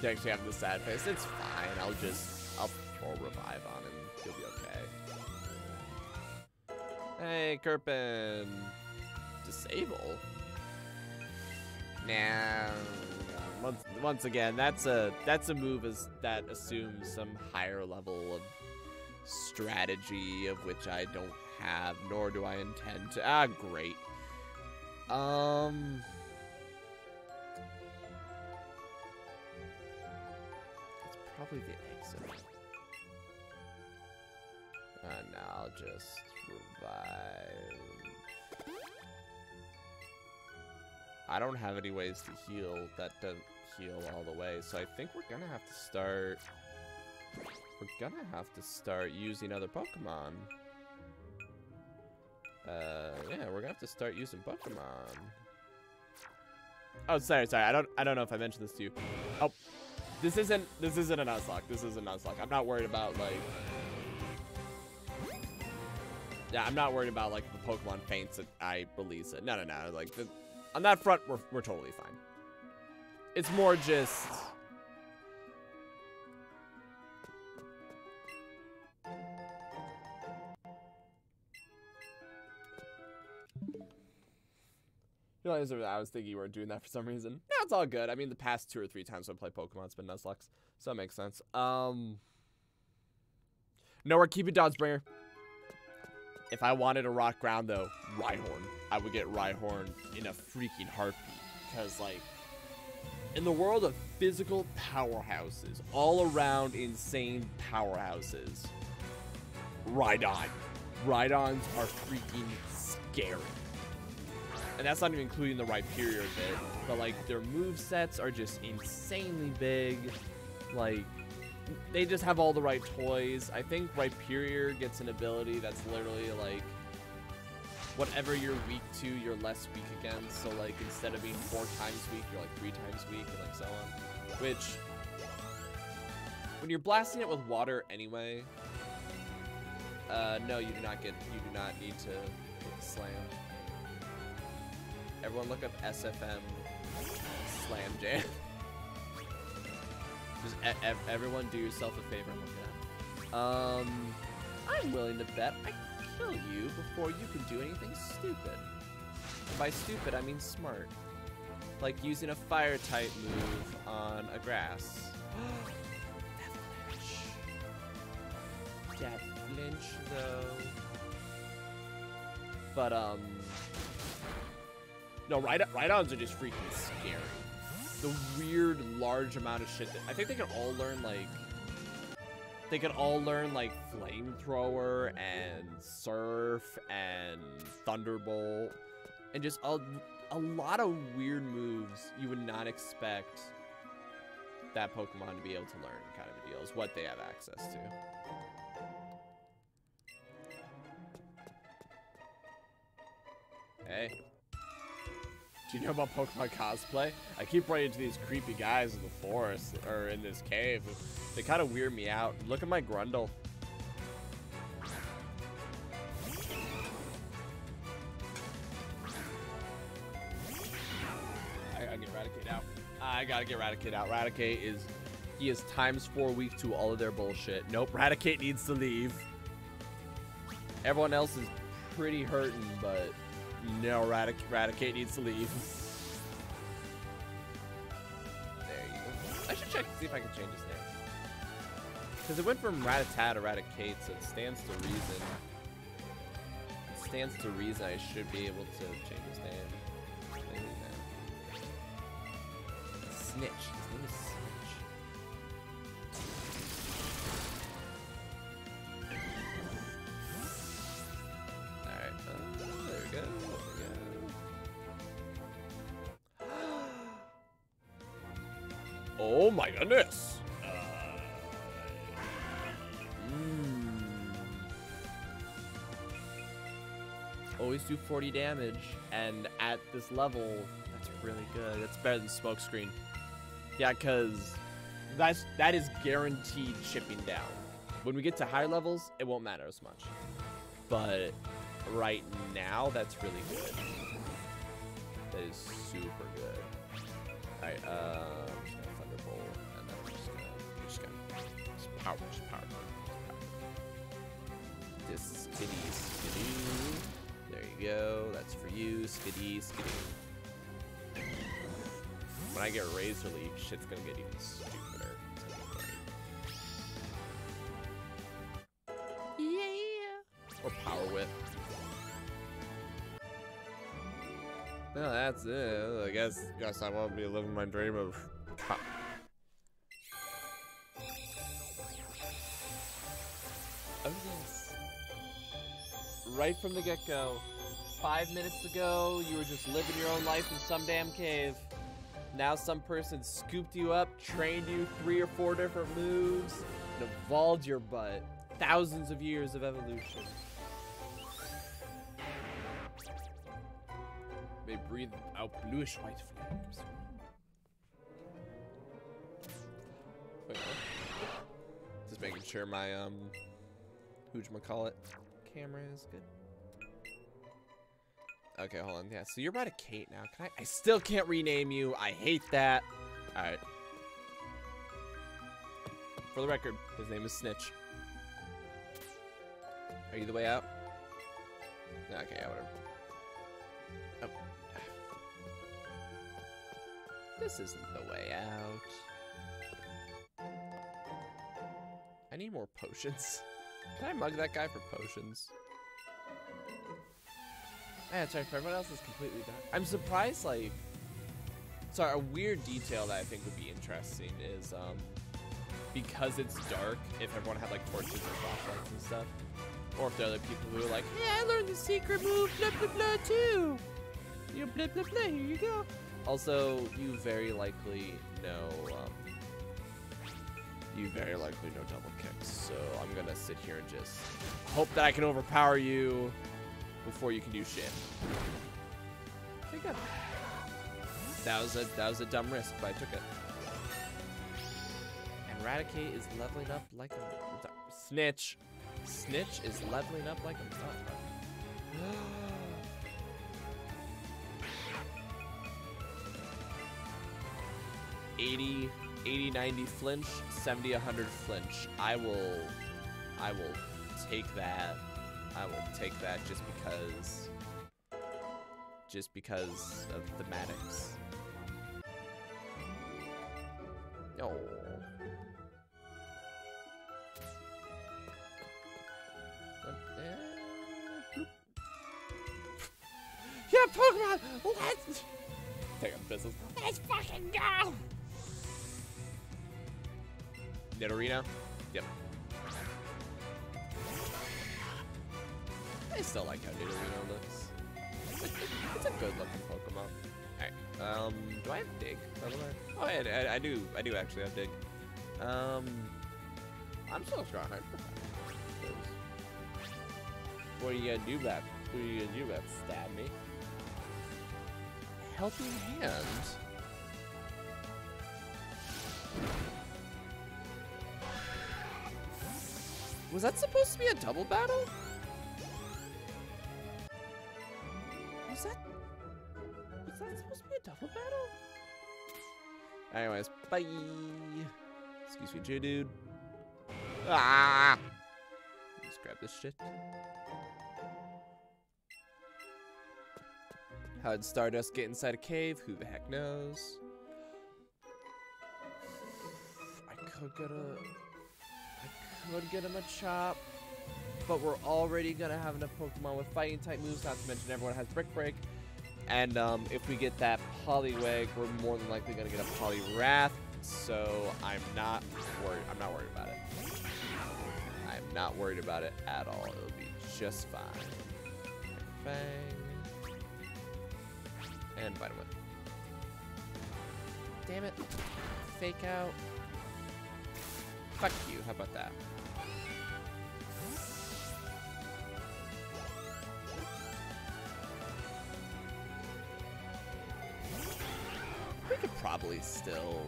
You actually have the sad face. It's fine. I'll just I'll revive on him. He'll be okay. Hey, Kirpin. Disable. Nah. Once once again, that's a that's a move as that assumes some higher level of strategy of which I don't have, nor do I intend to. Ah, great. Um. It's probably the exit. Now I'll just revive. I don't have any ways to heal that don't heal all the way, so I think we're gonna have to start. We're gonna have to start using other Pokemon. Uh, yeah, we're gonna have to start using Pokemon. Oh, sorry, sorry. I don't, I don't know if I mentioned this to you. Oh, this isn't this isn't a Nuzlocke. This isn't a Nuzlocke. I'm not worried about like. Yeah, I'm not worried about like if the Pokemon faints that I release it. No, no, no. Like the, on that front, we're we're totally fine. It's more just. I was thinking you were doing that for some reason. No, it's all good. I mean, the past two or three times I play Pokemon, it's been Nuzlocke, so that makes sense. Um, nowhere keep it, Dodsbringer. If I wanted a rock ground though, Rhyhorn, I would get Rhyhorn in a freaking heartbeat. Because like, in the world of physical powerhouses, all around insane powerhouses, Rhydon. Rhydons are freaking scary. And that's not even including the Rhyperior bit, but like their move sets are just insanely big. Like they just have all the right toys. I think Rhyperior gets an ability that's literally like whatever you're weak to, you're less weak against. So like instead of being four times weak, you're like three times weak and like so on. Which when you're blasting it with water anyway, uh, no, you do not get, you do not need to slam. Everyone look up SFM Slam Jam. Just e everyone do yourself a favor and look it. Um, I'm willing to bet I kill you before you can do anything stupid. And by stupid, I mean smart. Like using a fire type move on a grass. Death flinch though. But um no, Rhydons are just freaking scary. The weird large amount of shit that I think they can all learn like they can all learn like flamethrower and surf and thunderbolt and just a, a lot of weird moves you would not expect that Pokemon to be able to learn kind of a deal is what they have access to. Hey. Do you know about Pokemon cosplay? I keep running into these creepy guys in the forest, or in this cave. They kind of weird me out. Look at my Grundle. I gotta get Raticate out. I gotta get Raticate out. Raticate is, he is times four weak to all of their bullshit. Nope, Raticate needs to leave. Everyone else is pretty hurting, but no, Radic Raticate needs to leave. there you go. I should check to see if I can change his name. Because it went from Rattata to Raticate, so it stands to reason. It stands to reason I should be able to change his name. Snitch. His name is Oh my goodness. Uh. Always do 40 damage, and at this level, that's really good. That's better than Smokescreen. Yeah, because that's that is guaranteed chipping down. When we get to higher levels, it won't matter as much. But right now, that's really good. That is super good. Alright, uh, just power, just power, power. This skiddy, skidoo. There you go, that's for you, skiddy, skidoo. When I get Razor Leaf, shit's gonna get even stupider. It's gonna be great. Yeah! Or Power Whip. No, that's it. I guess, guess I won't be living my dream of. Right from the get-go. Five minutes ago, you were just living your own life in some damn cave. Now some person scooped you up, trained you three or four different moves, and evolved your butt. Thousands of years of evolution. They breathe out bluish white flames. Wait. Just making sure my um, who'd-call-it camera is good. Okay, hold on. Yeah, so you're by a Kate now. Can I? I still can't rename you. I hate that. All right. For the record, his name is Snitch. Are you the way out? Okay, yeah, whatever. Oh. This isn't the way out. I need more potions. Can I mug that guy for potions? Yeah, sorry, for everyone else is completely done. I'm surprised, like... Sorry, a weird detail that I think would be interesting is, um... Because it's dark, if everyone had, like, torches or flashlights and stuff. Or if there are other people who are like, Yeah, I learned the secret move, blah, blah, blah, too! You blah, blah, blah, here you go. Also, you very likely know, um... You very likely know double kicks, so I'm gonna sit here and just hope that I can overpower you before you can do shit. That was a that was a dumb risk, but I took it. And Raticate is leveling up like a snitch. Snitch is leveling up like a motherfucker. 80, 80, 90 flinch, 70, 100 flinch. I will, I will take that. I will take that just because, just because of thematics. No. Yeah, Pokemon! Let's take up business. Let's fucking go! Nidorino? Yep. I still like how Nidorino looks. It's a, it's a good looking Pokemon. Alright, um, do I have Dig? Oh, yeah, I, I do, I do actually have Dig. Um, I'm still strong. What are you gonna do, that? What are you gonna do, that? Stab me? Helping hand? Was that supposed to be a double battle? Was that... Was that supposed to be a double battle? Anyways, bye! Excuse me, J-Dude. Ah! Just grab this shit. How did Stardust get inside a cave? Who the heck knows? I could get a could get him a chop, but we're already gonna have enough Pokemon with fighting type moves, not to mention everyone has Brick Break. And um, if we get that Poliwag, we're more than likely gonna get a Poliwrath, so I'm not worried. I'm not worried about it. I'm not worried about it at all. It'll be just fine. Fang. And Vitamin. Damn it. Fake out. Fuck you. How about that? We could probably still...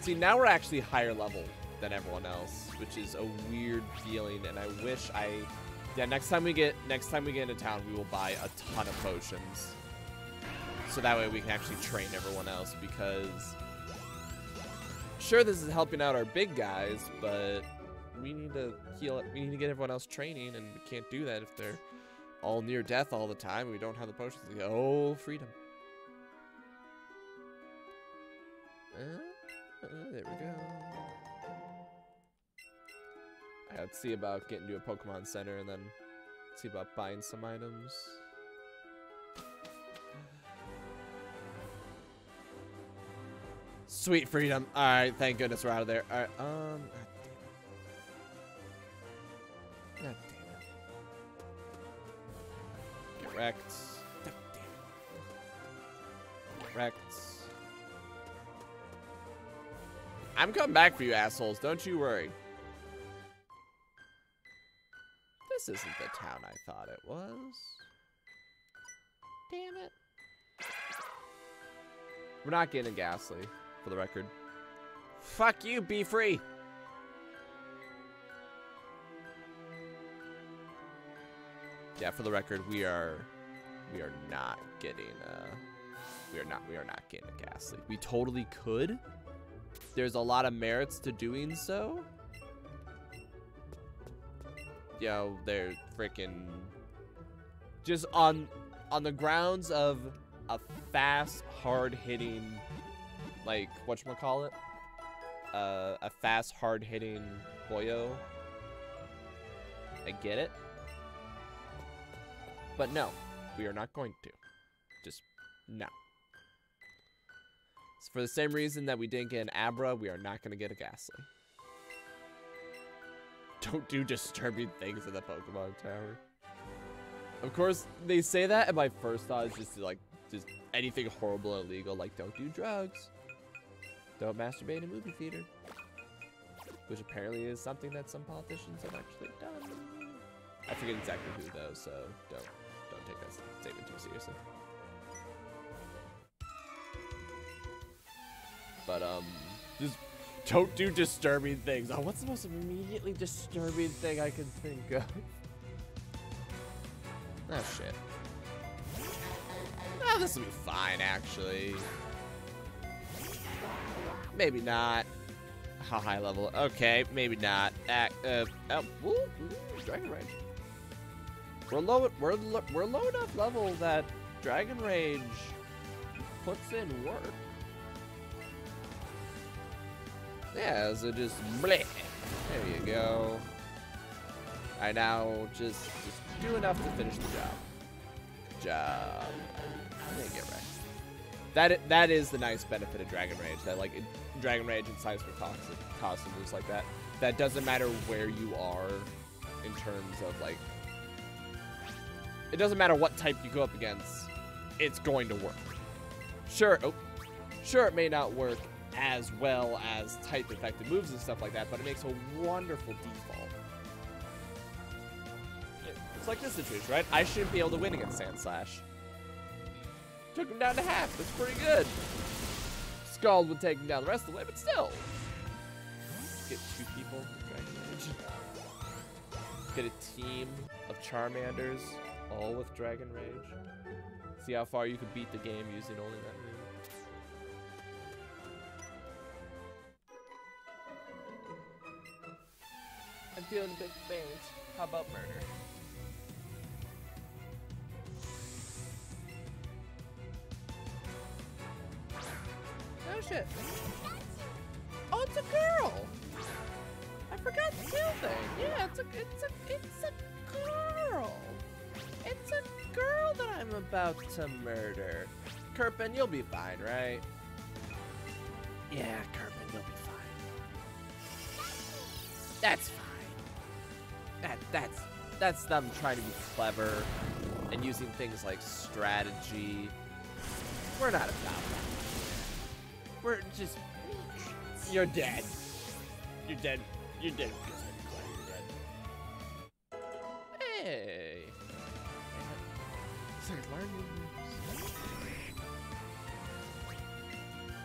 See, now we're actually higher level than everyone else, which is a weird feeling, and I wish I... Yeah, next time we get next time we get into town, we will buy a ton of potions. So that way we can actually train everyone else, because... Sure, this is helping out our big guys, but we need to heal. We need to get everyone else training, and we can't do that if they're all near death all the time. We don't have the potions. Oh, freedom. Uh, uh, there we go. Let's see about getting to a Pokemon Center and then see about buying some items. Sweet freedom. All right, thank goodness we're out of there. All right, um, God damn it. God damn it. Get wrecked. Get wrecked. I'm coming back for you assholes. Don't you worry. This isn't the town I thought it was. Damn it. We're not getting Gastly, for the record. Fuck you, be free! Yeah, for the record, we are we are not getting uh we are not we are not getting a Gastly. We totally could, there's a lot of merits to doing so. Yo, they're freaking just on on the grounds of a fast, hard hitting like whatchamacallit? Uh a fast, hard hitting Boyo. I get it. But no, we are not going to. Just no. So for the same reason that we didn't get an Abra, we are not going to get a Gastly. Don't do disturbing things in the Pokemon Tower. Of course, they say that, and my first thought is just like, just anything horrible and illegal, like don't do drugs, don't masturbate in a movie theater, which apparently is something that some politicians have actually done. I forget exactly who though, so don't don't take that statement too seriously. But um, just don't do disturbing things. Oh, what's the most immediately disturbing thing I can think of? Oh shit. Oh, this will be fine actually. Maybe not. How high level? Okay, maybe not. Uh, uh, oh, woo, Dragon Rage. We're low. We're lo we're low enough level that Dragon Rage puts in work. Yeah, so just bleh. There you go. I now just just do enough to finish the job. Good job. Didn't get wrecked. That that is the nice benefit of Dragon Rage. That like Dragon Rage and Size for Toxic costumes like that. That doesn't matter where you are in terms of like. It doesn't matter what type you go up against. It's going to work. Sure. Oh, sure. It may not work as well as type effective moves and stuff like that, but it makes a wonderful default. It's like this situation, right? I shouldn't be able to win against Sandslash. Took him down to half. That's pretty good. Scald would take him down the rest of the way, but still. Get two people Dragon Rage. Get a team of Charmanders, all with Dragon Rage. See how far you could beat the game using only that I'm feeling a bit faint. How about murder? Oh shit. Oh, it's a girl. I forgot the kill thing. Yeah, it's a it's a it's a girl. It's a girl that I'm about to murder. Kirpin, you'll be fine, right? Yeah, Kirpin, you'll be fine. That's fine. That that's that's them trying to be clever and using things like strategy. We're not about that. We're just you're dead. You're dead. You're dead. You're dead. Hey. Sorry, learn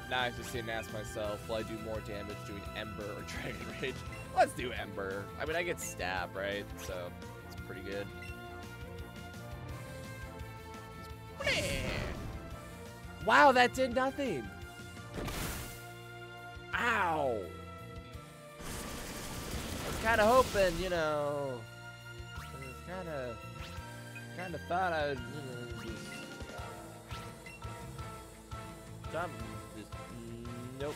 Now I just sit and ask myself, will I do more damage doing Ember or Dragon Rage? Let's do Ember. I mean, I get stab, right? So it's pretty good. Wow, that did nothing. Ow. I was kind of hoping, you know. I was kind of, kind of thought I'd, you know, just. Uh, something. Nope.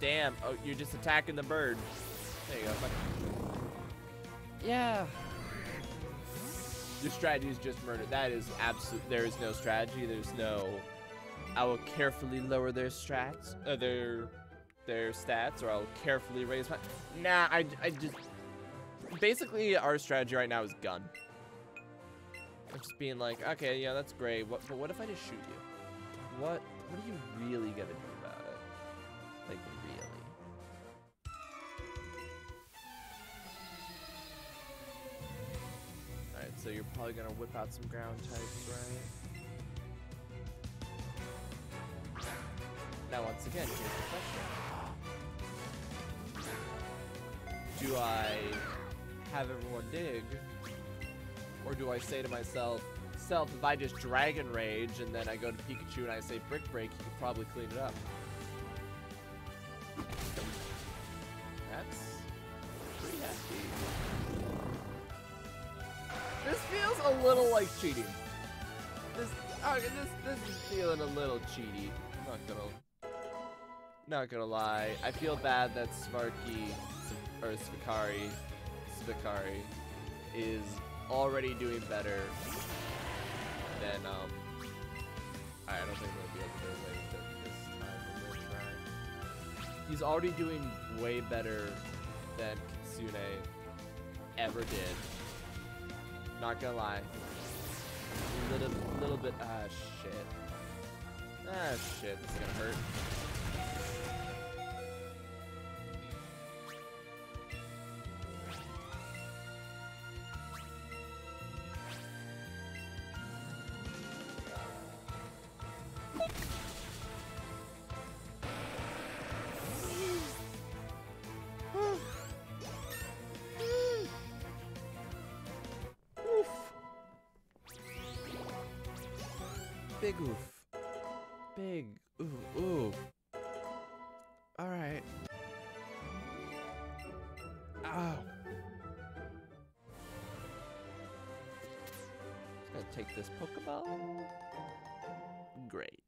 Damn. Oh, you're just attacking the bird. There you go. Yeah. Your strategy is just murder. That is absolute. There is no strategy. There's no. I will carefully lower their strats, uh, their their stats, or I'll carefully raise my. Nah, I, I just. Basically, our strategy right now is gun. I'm just being like, okay, yeah, that's great. What, but what if I just shoot you? What? What are you really gonna do about it? Like really? All right, so you're probably gonna whip out some ground types, right? Now, once again, here's the question. Do I have everyone dig? Or do I say to myself, self, if I just Dragon Rage and then I go to Pikachu and I say Brick Break, you could probably clean it up. That's pretty hefty. This feels a little like cheating. This, this, this is feeling a little cheaty. I'm not gonna, not gonna lie. I feel bad that Sparky, or Spikari, Spikari, is already doing better than, um, I don't think we'll be able to win it this time. We're gonna. He's already doing way better than Kitsune ever did. Not gonna lie. A little, little bit, ah, shit. Ah, shit, this is gonna hurt. Big oof. Big ooh ooh. All right. Ow. Just gonna take this Pokeball. Great.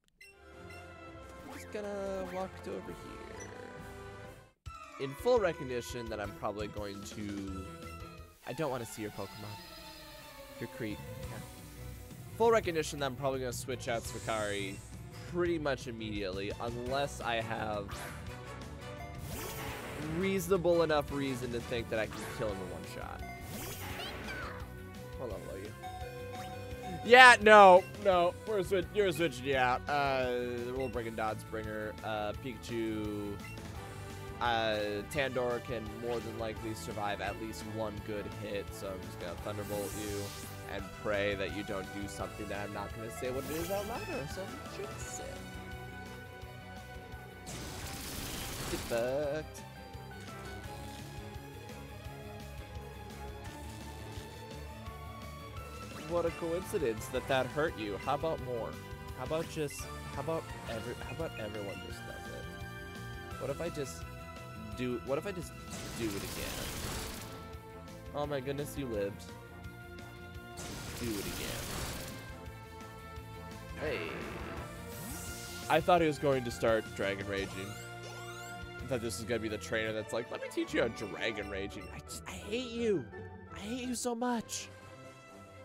Just gonna walk over here. In full recognition that I'm probably going to. I don't want to see your Pokemon. Your Creek. Yeah. Full recognition that I'm probably going to switch out Spikari pretty much immediately, unless I have reasonable enough reason to think that I can kill him in one shot. Hold on, will? Yeah, no, no, we're switch you're switching you out. Uh, we'll bring in Dodsbringer, uh, Pikachu, uh, Tandor can more than likely survive at least one good hit, so I'm just gonna Thunderbolt you and pray that you don't do something that I'm not gonna say what it is out loud or it. Get fucked. What a coincidence that that hurt you. How about more? How about just, how about every, how about everyone just does it? What if I just do, what if I just do it again? Oh my goodness, you lived. Do it again. Hey. I thought he was going to start Dragon Raging. I thought this was gonna be the trainer that's like, let me teach you how Dragon Raging. I just, I hate you. I hate you so much.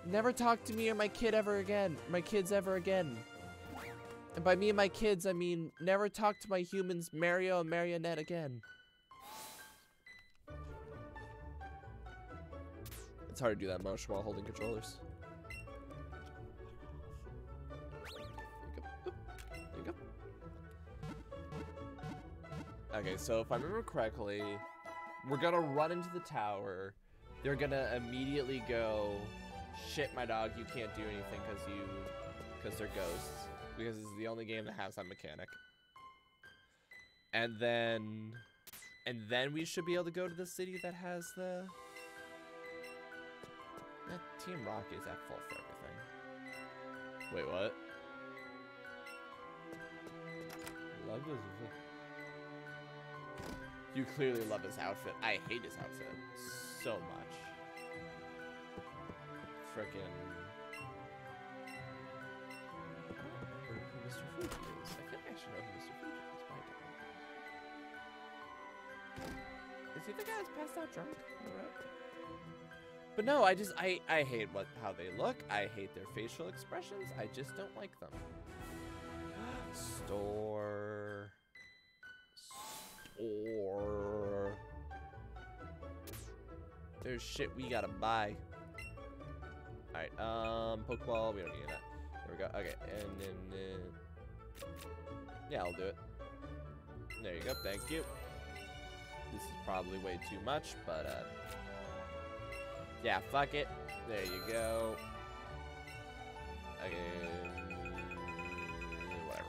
Never talk to me or my kid ever again. My kids ever again. And by me and my kids, I mean never talk to my humans, Mario and Marionette again. It's hard to do that motion while holding controllers. There you go. Okay, so if I remember correctly, we're gonna run into the tower. They're gonna immediately go, shit, my dog, you can't do anything because you, because they're ghosts. Because is the only game that has that mechanic. And then, and then we should be able to go to the city that has the. Eh, Team Rocket is at fault for everything. Wait, what? Love his. You clearly love his outfit. I hate his outfit so much. Frickin' Mr. Fuji is. I know who Mr. Fuji is. Is he the guy that's passed out drunk? Alright. But no, I just I I hate what how they look. I hate their facial expressions. I just don't like them. Store. Store. There's shit we gotta buy. Alright, um, Pokeball, we don't need that. There we go. Okay, and then, uh, yeah, I'll do it. There you go, thank you. This is probably way too much, but, uh, yeah, fuck it. There you go. Okay, whatever.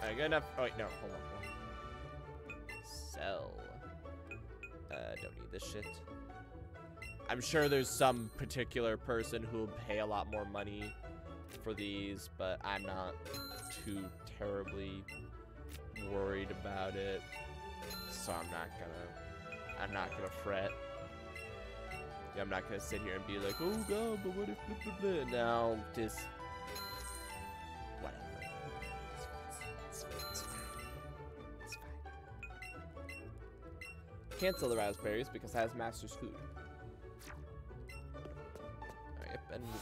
Alright, good enough. Oh, wait, no, hold on. Hold on. Sell. Uh, don't need this shit. I'm sure there's some particular person who will pay a lot more money for these, but I'm not too terribly worried about it. So I'm not gonna, I'm not gonna fret. I'm not gonna sit here and be like, oh god, but what if blah blah blah. No, just whatever. It's fine, it's fine, it's fine. It's fine. Cancel the raspberries because that is master's food. Alright, and we go.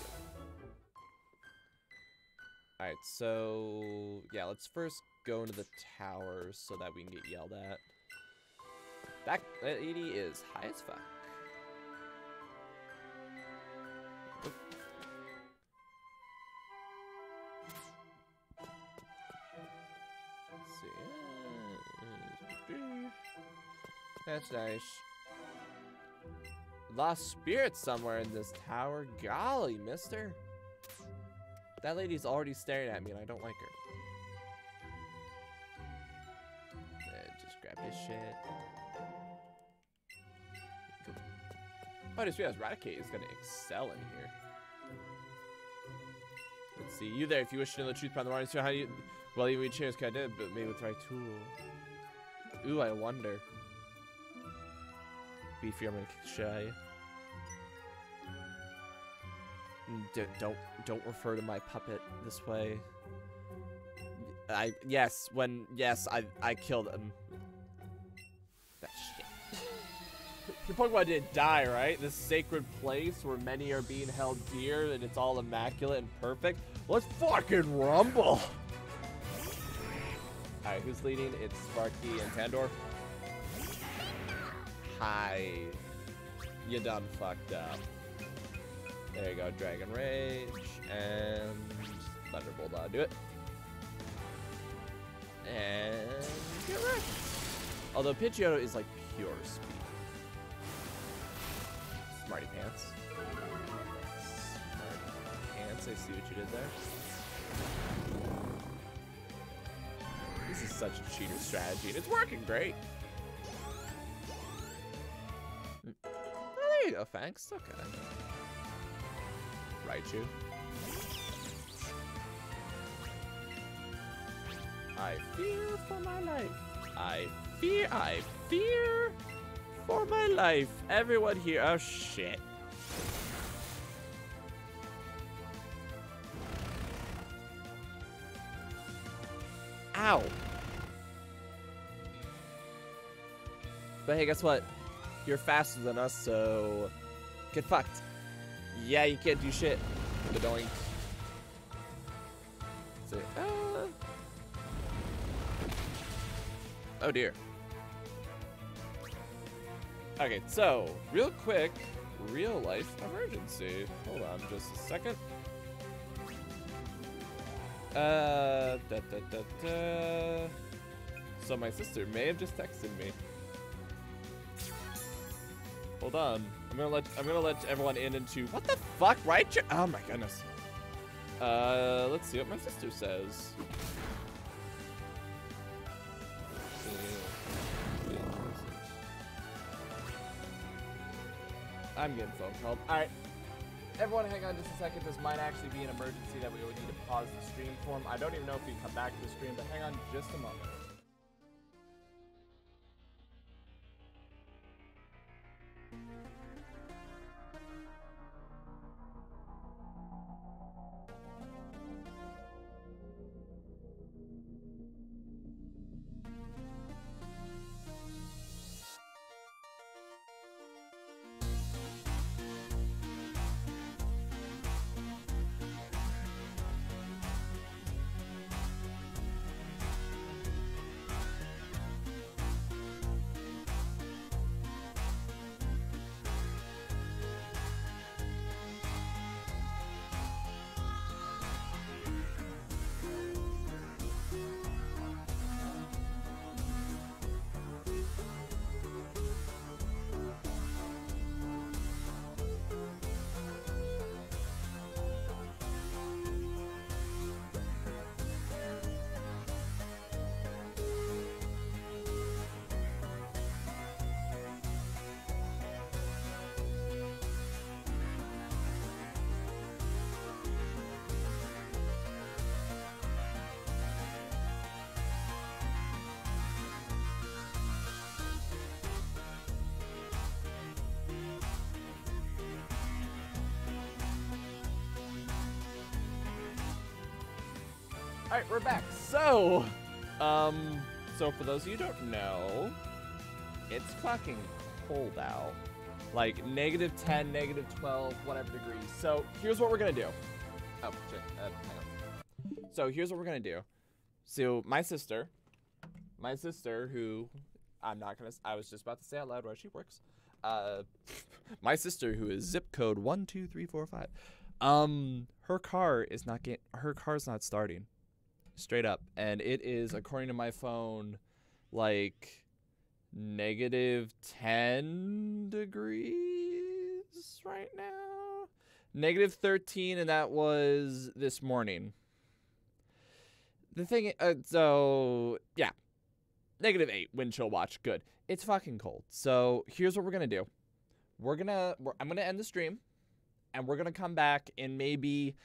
Alright, so yeah, let's first go into the towers so that we can get yelled at. That lady is high as fuck. That's nice. Lost spirit somewhere in this tower. Golly, mister. That lady's already staring at me and I don't like her. Uh, just grab his shit. Oh, I just realized Raticate is gonna excel in here. Let's see. You there, if you wish to know the truth behind the so how you well even chance I did, but maybe with the right tool. Ooh, I wonder. Beefy, I'm gonna show you. Mm, D don't don't refer to my puppet this way. I yes when yes I I killed him. That shit. The Pokemon didn't die, right? This sacred place where many are being held dear and it's all immaculate and perfect. Let's fucking rumble. Alright, who's leading? It's Sparky and Tandor. Hi. You done fucked up. There you go, Dragon Rage and Thunderbolt. I'll do it. And get wrecked. Although Pidgeotto is like pure speed. Smarty Pants. Smarty Pants, I see what you did there. This is such a cheater strategy, and it's working great. Thanks. Okay. Raichu. I fear for my life. I fear, I fear for my life. Everyone here, oh shit. Ow. But hey, guess what? You're faster than us, so get fucked. Yeah, you can't do shit. Annoying. So, uh... Oh dear. Okay, so, real quick, real life emergency. Hold on just a second. Uh, da da da da. So my sister may have just texted me. Hold on. I'm gonna let I'm gonna let everyone in into what the fuck, right? Oh my goodness. Uh, let's see what my sister says. I'm getting phone called. All right. Everyone hang on just a second. This might actually be an emergency that we would need to pause the stream for. I don't even know if we can come back to the stream, but hang on just a moment. Alright, we're back. So, um, so for those of you who don't know, it's fucking cold out. Like negative 10, negative 12, whatever degrees. So here's what we're gonna do. Oh, shit. Uh. So here's what we're gonna do. So my sister, my sister, who I'm not gonna, I was just about to say out loud where she works. Uh, my sister, who is zip code one two three four five. Um, her car is not getting, her car's not starting, straight up, and it is according to my phone, like negative 10 degrees right now. Negative 13, and that was this morning. The thing, uh, so yeah, negative 8 wind chill watch. Good. It's fucking cold. So here's what we're gonna do. We're gonna, we're, I'm gonna end the stream, and we're gonna come back in maybe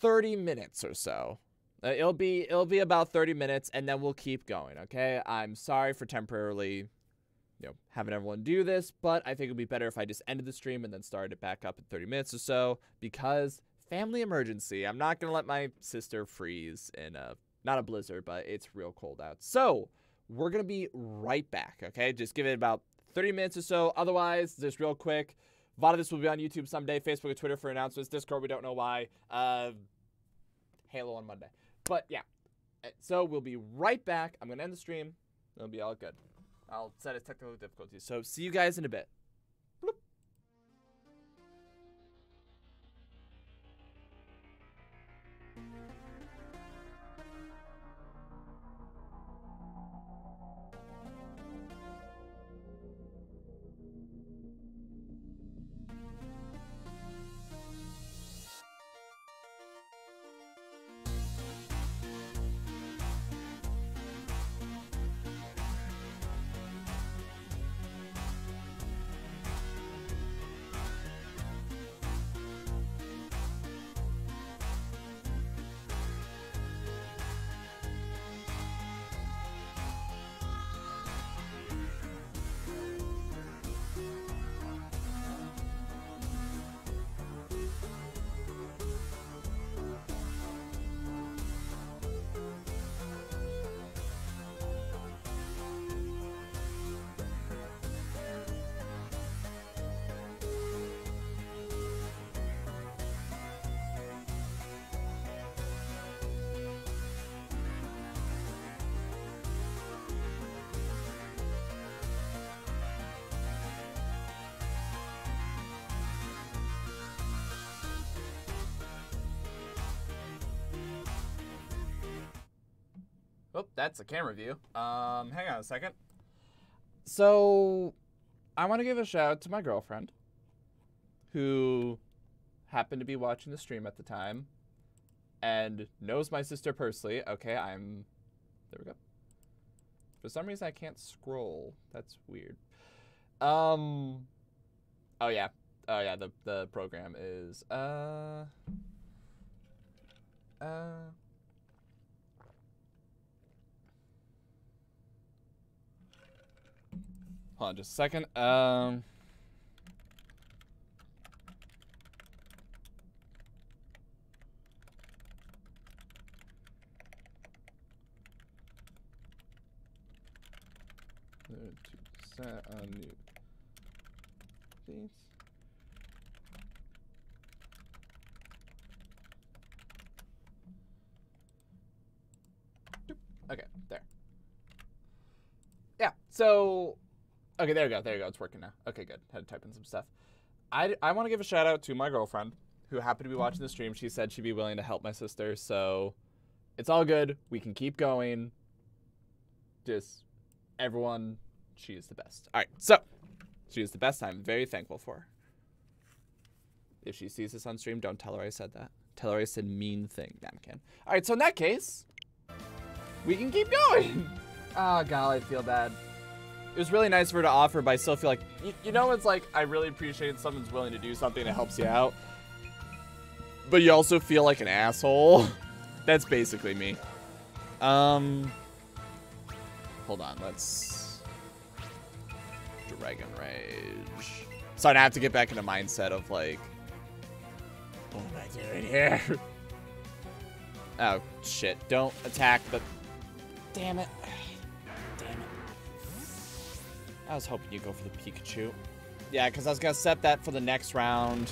30 minutes or so. Uh, it'll be it'll be about 30 minutes and then we'll keep going, okay? I'm sorry for temporarily you know, having everyone do this, but I think it'd be better if I just ended the stream and then started it back up in 30 minutes or so because family emergency. I'm not going to let my sister freeze in a not a blizzard, but it's real cold out. So, we're going to be right back, okay? Just give it about 30 minutes or so. Otherwise, just real quick, a lot of this will be on YouTube someday, Facebook and Twitter for announcements, Discord, we don't know why. Uh, Halo on Monday. But yeah, Uh, so we'll be right back. I'm gonna end the stream. It'll be all good. I'll set as technical difficulties. So see you guys in a bit. That's a camera view. Um, hang on a second. So, I want to give a shout out to my girlfriend, who happened to be watching the stream at the time, and knows my sister personally. Okay, I'm. There we go. For some reason, I can't scroll. That's weird. Um. Oh yeah. Oh yeah. The the program is uh. Uh. Hold on just a second. Um. set a new. Doop. Okay, there. Yeah, so Okay, there you go. There you go. It's working now. Okay, good. Had to type in some stuff. I, I want to give a shout out to my girlfriend who happened to be watching the stream. She said she'd be willing to help my sister. So it's all good. We can keep going. Just everyone, she is the best. All right. So she is the best. I'm very thankful for her. If she sees this on stream, don't tell her I said that. Tell her I said mean thing, Namcan. All right. So in that case, we can keep going. Ah, oh, God, I feel bad it was really nice of her to offer, but I still feel like, you, you know, it's like I really appreciate someone's willing to do something that helps you out, but you also feel like an asshole. That's basically me. Um, hold on, let's Dragon Rage. So I have to get back in the mindset of like, what am I doing here? Oh, shit. Don't attack the... Damn it. I was hoping you'd go for the Pikachu. Yeah, because I was going to set that for the next round.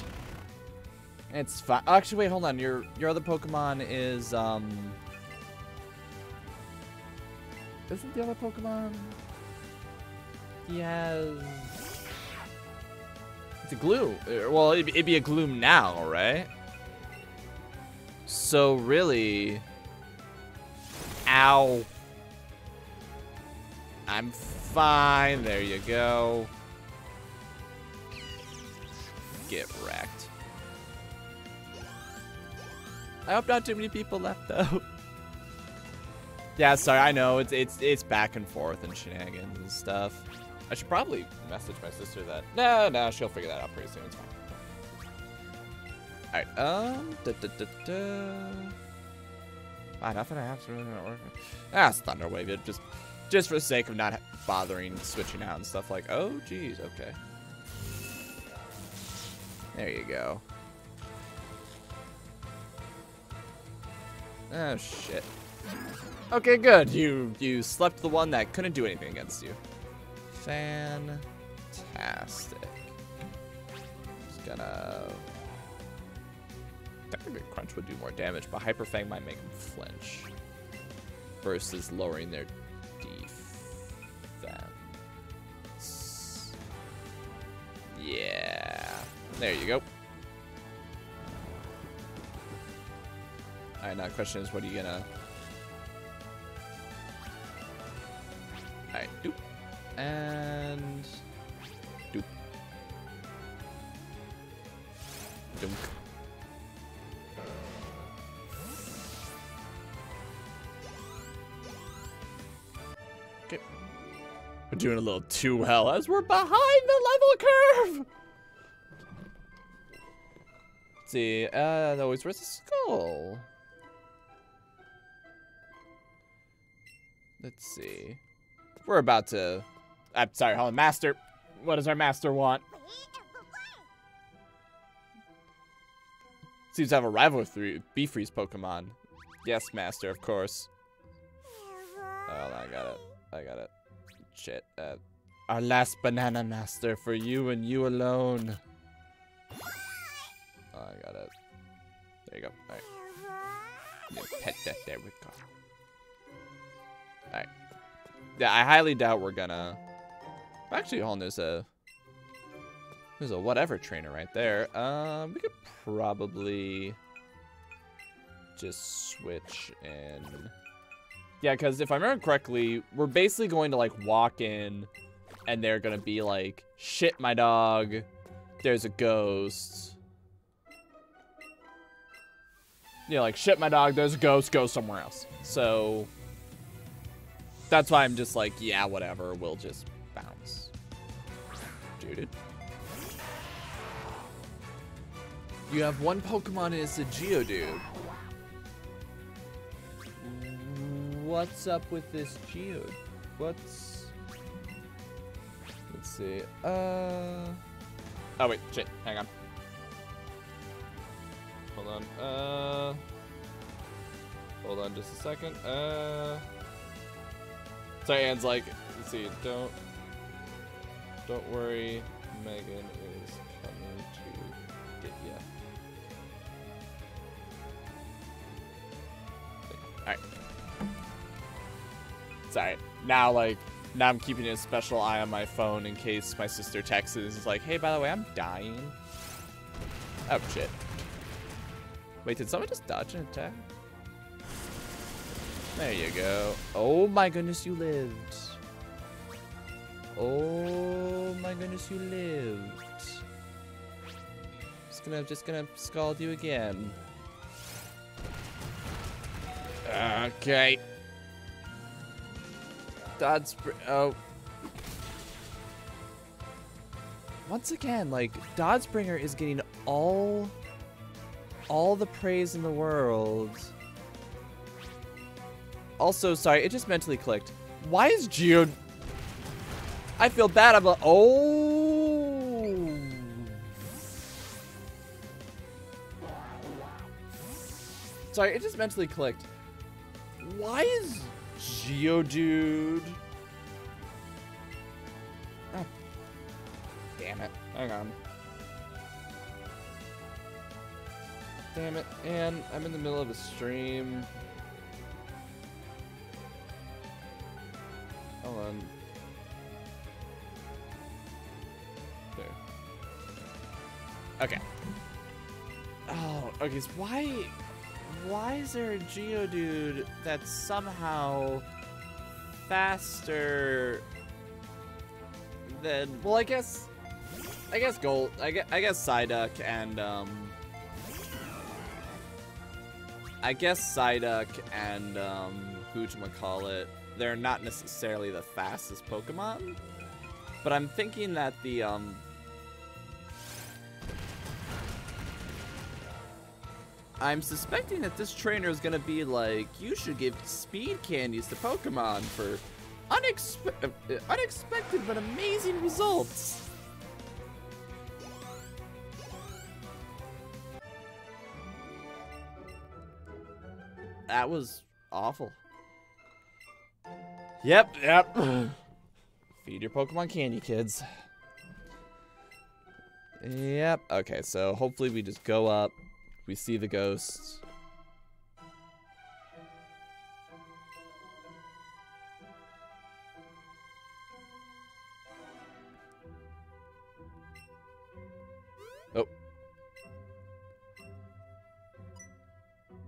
It's fine. Actually, wait, hold on. Your your other Pokemon is, um... Isn't the other Pokemon... He has... It's a Gloom. Uh, Well, it'd, it'd be a Gloom now, right? So really... Ow. I'm fine. There you go. Get wrecked. I hope not too many people left though. yeah, sorry. I know it's it's it's back and forth and shenanigans and stuff. I should probably message my sister that. No, no, she'll figure that out pretty soon. It's fine. Alright, um, da, da, da, da. Ah, nothing I have to really not working. Ah, it's Thunder Wave. It just, just for the sake of not bothering switching out and stuff like, oh, geez, okay. There you go. Oh, shit. Okay, good. You, you slept the one that couldn't do anything against you. Fantastic. Just gonna Technically, Crunch would do more damage, but Hyper Fang might make him flinch. Versus lowering their There you go. Alright, now the question is, what are you gonna... Alright, doop. And... Doop. Dunk. Okay. We're doing a little too well as we're behind the level curve. See, uh, no, where's the skull? Let's see. We're about to. I'm sorry, hold on, master. What does our master want? Seems to have a rival with Beefreeze Pokemon. Yes, master, of course. Oh, I got it. I got it. Shit. Uh, our last banana master for you and you alone. Oh, I got it. There you go. Alright. Yeah, pet that. There we go. Alright. Yeah, I highly doubt we're gonna... Actually, on. There's a... There's a whatever trainer right there. Um, we could probably... Just switch and... Yeah, because if I remember correctly, we're basically going to, like, walk in, and they're going to be like, shit, my dog, there's a ghost. You know, like, shit, my dog, there's a ghost, go somewhere else. So, that's why I'm just like, yeah, whatever, we'll just bounce. Dude. You have one Pokemon and it's a Geodude. What's up with this Geodude? What's... Let's see. Uh. Oh wait, shit. Hang on. Hold on. Uh. Hold on, just a second. Uh. Sorry, Anne's like, let's see. Don't. Don't worry, Megan is coming to get ya. Alright. Sorry. Now, like, now I'm keeping a special eye on my phone in case my sister texts is like, hey, by the way, I'm dying. Oh, shit. Wait, did someone just dodge an attack? There you go. Oh my goodness, you lived. Oh my goodness, you lived. Just gonna, just gonna scald you again. Okay. Dodge. Oh. Once again, like Dodsbringer is getting all, all the praise in the world. Also, sorry, it just mentally clicked. Why is Geo? I feel bad. I'm like, oh. Sorry, it just mentally clicked. Why is Geodude... Oh. Ah, damn it. Hang on. Damn it. And I'm in the middle of a stream. Hold on. There. Okay. Oh, okay. So why, why is there a Geodude that's somehow faster than? Well, I guess, I guess Gold. I guess, I guess Psyduck and um. I guess Psyduck and um, whatchamacallit, they're not necessarily the fastest Pokemon, but I'm thinking that the um, I'm suspecting that this trainer is gonna be like, you should give speed candies to Pokemon for unexpe uh, unexpected but amazing results. That was awful. Yep, yep. Feed your Pokemon candy, kids. Yep. Okay, so hopefully we just go up. We see the ghosts.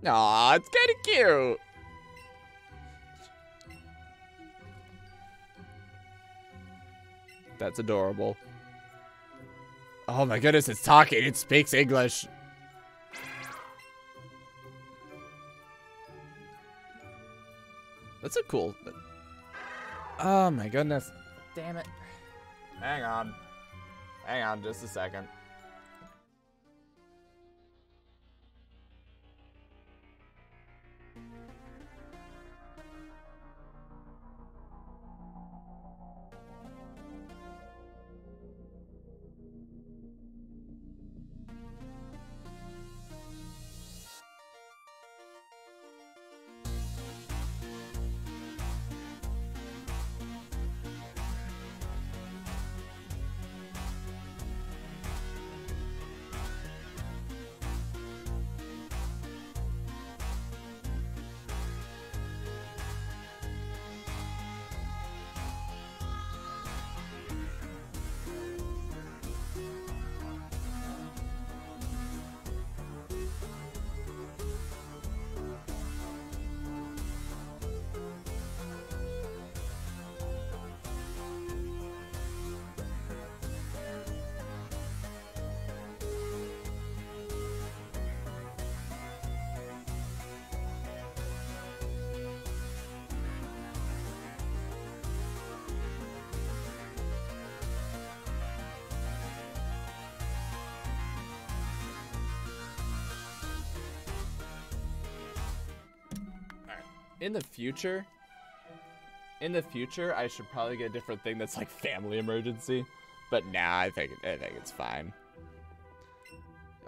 Aw, it's kind of cute. That's adorable. Oh my goodness, it's talking. It speaks English. That's a cool... Oh my goodness. Damn it. Hang on. Hang on just a second. Future, in the future, I should probably get a different thing that's like family emergency. But nah, I think I think it's fine.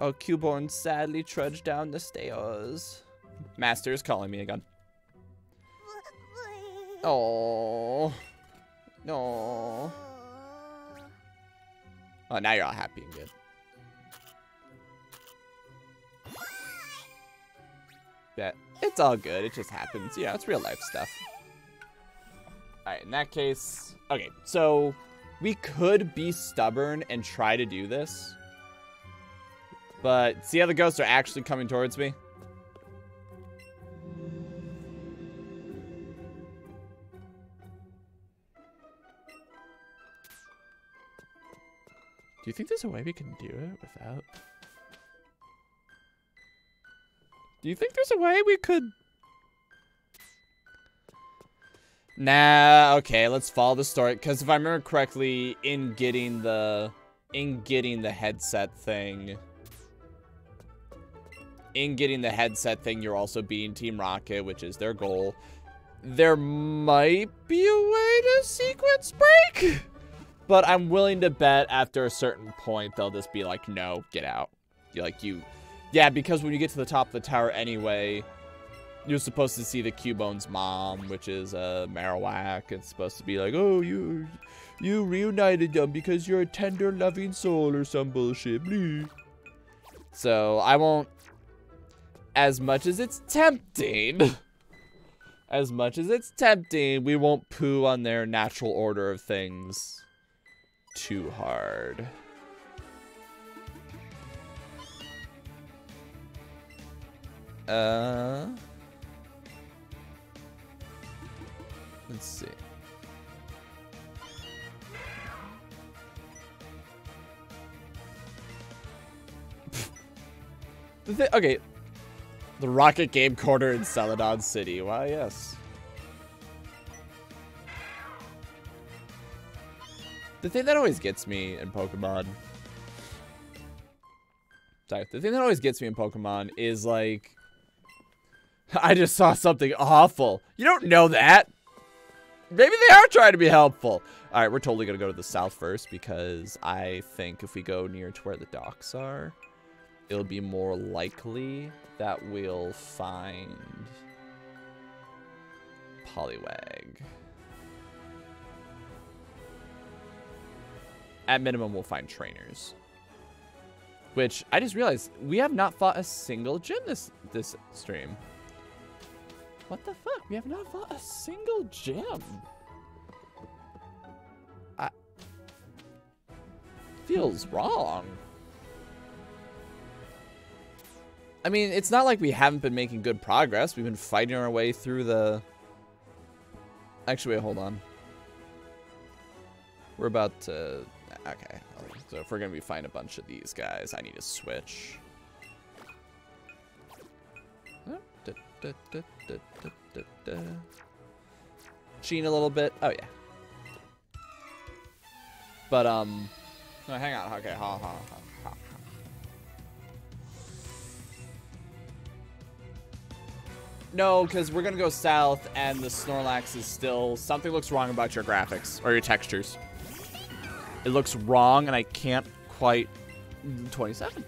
Oh, Cubone sadly trudged down the stairs. Master is calling me again. Oh. No. Oh, now you're all happy and good. It's all good. It just happens. Yeah, it's real life stuff. Alright, in that case... Okay, so... We could be stubborn and try to do this. But see how the ghosts are actually coming towards me? Do you think there's a way we can do it without... Do you think there's a way we could... Nah, okay, let's follow the story. Because if I remember correctly, in getting the... In getting the headset thing... In getting the headset thing, you're also being Team Rocket, which is their goal. There might be a way to sequence break? But I'm willing to bet after a certain point, they'll just be like, no, get out. You're like, you Yeah, because when you get to the top of the tower anyway, you're supposed to see the Cubone's mom, which is uh, Marowak. It's supposed to be like, oh, you you reunited them because you're a tender, loving soul or some bullshit. So I won't, as much as it's tempting, as much as it's tempting, we won't poo on their natural order of things too hard. Uh, let's see. the thi- okay, the Rocket Game Corner in Celadon City. Why, yes. The thing that always gets me in Pokemon. Sorry, the thing that always gets me in Pokemon is like. I just saw something awful. You don't know that. Maybe they are trying to be helpful. All right, we're totally going to go to the south first because I think if we go near to where the docks are, it'll be more likely that we'll find Poliwag. At minimum, we'll find trainers. Which I just realized we have not fought a single gym this this stream. What the fuck? We have not fought a single gem. I feels wrong. I mean, it's not like we haven't been making good progress. We've been fighting our way through the... Actually, wait, hold on. We're about to... Okay. So if we're going to be fighting a bunch of these guys, I need to switch. Sheen a little bit. Oh, yeah. But, um... No, hang on. Okay, ha, ha, ha, ha. No, because we're going to go south, and the Snorlax is still... Something looks wrong about your graphics, or your textures. It looks wrong, and I can't quite... 27.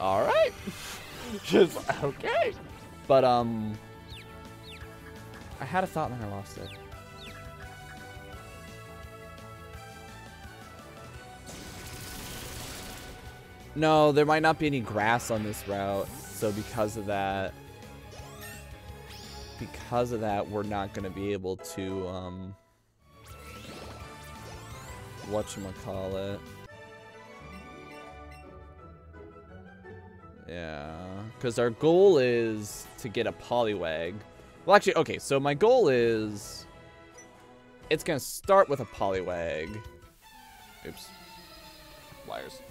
All right. Just okay. But um I had a thought and then I lost it. No, there might not be any grass on this route. So because of that because of that, we're not going to be able to um whatchamacallit. Yeah, because our goal is to get a Poliwag. Well, actually, okay, so my goal is... It's going to start with a Poliwag. Oops. Wires.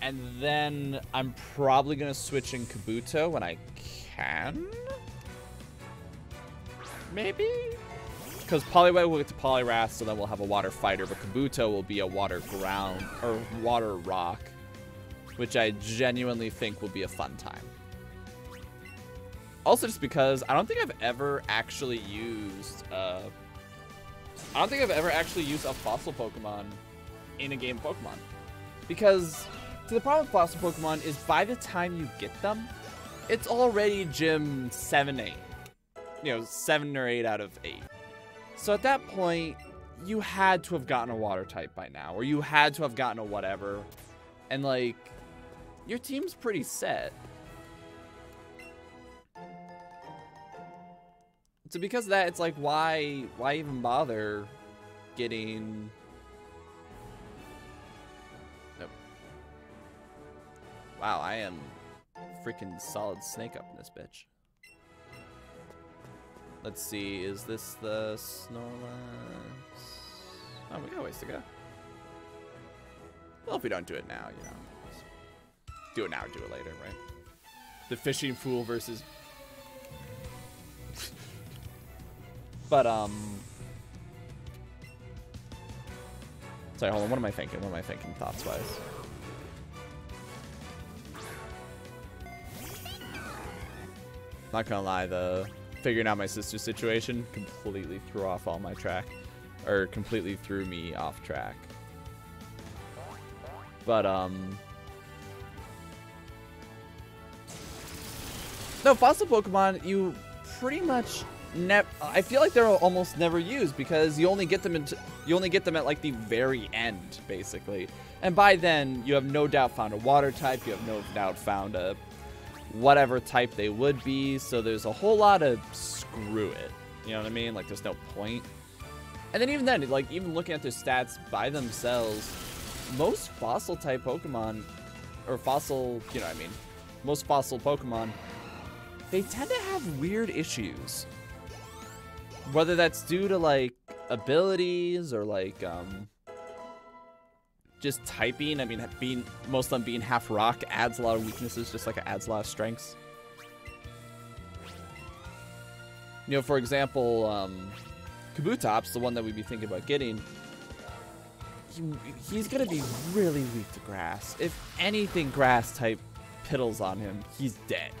And then I'm probably going to switch in Kabuto when I can? Maybe? Because Poliwag will get to Poliwrath, so then we'll have a Water Fighter, but Kabuto will be a Water Ground, or Water Rock which I genuinely think will be a fun time. Also, just because I don't think I've ever actually used, uh, I don't think I've ever actually used a fossil Pokemon in a game Pokemon. Because see, the problem with fossil Pokemon is by the time you get them, it's already gym 7, 8. You know, 7 or 8 out of 8. So at that point, you had to have gotten a water type by now, or you had to have gotten a whatever. And like, your team's pretty set. So because of that, it's like, why, why even bother getting... Nope. Wow, I am freaking solid snake up in this bitch. Let's see, is this the Snorlax? Oh, we got ways to go. Well, if we don't do it now, you know do it now or do it later, right? The fishing fool versus. but um. Sorry, hold on. What am I thinking? What am I thinking thoughts wise? Not gonna lie, the figuring out my sister's situation completely threw off all my track, or completely threw me off track. But, um... No, fossil Pokemon, you pretty much never... I feel like they're almost never used because you only get them into, you only get them at like the very end, basically. And by then, you have no doubt found a water type, you have no doubt found a whatever type they would be, so there's a whole lot of screw it. You know what I mean? Like, there's no point. And then even then, like, even looking at their stats by themselves, most fossil type Pokemon, or fossil, you know what I mean, most fossil Pokemon, they tend to have weird issues. Whether that's due to, like, abilities or, like, um, just typing. I mean, being most of them being half rock adds a lot of weaknesses, just like it adds a lot of strengths. You know, for example, um, Kabutops, the one that we'd be thinking about getting, he, he's going to be really weak to grass. If anything grass type piddles on him, he's dead.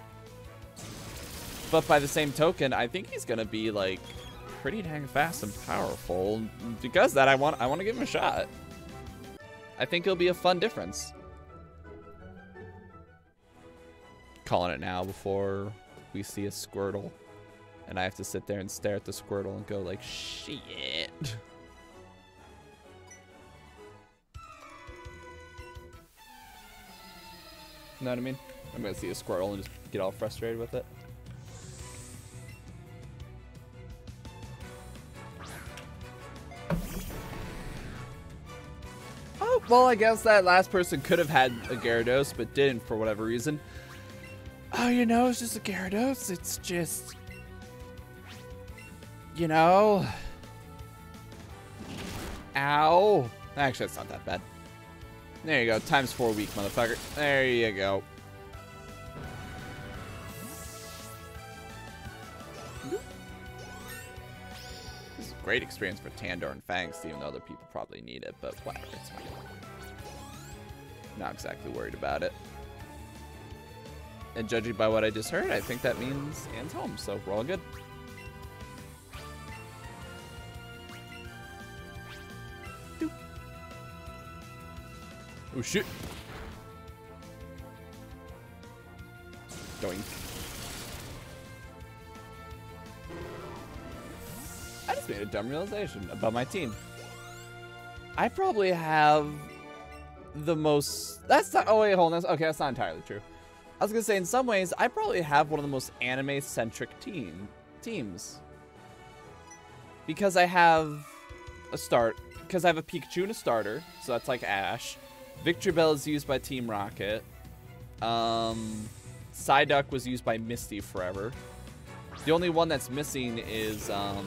But by the same token, I think he's to be, like, pretty dang fast and powerful. Because that, I want I want to give him a shot. I think it'll be a fun difference. Calling it now before we see a Squirtle. And I have to sit there and stare at the Squirtle and go like, shit. You know what I mean? I'm gonna see a Squirtle and just get all frustrated with it. Well, I guess that last person could have had a Gyarados, but didn't for whatever reason. Oh, you know, it's just a Gyarados. It's just... You know... Ow. Actually, it's not that bad. There you go. Times four weak, motherfucker. There you go. This is a great experience for Tandor and Fangs, even though other people probably need it, but whatever, it's fine. Not exactly worried about it. And judging by what I just heard, I think that means Anne's home, so we're all good. Doop. Oh shit! Doink. I just made a dumb realization about my team. I probably have the most. That's not. Oh wait, hold on. okay, that's not entirely true. I was gonna say, in some ways, I probably have one of the most anime-centric team teams because I have a start. Because I have a Pikachu and a starter, so that's like Ash. Victreebel is used by Team Rocket. Um, Psyduck was used by Misty forever. The only one that's missing is um,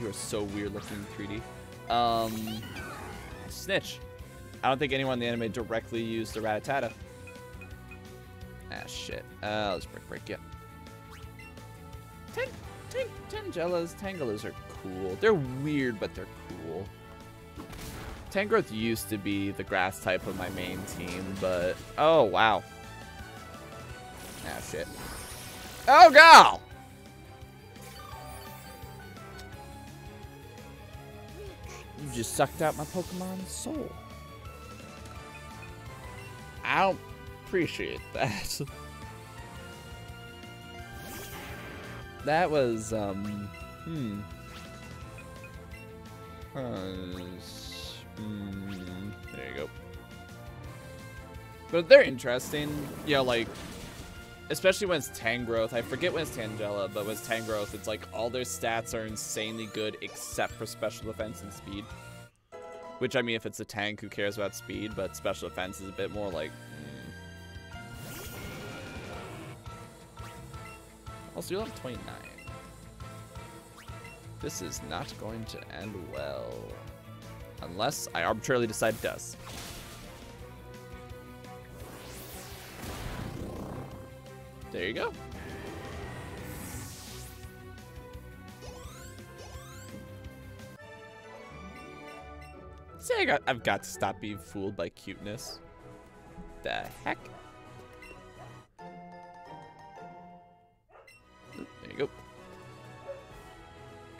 you are so weird looking in 3D. Um, Snitch. I don't think anyone in the anime directly used the Rattata. Ah, shit. Uh, let's break, break, yeah. Ten, ten, Tangelas, are cool. They're weird, but they're cool. Tangrowth used to be the grass type of my main team, but... Oh, wow. Ah, shit. Oh, God! You just sucked out my Pokemon's soul. I don't appreciate that. that was, um, hmm. Uh, hmm. There you go. But they're interesting. You know, like, especially when it's Tangrowth. I forget when it's Tangela, but when it's Tangrowth, it's like all their stats are insanely good except for special defense and speed. Which, I mean, if it's a tank, who cares about speed? But special defense is a bit more like... Mm. Also, you're level 29. This is not going to end well. Unless I arbitrarily decide it does. There you go. I got, I've got to stop being fooled by cuteness. The heck? there you go.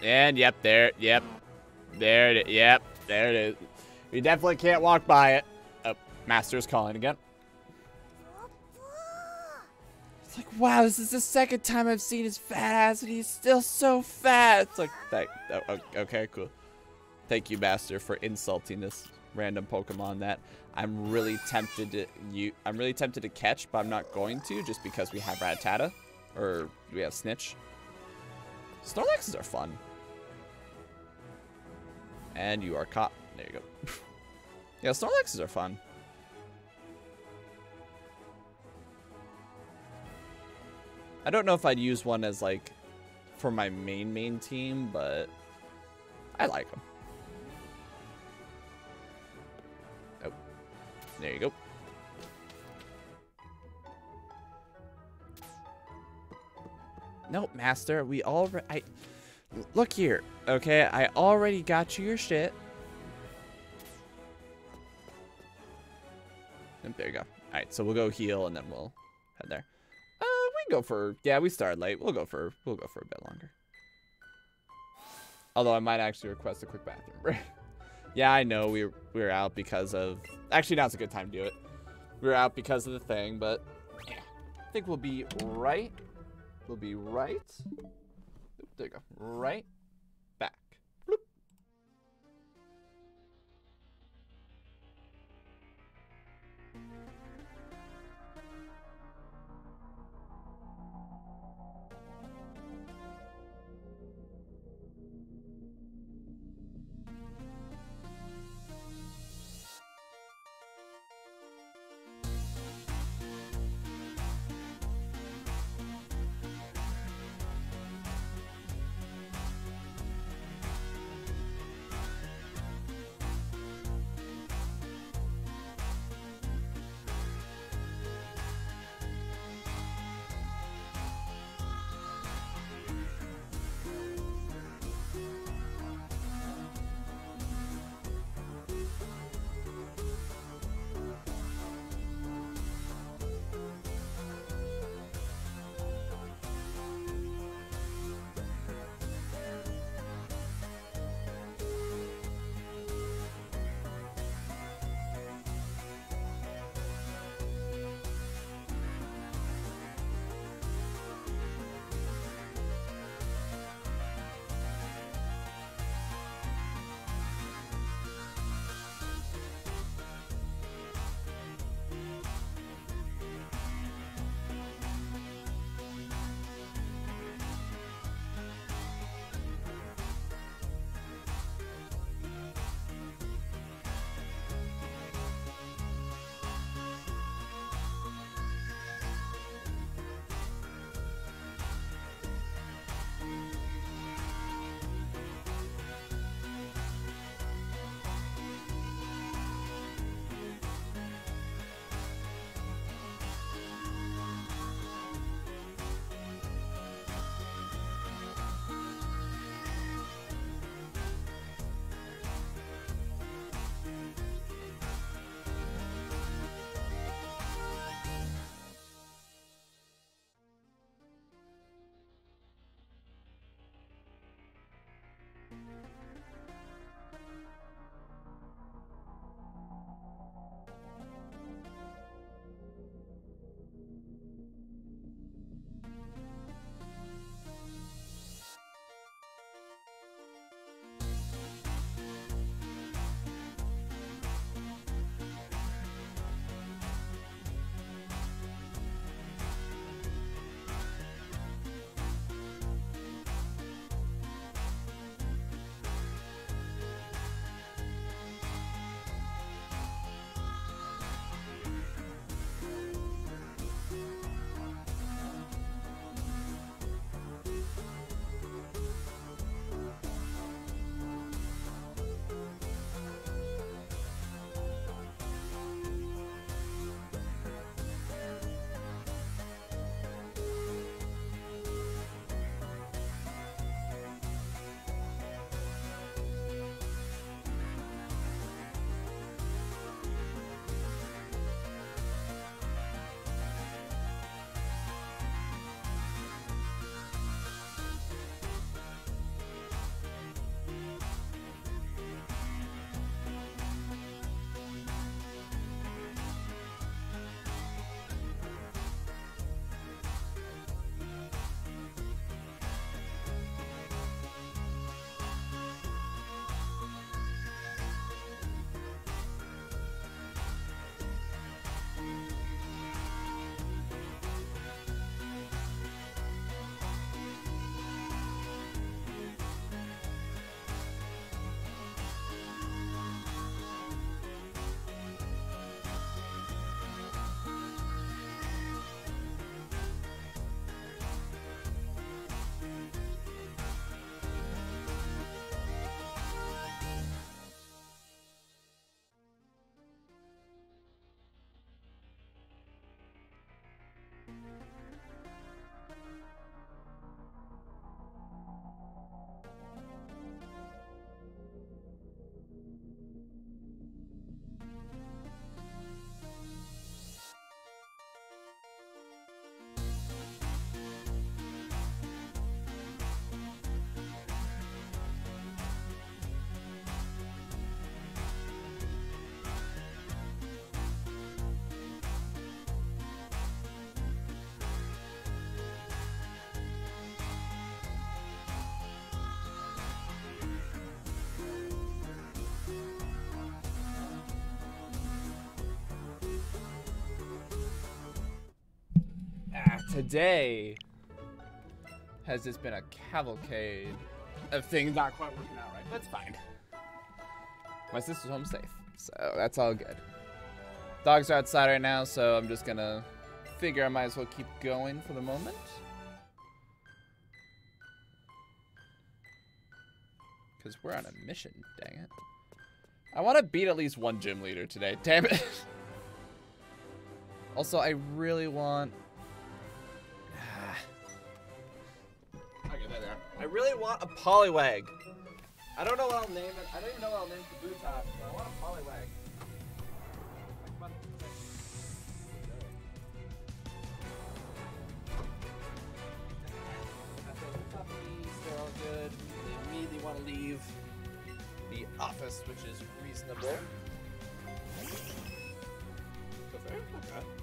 And yep, there, yep. There it is. Yep, there it is. You definitely can't walk by it. Oh, Master's calling again. It's like, wow, this is the second time I've seen his fat ass, and he's still so fat. It's like, that, oh, okay, cool. Thank you, Master, for insulting this random Pokemon that I'm really tempted to you. I'm really tempted to catch, but I'm not going to, just because we have Rattata, or we have Snitch. Snorlaxes are fun. And you are caught. There you go. yeah, Snorlaxes are fun. I don't know if I'd use one as like for my main main team, but I like them. There you go. Nope, master. We all I look here. Okay, I already got you your shit. And there you go. All right, so we'll go heal and then we'll head there Uh, we go for yeah. We started late. We'll go for we'll go for a bit longer. Although I might actually request a quick bathroom break. yeah, I know we were, we were out because of. Actually, now's a good time to do it. We were out because of the thing, but I think we'll be right. We'll be right. There you go. Right today has just been a cavalcade of things not quite working out right. That's fine. My sister's home safe, so that's all good. Dogs are outside right now, so I'm just gonna figure I might as well keep going for the moment. Because we're on a mission, dang it. I want to beat at least one gym leader today, damn it. also, I really want... really want a Poliwag. I don't know what I'll name it. I don't even know what I'll name the boot top, but I want a Poliwag. Come. They're all good. They immediately want to leave the office, which is reasonable. Okay.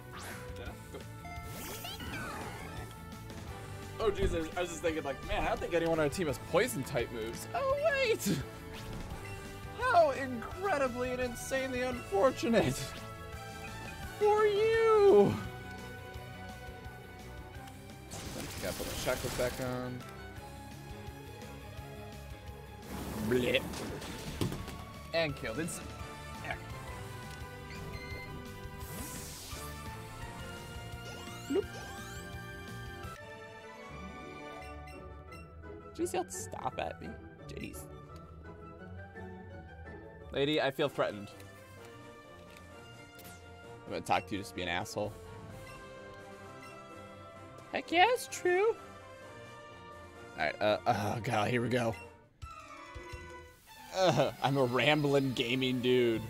Oh Jesus! I was just thinking, like, man, I don't think anyone on our team has poison type moves. Oh wait! How incredibly and insanely unfortunate for you! Gotta put my shackles back on. Blip. And killed instantly. Jeez, you'll stop at me. Jeez. Lady, I feel threatened. I'm gonna talk to you just to be an asshole. Heck yeah, it's true. Alright, uh, oh god, here we go. Uh, I'm a rambling gaming dude.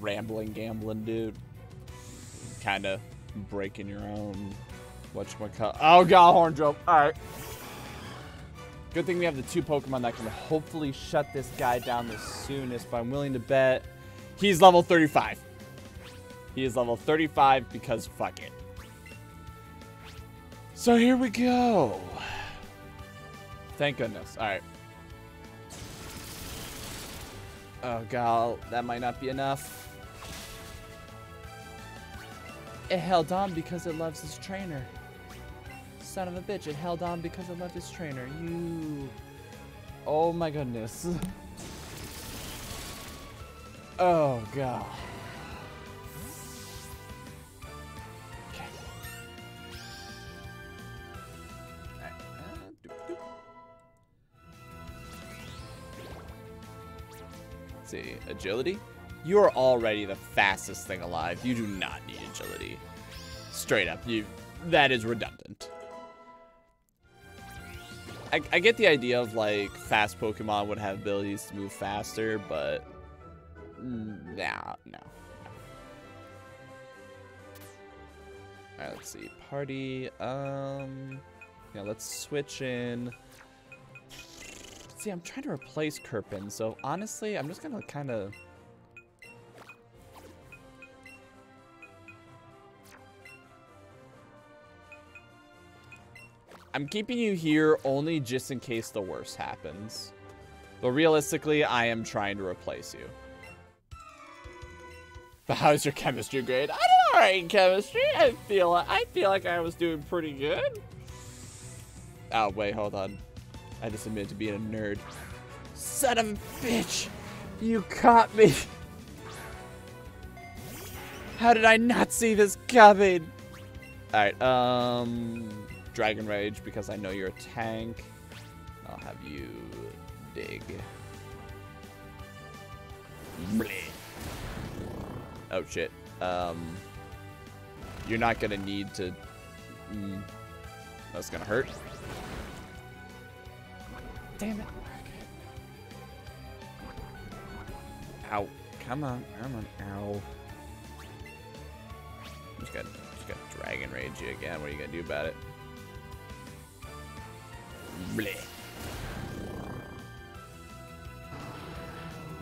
Rambling, gambling dude. Kinda breaking your own. Whatchamacallit. Oh god, horn drop. Alright. Good thing we have the two Pokemon that can hopefully shut this guy down the soonest, but I'm willing to bet he's level 35. He is level 35 because fuck it. So here we go. Thank goodness. All right. Oh god, that might not be enough. It held on because it loves its trainer. Son of a bitch, it held on because it loved its trainer. You... Oh my goodness. Oh god. Okay. Alright, doop, doop. Let's see, agility? You are already the fastest thing alive. You do not need agility. Straight up, you that is redundant. I, I get the idea of like fast Pokemon would have abilities to move faster, but nah, no. Alright, let's see. Party. Um yeah, let's switch in. See, I'm trying to replace Kirpin, so honestly, I'm just gonna kind of. I'm keeping you here only just in case the worst happens. But realistically, I am trying to replace you. But how's your chemistry grade? I did alright in chemistry. I feel I feel like I was doing pretty good. Oh wait, hold on. I just admitted to being a nerd. Son of a bitch! You caught me! How did I not see this coming? Alright, um... Dragon Rage, because I know you're a tank. I'll have you dig. Bleh. Oh shit. Um... You're not gonna need to... Mm, that's gonna hurt. Damn it. Ow. Come on. Come on. Ow. Just got just got Dragon Rage you again. What are you gonna do about it? Bleh.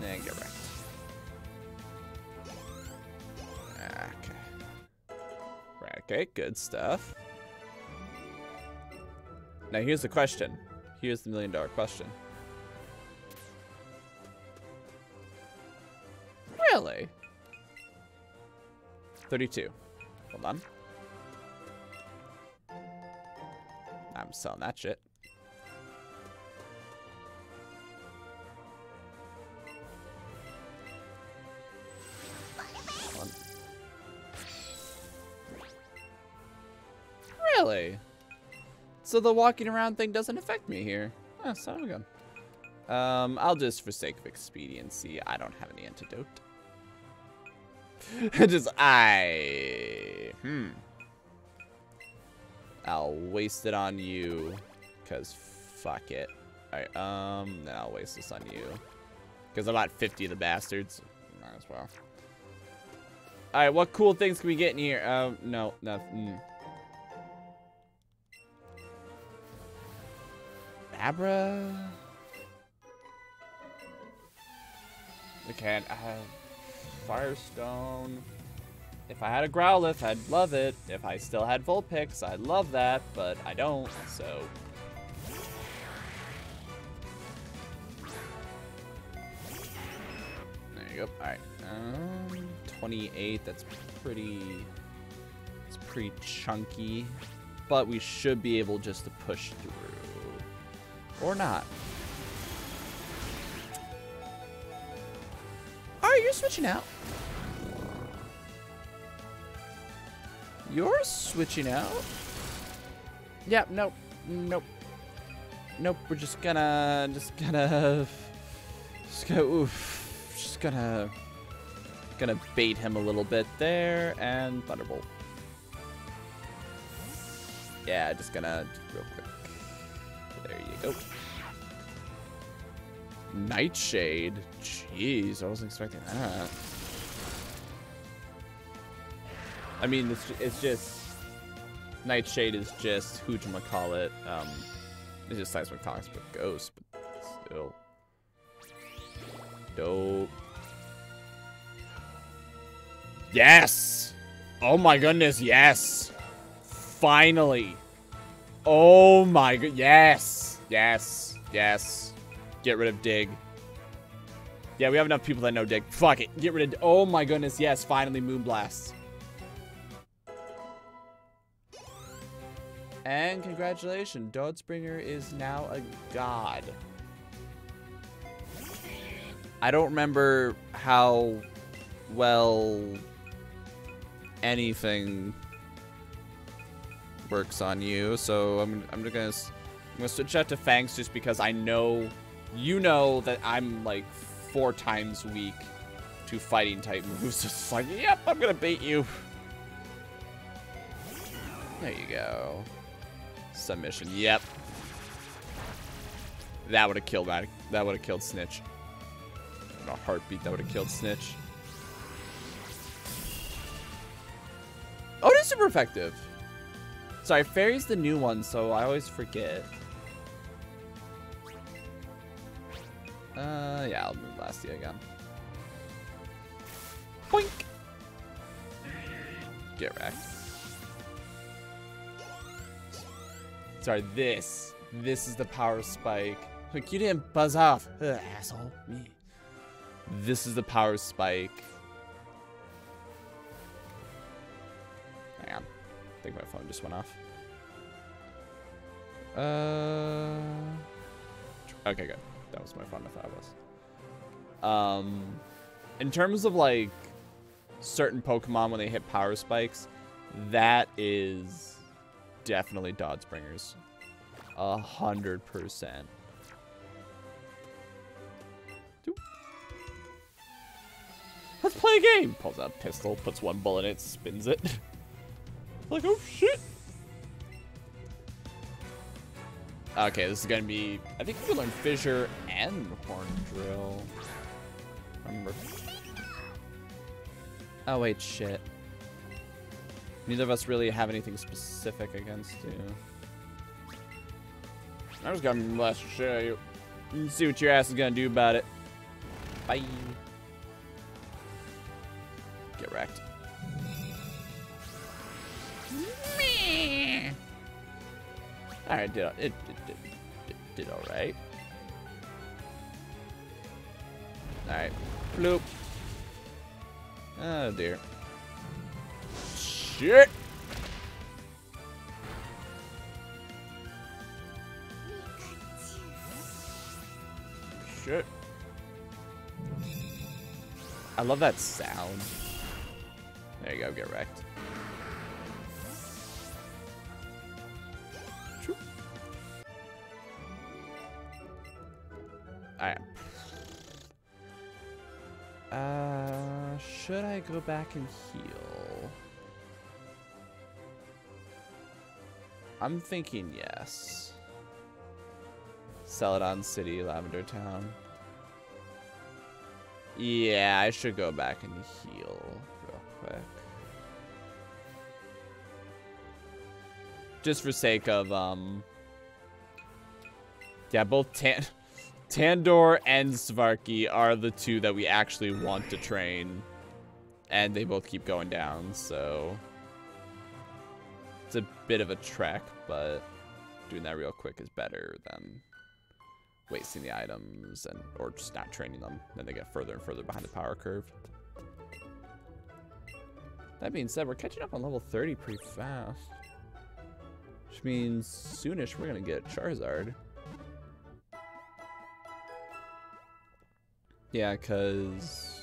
And get wrecked. Okay. Right, okay, good stuff. Now here's the question. Here's the million dollar question. Really? 32. Hold on. I'm selling that shit. Really? So the walking around thing doesn't affect me here. Oh, son of a gun. Um, I'll just, for sake of expediency, I don't have any antidote. just, I, hmm. I'll waste it on you, because fuck it. Alright, um, then I'll waste this on you. Because I'm at 50 of the bastards. Might as well. Alright, what cool things can we get in here? Um, no, nothing. Abra? We can't. I have Firestone. If I had a Growlithe, I'd love it. If I still had Vulpix, I'd love that, but I don't, so... There you go. Alright. Um, 28, that's pretty... It's pretty chunky. But we should be able just to push through. Or not. Alright, you're switching out. You're switching out? Yep, nope, nope. Nope, we're just gonna, just gonna, just gonna, oof, just gonna, gonna bait him a little bit there, and Thunderbolt. Yeah, just gonna, real quick. There. Nightshade. Jeez, I wasn't expecting that. I mean, it's, it's just... Nightshade is just, who'chamacallit, um... It's just Seismic Toss, but Ghost, but still. Dope. Yes! Oh my goodness, yes! Finally! Oh my god, yes! Yes, yes. Get rid of Dig. Yeah, we have enough people that know Dig. Fuck it. Get rid of... Oh my goodness, yes. Finally, Moonblast. And congratulations, Doddspringer is now a god. I don't remember how well anything works on you, so I'm I'm just gonna I'm gonna switch out to Fangs just because I know you know that I'm like four times weak to fighting type moves. It's like, yep, I'm gonna beat you. There you go. Submission. Yep. That would have killed that. That would have killed Snitch. In a heartbeat, that would have killed Snitch. Oh, it is super effective. Sorry, Fairy's the new one, so I always forget. Uh, yeah, I'll move Lastia again. Boink! Get wrecked. Sorry, this. This is the power spike. Look, you didn't buzz off. Ugh, asshole. Me. This is the power spike. Hang on. I think my phone just went off. Uh. Okay, good. That was my phone. I thought was. Um, in terms of like certain Pokemon when they hit power spikes, that is definitely Doddsbringers. A hundred percent. Let's play a game. Pulls out a pistol, puts one bullet in it, spins it. like, oh shit. Okay, this is gonna be. I think we can learn Fissure and Horn Drill. Remember. Oh wait, shit. Neither of us really have anything specific against you. I just got less to show you. You see what your ass is gonna do about it. Bye. Get wrecked. Alright, did, it, did, did, did alright. Alright, bloop. Oh dear. Shit! Shit. I love that sound. There you go, get wrecked. Go back and heal? I'm thinking yes. Celadon City, Lavender Town. Yeah, I should go back and heal real quick. Just for sake of, um... Yeah, both Tan Tandor and Svarky are the two that we actually want to train. And they both keep going down, so... It's a bit of a trek, but doing that real quick is better than wasting the items and or just not training them. Then they get further and further behind the power curve. That being said, we're catching up on level 30 pretty fast. Which means soonish we're gonna get Charizard. Yeah, cause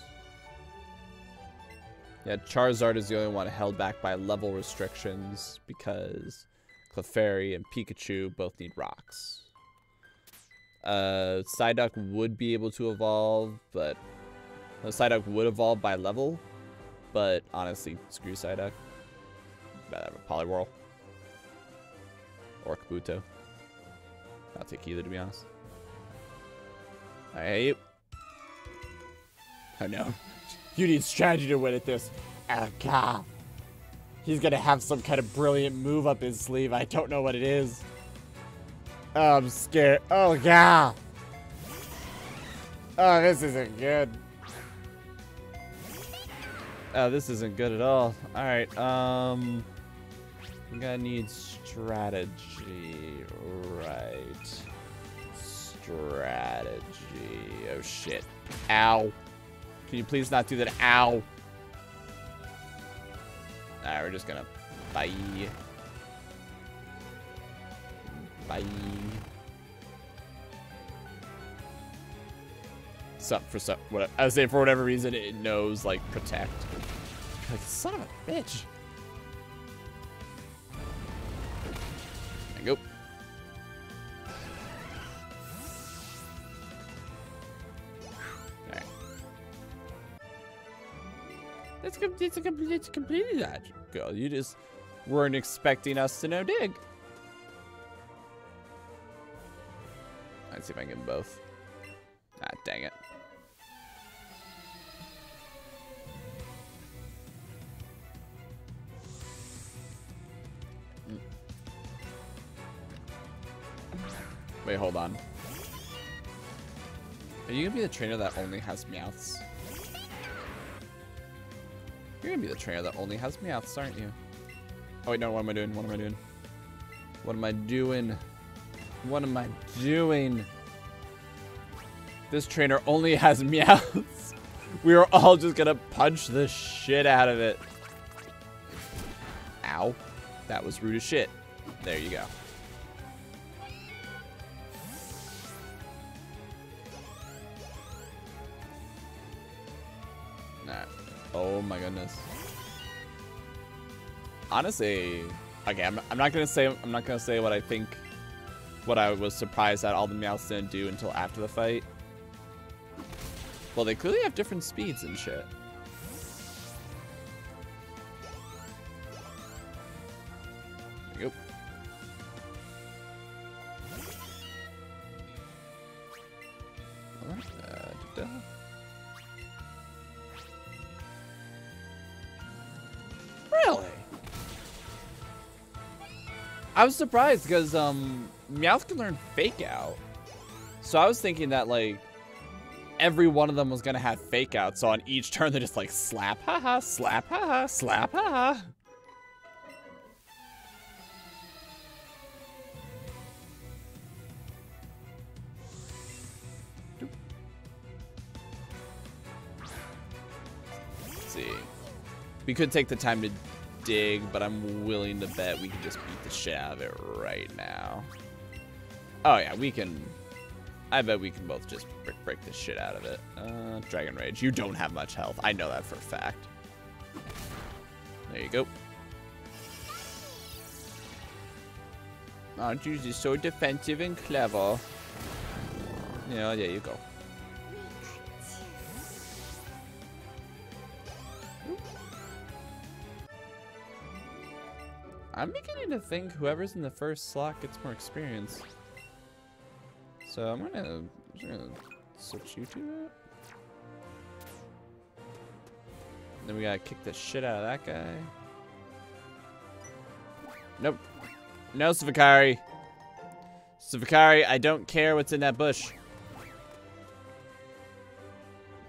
yeah, Charizard is the only one held back by level restrictions because Clefairy and Pikachu both need rocks. Uh, Psyduck would be able to evolve, but no, Psyduck would evolve by level, but honestly, screw Psyduck. Better have a Poliwhirl or Kabuto. I'll take either to be honest. I hate you. Oh no. You need strategy to win at this. Oh god. He's gonna have some kind of brilliant move up his sleeve. I don't know what it is. Oh, I'm scared. Oh, God. Oh, this isn't good. Oh, this isn't good at all. Alright, um... I'm gonna need strategy. Right. Strategy. Oh, shit. Ow. Can you please not do that? Ow. Alright, we're just gonna... Bye. Bye. Sup for some what I was saying for whatever reason it knows like protect. Like son of a bitch. It's, it's, a, it's completely logical. Girl, you just weren't expecting us to know dig. Let's see if I can get them both. Ah, dang it. Wait, hold on. Are you gonna be the trainer that only has Meowths? You're gonna be the trainer that only has Meowths, aren't you? Oh wait, no, what am I doing? What am I doing? What am I doing? What am I doing? This trainer only has meows. we are all just gonna punch the shit out of it. Ow. That was rude as shit. There you go. Oh my goodness. Honestly, okay, I'm, I'm not gonna say I'm not gonna say what I think what I was surprised that all the Meowths didn't do until after the fight. Well, they clearly have different speeds and shit. I was surprised because um Meowth can learn Fake Out. So I was thinking that, like, every one of them was going to have Fake Out. So on each turn, they're just like, slap, haha, slap, haha, slap, haha. see. We could take the time to dig, but I'm willing to bet we can just beat the shit out of it right now. Oh yeah, we can I bet we can both just break, break the shit out of it. Uh, Dragon Rage. You don't have much health. I know that for a fact. There you go. Aren't you just so defensive and clever? Yeah, there you go. I'm beginning to think whoever's in the first slot gets more experience. So I'm gonna, I'm gonna switch you to that. Then we gotta kick the shit out of that guy. Nope. No, Savakari. Savakari, I don't care what's in that bush.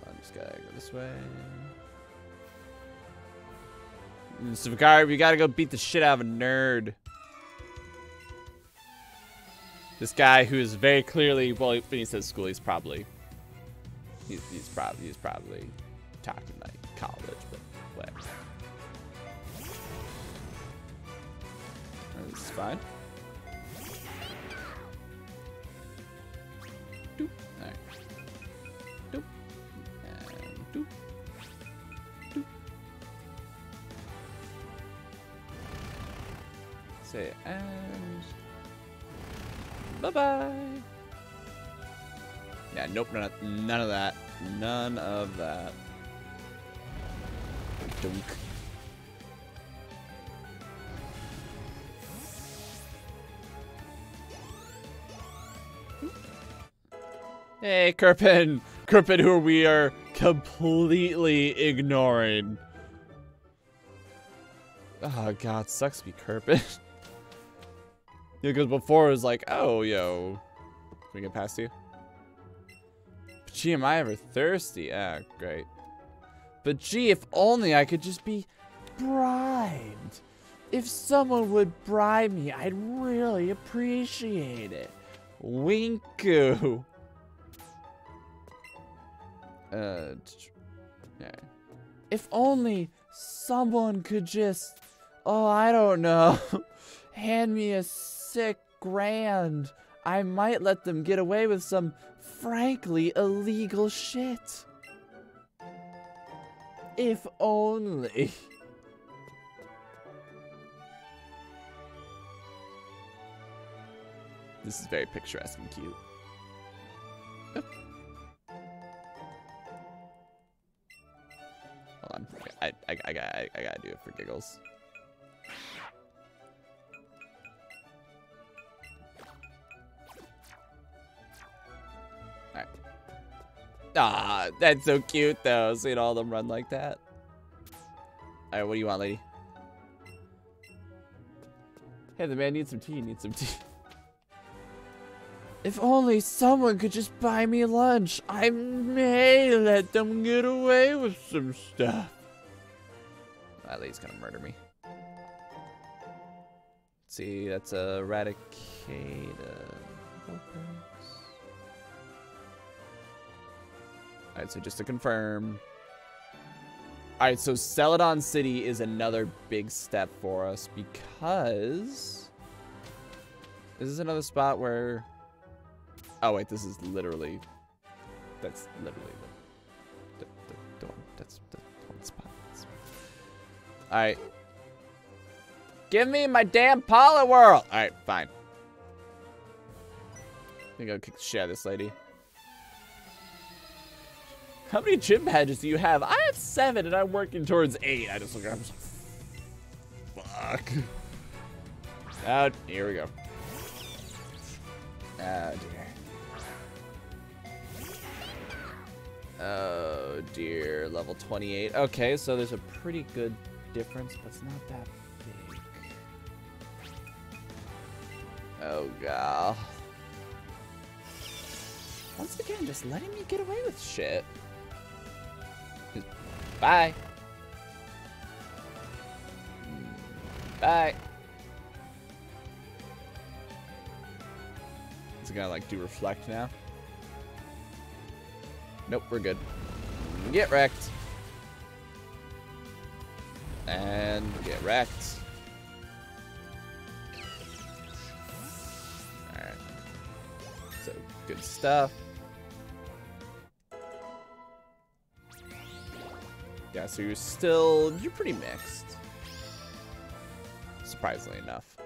I'm just gotta go this way. Savakari, we gotta go beat the shit out of a nerd. This guy who is very clearly, well, when he says school, he's probably, he's, he's probably, he's probably talking like college, but whatever. This is fine. Say and bye bye. Yeah, nope, none of, none of that. None of that. Dunk. Hey, Kirpin! Kirpin, who we are completely ignoring. Oh, God, sucks to be Kirpin. because before it was like, oh, yo. Can we get past you? But gee, am I ever thirsty? Ah, great. But gee, if only I could just be bribed. If someone would bribe me, I'd really appreciate it. Winku. Uh, yeah. If only someone could just, oh, I don't know, hand me a sick grand. I might let them get away with some frankly illegal shit. If only. This is very picturesque and cute. Oh. Hold on. I, I, I, I, I gotta do it for giggles. Ah, that's so cute though, seeing all of them run like that. Alright, what do you want, lady? Hey, the man needs some tea, needs some tea. If only someone could just buy me lunch, I may let them get away with some stuff. That lady's gonna murder me. See, that's a Eradicate. Alright, so just to confirm. Alright, so Celadon City is another big step for us because... This is another spot where... Oh wait, this is literally... That's literally the... the, the, the that's the one spot. Alright. Give me my damn Poliwhirl! Alright, fine. I think I'll kick the shit out of this lady. How many gym badges do you have? I have seven, and I'm working towards eight. I just look at. I'm just like, fuck. Oh, here we go. Oh dear. Oh dear, level 28. Okay, so there's a pretty good difference, but it's not that big. Oh god. Once again, just letting me get away with shit. Bye. Bye. Is it gonna like do reflect now? Nope, we're good. Get wrecked. And get wrecked. Alright. So Good stuff. Yeah, so you're still, you're pretty mixed. Surprisingly enough.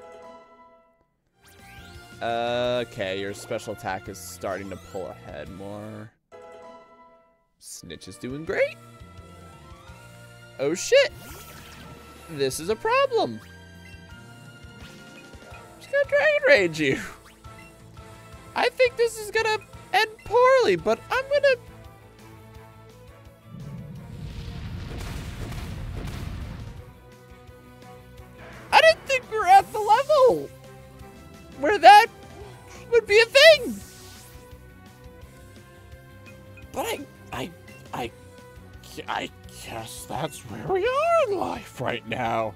Okay, your special attack is starting to pull ahead more. Snitch is doing great. Oh shit! This is a problem. Just gonna Dragon Rage you. I think this is gonna end poorly, but I'm gonna... think we were at the level where that would be a thing. But I, I, I, I guess that's where we are in life right now.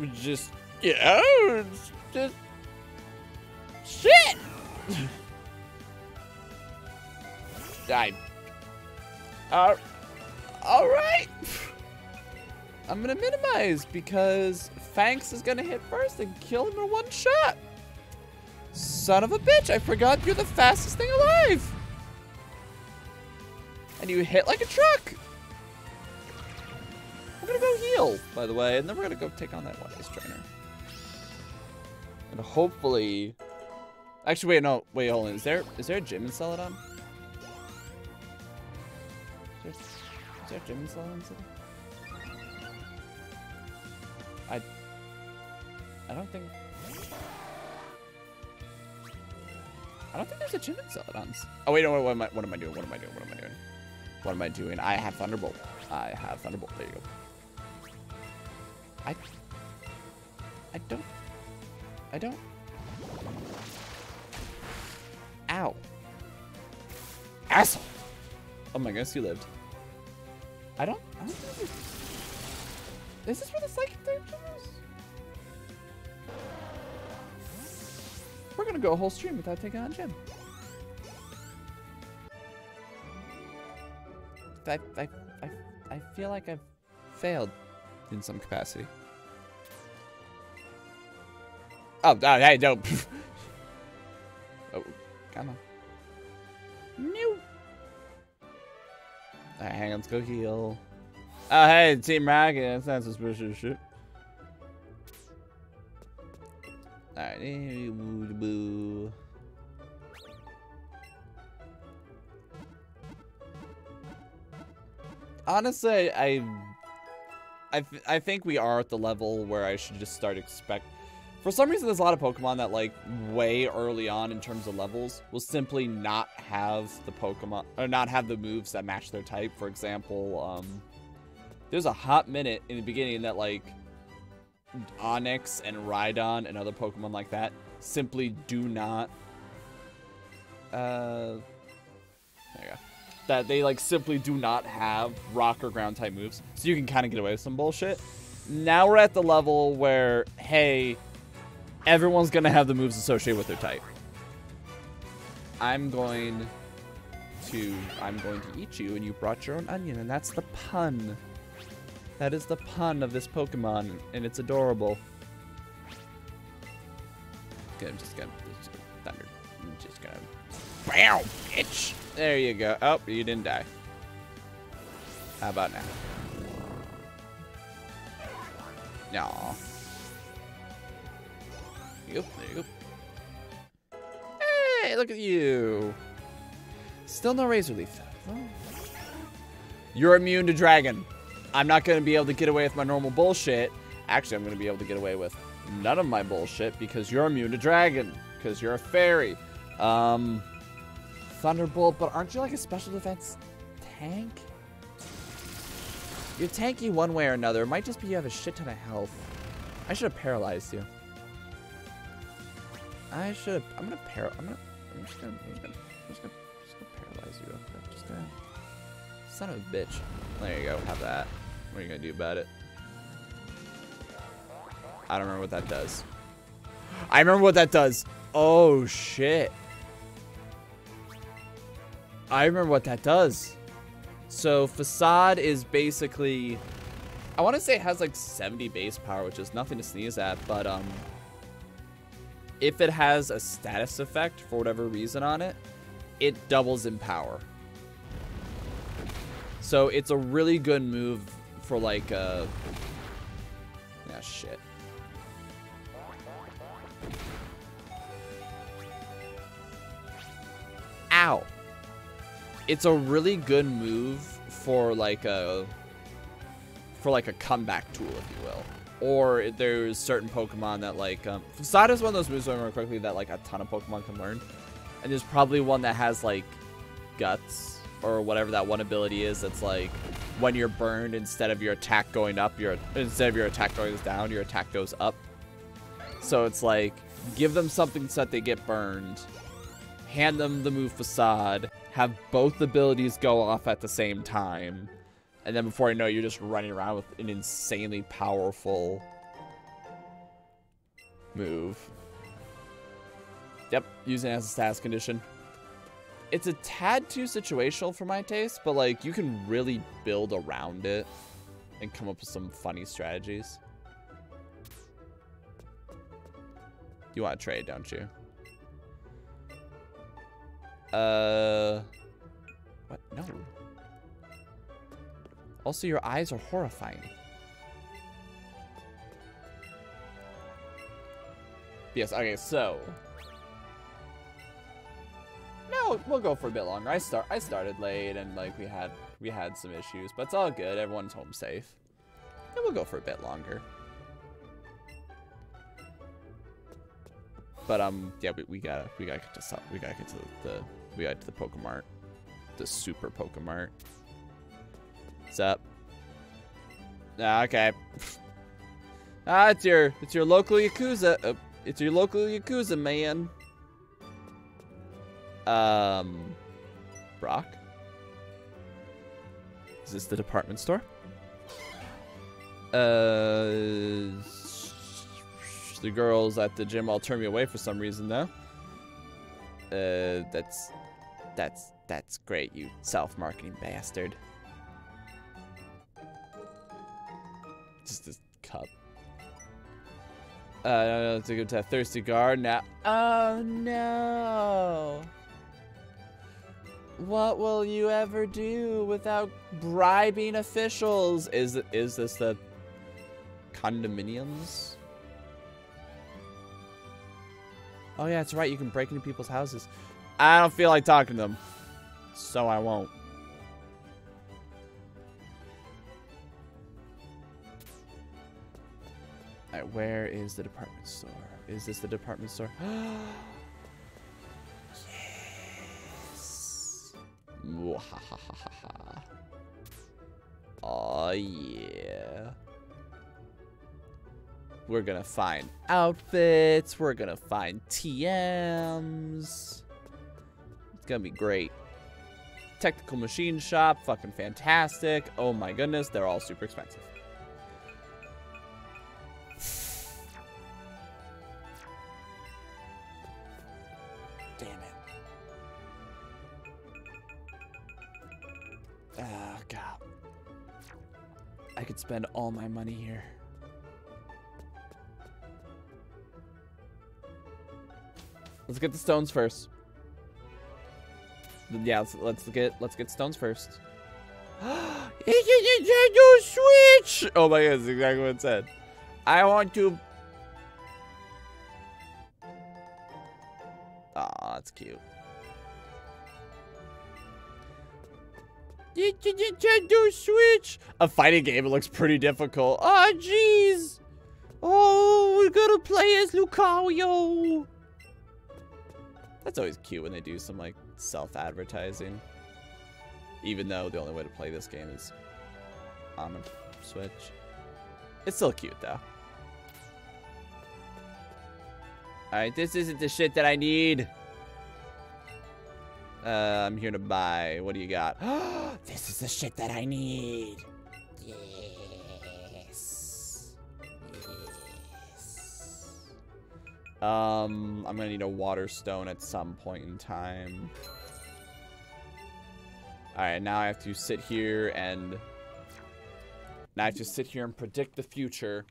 We just, you know, just shit. I, uh, all right. I'm gonna minimize because Fangs is gonna hit first and kill him in one shot. Son of a bitch, I forgot you're the fastest thing alive. And you hit like a truck. I'm gonna go heal, by the way, and then we're gonna go take on that one ice trainer. And hopefully... Actually, wait, no, wait, hold on. Is there, is there a gym in Celadon? Is there, is there a gym in Celadon I don't think... I don't think there's a gym in Celadons. Oh, wait, no, what am I, what am I doing? What am I doing? What am I doing? What am I doing? I have Thunderbolt. I have Thunderbolt. There you go. I... I don't... I don't... Ow. Asshole! Oh my goodness, you lived. I don't... I don't think Is this where the Psychic Type is? We're gonna go a whole stream without taking on gym. I, I, I, I feel like I've failed in some capacity. Oh, oh hey, don't. oh, come on. New. Alright, hang on, let's go heal. Oh, hey, Team Rocket, that's not suspicious shit. Alright, boo. Honestly, I, I, I think we are at the level where I should just start expect. For some reason, there's a lot of Pokemon that like way early on in terms of levels will simply not have the Pokemon or not have the moves that match their type. For example, um, there's a hot minute in the beginning that like Onix and Rhydon and other Pokemon like that simply do not. Uh, there you go. That they like simply do not have rock or ground type moves, so you can kind of get away with some bullshit. Now we're at the level where, hey, everyone's gonna have the moves associated with their type. I'm going to, I'm going to eat you, and you brought your own onion, and that's the pun. That is the pun of this Pokemon, and it's adorable. Okay, I'm just gonna, just thunder. I'm just gonna, BAM, bitch. There you go. Oh, you didn't die. How about now? Aw. Yep, there you go. Hey, look at you. Still no Razor Leaf. Oh. You're immune to Dragon. I'm not going to be able to get away with my normal bullshit. Actually, I'm going to be able to get away with none of my bullshit because you're immune to Dragon. Because you're a fairy. Um, Thunderbolt, but aren't you like a special defense tank? You're tanky one way or another. It might just be you have a shit ton of health. I should have paralyzed you. I should. I'm gonna par. I'm gonna. I'm just gonna. I'm just gonna. I'm just gonna, just gonna paralyze you. I'm just gonna. Son of a bitch. There you go. Have that. What are you gonna do about it? I don't remember what that does. I remember what that does. Oh shit. I remember what that does. So Facade is basically, I want to say it has like 70 base power, which is nothing to sneeze at, but um, if it has a status effect for whatever reason on it, it doubles in power. So it's a really good move for like uh Ah shit. Ow. It's a really good move for like a for like a comeback tool, if you will. Or there's certain Pokemon that like um Facade is one of those moves I remember quickly that like a ton of Pokemon can learn. And there's probably one that has like guts or whatever that one ability is that's like when you're burned instead of your attack going up your instead of your attack going down your attack goes up. So it's like give them something so that they get burned. Hand them the move facade. Have both abilities go off at the same time. And then before you know it, you're just running around with an insanely powerful move. Yep using it as a status condition it's a tad too situational for my taste, but like you can really build around it and come up with some funny strategies. You want to trade, don't you? Uh, what? No. Also, your eyes are horrifying. Yes, okay, so no, we'll go for a bit longer. I start I started late and like we had we had some issues, but it's all good. Everyone's home safe. And we'll go for a bit longer. But um yeah, we, we gotta we gotta get to some we gotta get to the, the we got to the Pokemart. The super Pokemart. What's up? Ah, okay. ah, it's your it's your local Yakuza. Uh, it's your local Yakuza man. Um, Brock? Is this the department store? Uh, the girls at the gym all turn me away for some reason, though. Uh, that's, that's, that's great, you self-marketing bastard. Just this cup. Uh, to go to a thirsty guard now. Oh no! What will you ever do without bribing officials? Is is this the condominiums? Oh yeah, it's right. You can break into people's houses. I don't feel like talking to them, so I won't. Alright, where is the department store? Is this the department store? Oh yeah. We're gonna find outfits. We're gonna find TMs. It's gonna be great. Technical machine shop, fucking fantastic. Oh my goodness, they're all super expensive. Spend all my money here. Let's get the stones first. Yeah, let's, let's get let's get stones first. it's a Nintendo Switch! Oh my god, that's exactly what it said. I want to. Aw, that's cute. Nintendo Switch. A fighting game. It looks pretty difficult. Oh, jeez. Oh, we're gonna play as Lucario. That's always cute when they do some like self-advertising. Even though the only way to play this game is on a Switch. It's still cute though. Alright, this isn't the shit that I need. Uh, I'm here to buy. What do you got? this is the shit that I need. Yes. Yes. Um, I'm gonna need a water stone at some point in time. Alright, now I have to sit here and... Now I have to sit here and predict the future.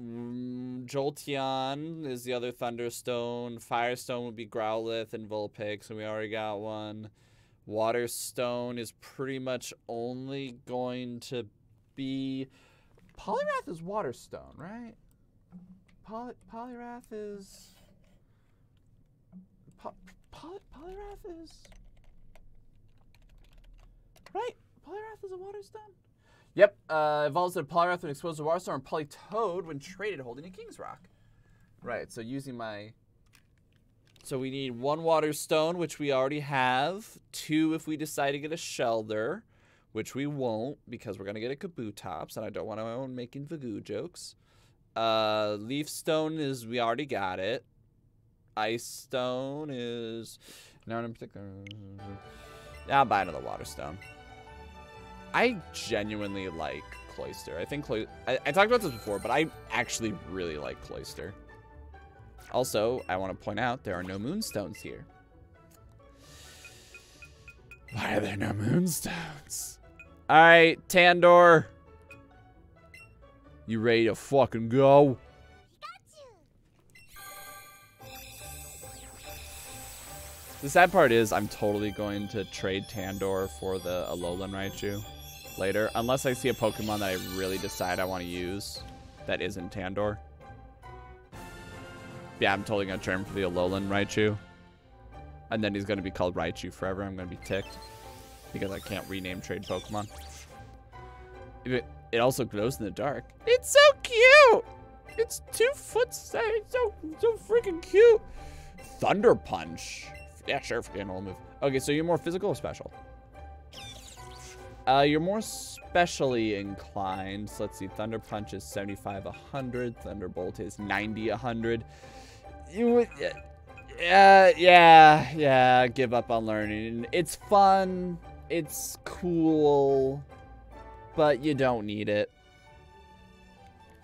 Mm, Jolteon is the other Thunderstone. Firestone would be Growlithe and Vulpix, and we already got one. Waterstone is pretty much only going to be. Poliwrath is Waterstone, right? Poly Poliwrath is. Po Poly Poliwrath is. Right? Poliwrath is a Waterstone? Yep, uh, evolves into Poliwrath when exposed to Waterstone and Politoed when traded holding a King's Rock. Right, so using my... So we need one Water Stone, which we already have. Two if we decide to get a Shellder, which we won't because we're going to get a Kabutops, and I don't want to own making Vagoo jokes. Uh, Leaf Stone is, we already got it. Ice Stone is... No, in particular... I'll buy another Water Stone. I genuinely like Cloyster. I think Cloy I, I, talked about this before, but I actually really like Cloyster. Also, I want to point out there are no moonstones here. Why are there no moonstones? Alright, Tandor. You ready to fucking go? The sad part is I'm totally going to trade Tandor for the Alolan Raichu later, unless I see a Pokemon that I really decide I want to use that isn't Tandor. Yeah, I'm totally going to trade for the Alolan Raichu. And then he's going to be called Raichu forever. I'm going to be ticked because I can't rename trade Pokemon. It, it also glows in the dark. It's so cute! It's two foot so, so, so freaking cute. Thunder Punch. Yeah, sure, forget old move. Okay, so you're more physical or special? Uh, you're more specially inclined. So let's see. Thunder Punch is 75, 100. Thunderbolt is 90, 100. You. Yeah, yeah, yeah. Give up on learning. It's fun. It's cool. But you don't need it.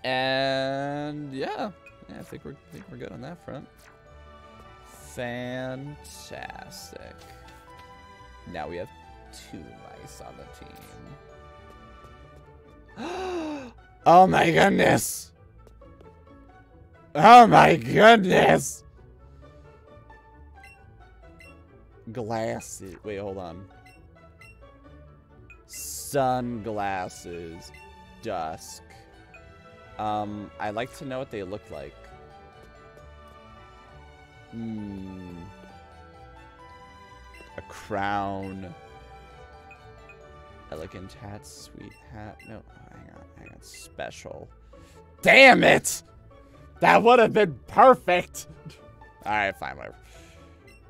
And yeah, yeah I think we're I think we're good on that front. Fantastic. Now we have two mice on the team. oh my goodness! Oh my goodness! Glasses. Wait, hold on. Sunglasses. Dusk. Um, I'd like to know what they look like. Hmm. A crown. Elegant hat, sweet hat. No, hang on, hang on. Special. Damn it! That would have been perfect! Alright, fine, whatever.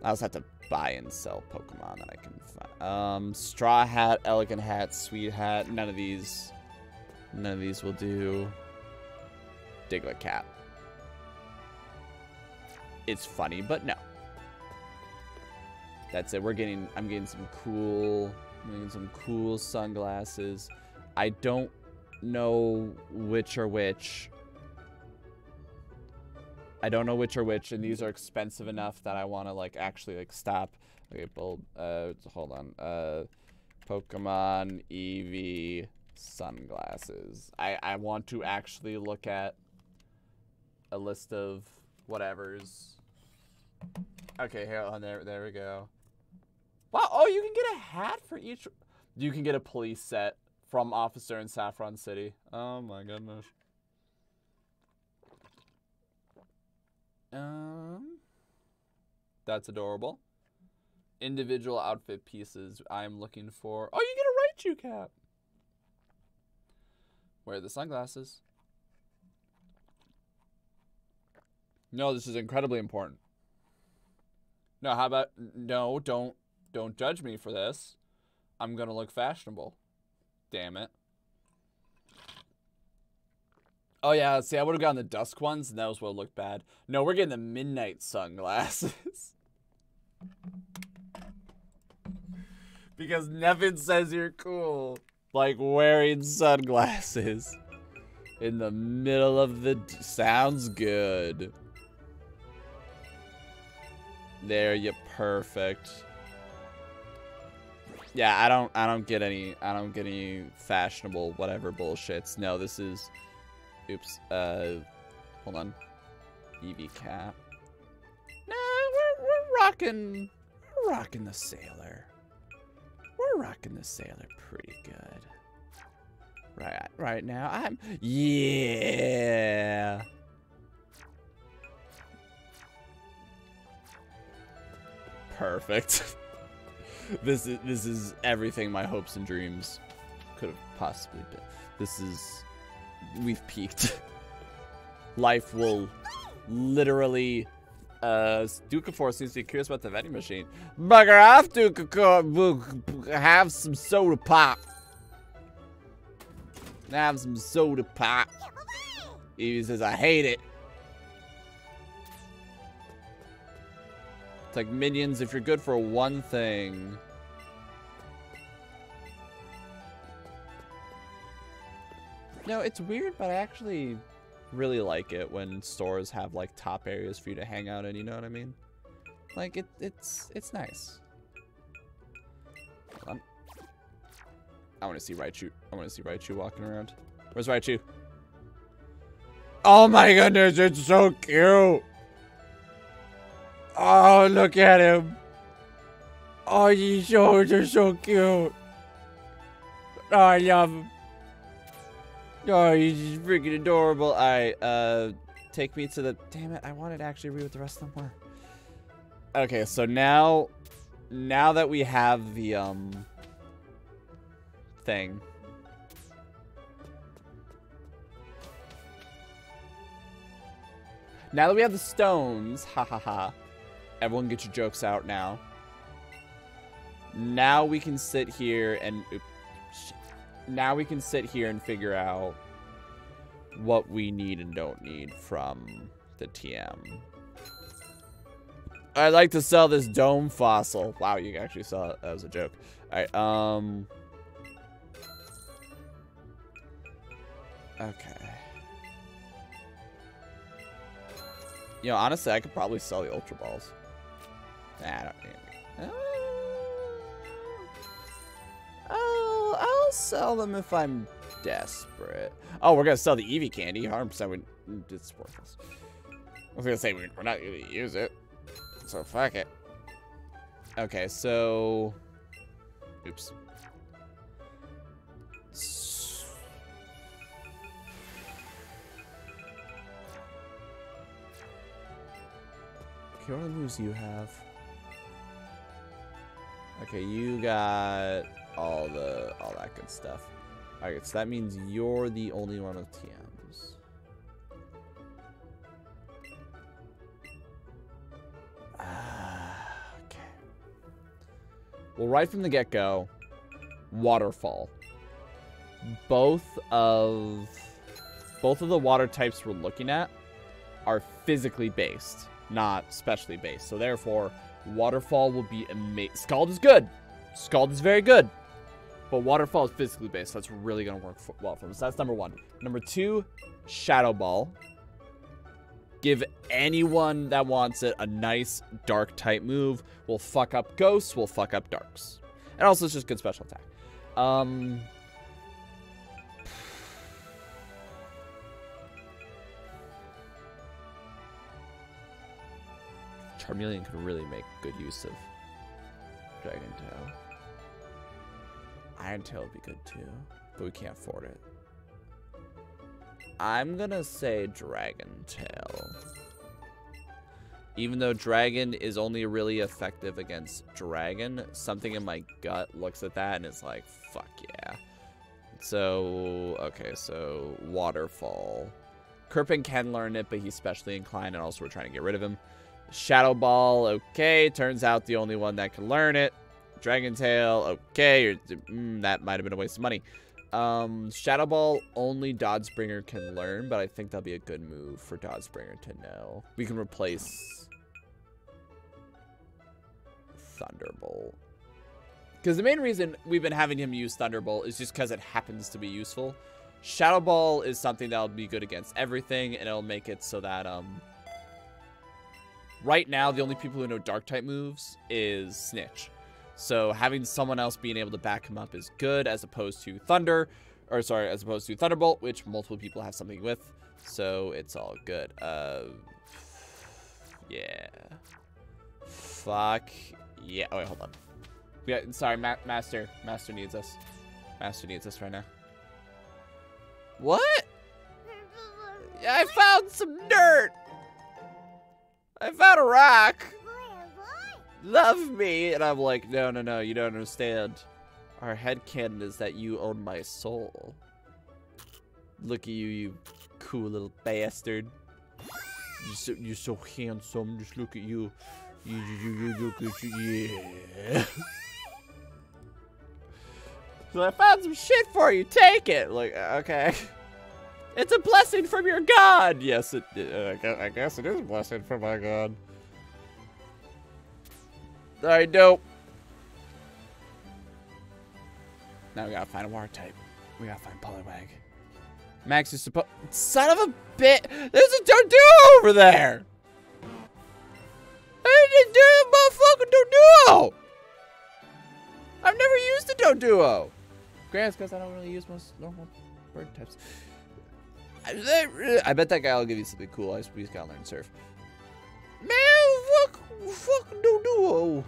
I also have to buy and sell Pokemon that I can find. Um, straw hat, elegant hat, sweet hat. None of these. None of these will do. Diglett cap. It's funny, but no. That's it. We're getting, I'm getting some cool, I'm some cool sunglasses. I don't know which are which. I don't know which are which, and these are expensive enough that I want to like actually like stop. Okay, bold. Uh, hold on. Uh, Pokemon EV sunglasses. I I want to actually look at a list of whatever's. Okay, here on there. There we go. Wow. Oh, you can get a hat for each. You can get a police set from Officer in Saffron City. Oh my goodness. Um, that's adorable. Individual outfit pieces I'm looking for. Oh, you get a Raichu cap. Wear the sunglasses. No, this is incredibly important. No, how about no, don't don't judge me for this. I'm gonna look fashionable. Damn it. Oh yeah, see I would have gotten the dusk ones and those would have looked bad. No, we're getting the midnight sunglasses. because Nevin says you're cool. Like wearing sunglasses in the middle of the sounds good. There, you perfect. Yeah, I don't I don't get any I don't get any fashionable whatever bullshits. No, this is Oops. Uh, hold on. Eevee cap. Nah, we're, we're rocking, we're rocking the sailor. We're rocking the sailor pretty good. Right, right now, I'm, yeah. Perfect. this is this is everything my hopes and dreams could have possibly been. This is we've peaked. Life will literally uh Duke of Force seems to be curious about the vending machine. Bugger off, Duke. Have some soda pop. Have some soda pop. Evie says, I hate it. It's like minions, if you're good for one thing. No, it's weird, but I actually really like it when stores have like top areas for you to hang out in, you know what I mean? Like it it's it's nice. On. I wanna see Raichu. I wanna see Raichu walking around. Where's Raichu? Oh my goodness, it's so cute! Oh, look at him. Oh, his shoulders are so cute. Oh, I love him. Oh, he's freaking adorable. Alright, uh, take me to the... Damn it, I wanted to actually read what the rest of them were. Okay, so now... Now that we have the, um... Thing. Now that we have the stones, ha ha ha. Everyone get your jokes out now. Now we can sit here and... Oops, now we can sit here and figure out what we need and don't need from the TM. I'd like to sell this dome fossil. Wow, you actually saw it. That was a joke. Alright, um... Okay. You know, honestly, I could probably sell the Ultra Balls. I don't need uh, I'll, I'll sell them if I'm desperate. Oh, we're gonna sell the Eevee candy. 100% we, it's worthless. I was gonna say we're not gonna use it, so fuck it. Okay, so, oops. Okay, what the moves you have? Okay, you got all the all that good stuff. Alright, so that means you're the only one with TMs. Ah, okay. Well, right from the get-go, waterfall. Both of both of the water types we're looking at are physically based, not specially based. So therefore, waterfall will be amazing. Scald is good. Scald is very good. But Waterfall is physically based, so that's really going to work for, well for us. That's number one. Number two, Shadow Ball. Give anyone that wants it a nice dark type move. We'll fuck up ghosts, we'll fuck up darks. And also it's just good special attack. Um... Charmeleon could really make good use of Dragon Tail. Iron Tail would be good too, but we can't afford it. I'm gonna say Dragon Tail. Even though Dragon is only really effective against Dragon, something in my gut looks at that and is like, fuck yeah. So, okay, so Waterfall. Kirpin can learn it, but he's specially inclined, and also we're trying to get rid of him. Shadow Ball, okay, turns out the only one that can learn it. Dragon Tail, okay, mm, that might have been a waste of money. Um, Shadow Ball, only Dodgebringer can learn, but I think that'll be a good move for Dodgebringer to know. We can replace Thunderbolt. Because the main reason we've been having him use Thunderbolt is just because it happens to be useful. Shadow Ball is something that'll be good against everything, and it'll make it so that, um... Right now, the only people who know Dark-type moves is Snitch. So having someone else being able to back him up is good as opposed to Thunder or sorry, as opposed to Thunderbolt, which multiple people have something with. So it's all good. Uh, yeah. Fuck. Yeah. Oh, wait, hold on. Yeah, sorry, Ma Master. Master needs us. Master needs us right now. What? I found some dirt. I found a rock. Love me. And I'm like, no, no, no, you don't understand. Our headcanon is that you own my soul. Look at you, you cool little bastard. You're so, you're so handsome. Just look at you. You, you, you, you look at you. Yeah. so I found some shit for you. Take it. Like, okay. It's a blessing from your god. Yes, it. Uh, I guess it is a blessing from my god. I know. Now we gotta find a water type. We gotta find Poliwag. Max is supposed. Son of a bit. There's a Doduo over there. I didn't do motherfucking Doduo. I've never used a Doduo. Grants, because I don't really use most normal bird types. I bet that guy will give you something cool. I just gotta learn surf. Man, fuck, fuck Doduo.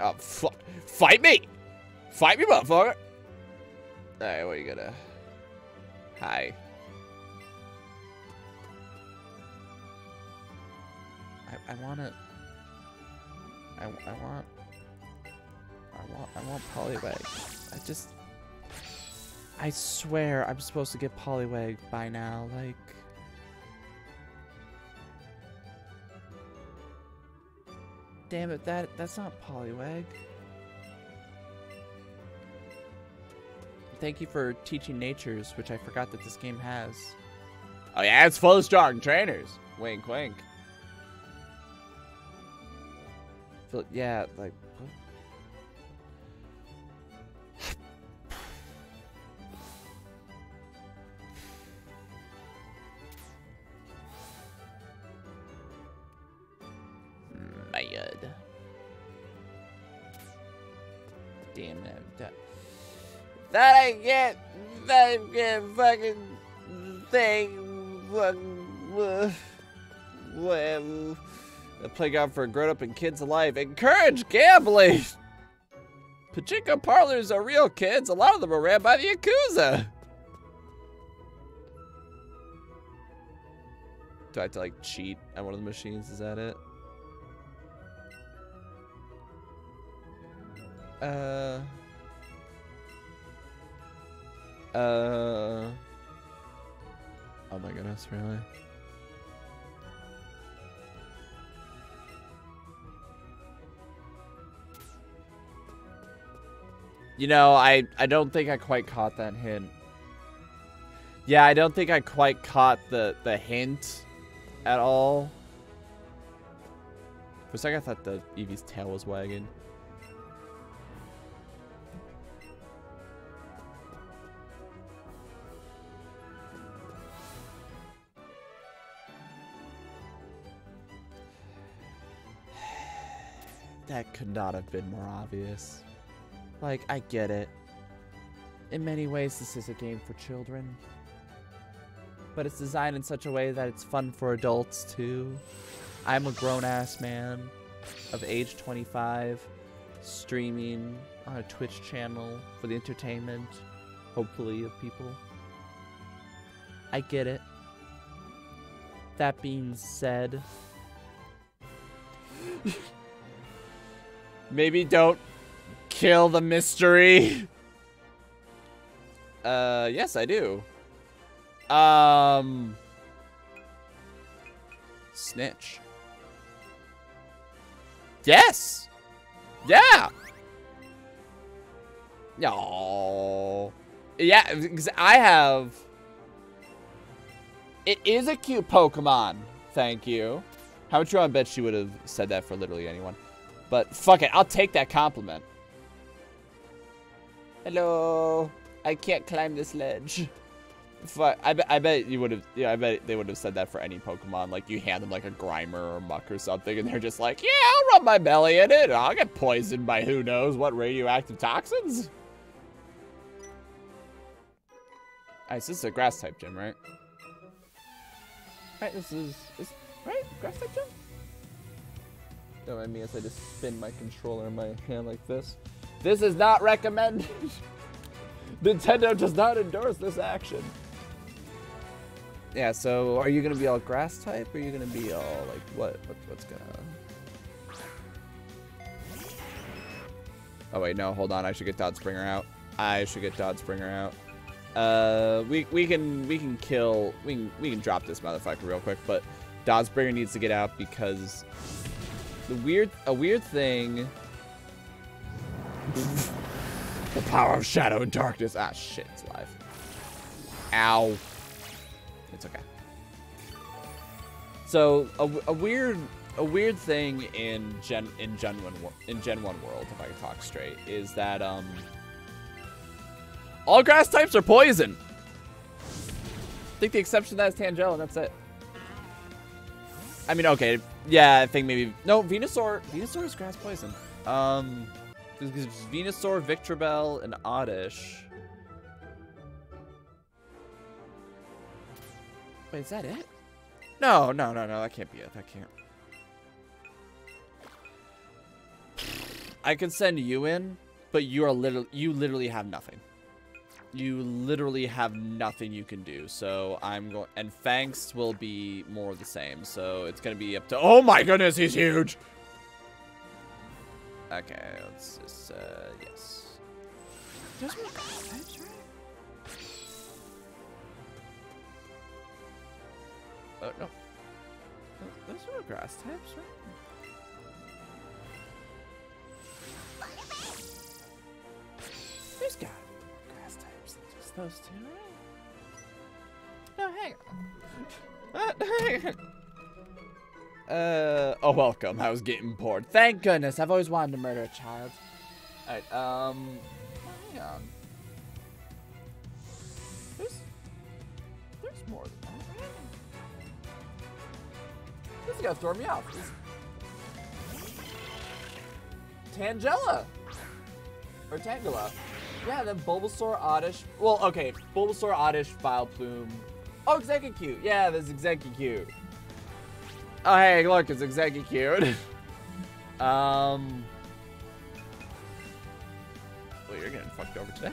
Oh, fuck. Fight me! Fight me, motherfucker! Alright, what are you gonna... Hi. I, I wanna... I, I want... I want, I want Poliwag. I just... I swear I'm supposed to get Poliwag by now, like... Damn it, that that's not Poliwag. Thank you for teaching natures, which I forgot that this game has. Oh yeah, it's full of strong trainers. Wink, wink. yeah, like. That I get that I get fucking thing. Well, a playground for grown-up and kids alike. Encourage gambling! Pachinko parlors are real kids. A lot of them are ran by the Yakuza. Do I have to like cheat at one of the machines? Is that it? Uh. Uh. Oh my goodness, really? You know, I, I don't think I quite caught that hint. Yeah, I don't think I quite caught the, the hint at all. For a second, I thought the Eevee's tail was wagging. That could not have been more obvious. Like, I get it. In many ways, this is a game for children. But it's designed in such a way that it's fun for adults, too. I'm a grown-ass man of age 25, streaming on a Twitch channel for the entertainment, hopefully, of people. I get it. That being said... Maybe don't kill the mystery. Uh, yes, I do. Um, snitch. Yes. Yeah. No. Yeah, because I have. It is a cute Pokemon. Thank you. How much you I bet she would have said that for literally anyone. But fuck it, I'll take that compliment. Hello. I can't climb this ledge. Fuck, I bet, I bet you would have, yeah, I bet they would have said that for any Pokemon. Like, you hand them, like, a Grimer or Muck or something, and they're just like, yeah, I'll rub my belly in it. I'll get poisoned by who knows what radioactive toxins. Alright, so this is a grass type gym, right? Right, this is, is right? Grass type gym? Don't mind me as I just spin my controller in my hand like this. This is not recommended. Nintendo does not endorse this action. Yeah, so are you gonna be all grass type or are you gonna be all like what, what what's gonna Oh wait, no, hold on, I should get Dodsbringer out. I should get Dodsbringer out. Uh, we we can we can kill we can we can drop this motherfucker real quick, but Dodsbringer needs to get out because the weird a weird thing. the power of shadow and darkness. Ah shit, it's alive. Ow. It's okay. So a, a weird a weird thing in Gen in Gen one in Gen one world, if I can talk straight, is that um all grass types are poison. I think the exception to that is Tangela, and that's it. I mean, okay, yeah, I think maybe no Venusaur. Venusaur is grass poison. Um, Venusaur, Victreebel, and Oddish. Wait, is that it? No, no, no, no, that can't be it. That can't. I can send you in, but you are literally you literally have nothing you literally have nothing you can do. So I'm going, and Fangs will be more of the same. So it's gonna be up to. Oh my goodness, he's huge. Okay, let's just uh, yes. Types, right? Oh no. Those were grass types, right? There's got those two, right? Hang on. uh, oh, welcome. I was getting bored. Thank goodness. I've always wanted to murder a child. Alright, um, hang on. There's, there's more than that, right? This is gonna throw me off. Tangela! Or Tangela. Yeah, then Bulbasaur, Oddish. Well, okay, Bulbasaur, Oddish, Vileplume. Oh, Exeggcute. Yeah, there's Exeggcute. Oh, hey, look, it's Exeggcute. um. Well, you're getting fucked over today.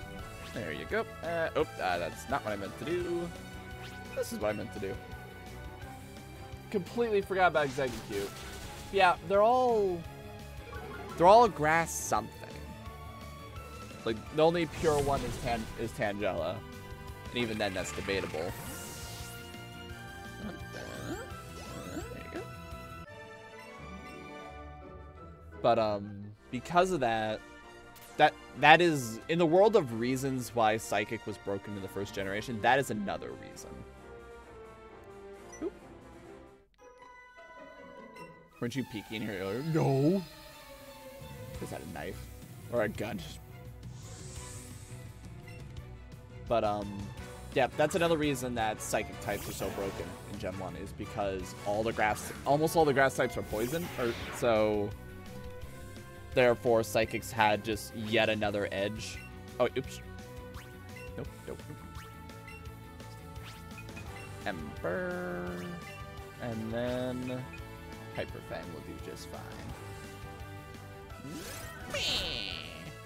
There you go. Uh, oh, uh, that's not what I meant to do. This is what I meant to do. Completely forgot about Exeggcute. Yeah, they're all... They're all grass something. Like, the only pure one is, Tan is Tangela. And even then, that's debatable. But, um, because of that, that that is, in the world of reasons why Psychic was broken in the first generation, that is another reason. Oop. Weren't you peeking here earlier? No. Is that a knife? Or a gun? But um, yeah, that's another reason that psychic types are so broken in Gen 1 is because all the grass, almost all the grass types are poison, or so therefore psychics had just yet another edge. Oh, oops. Nope, nope. Ember. And then Hyper Fang will do just fine.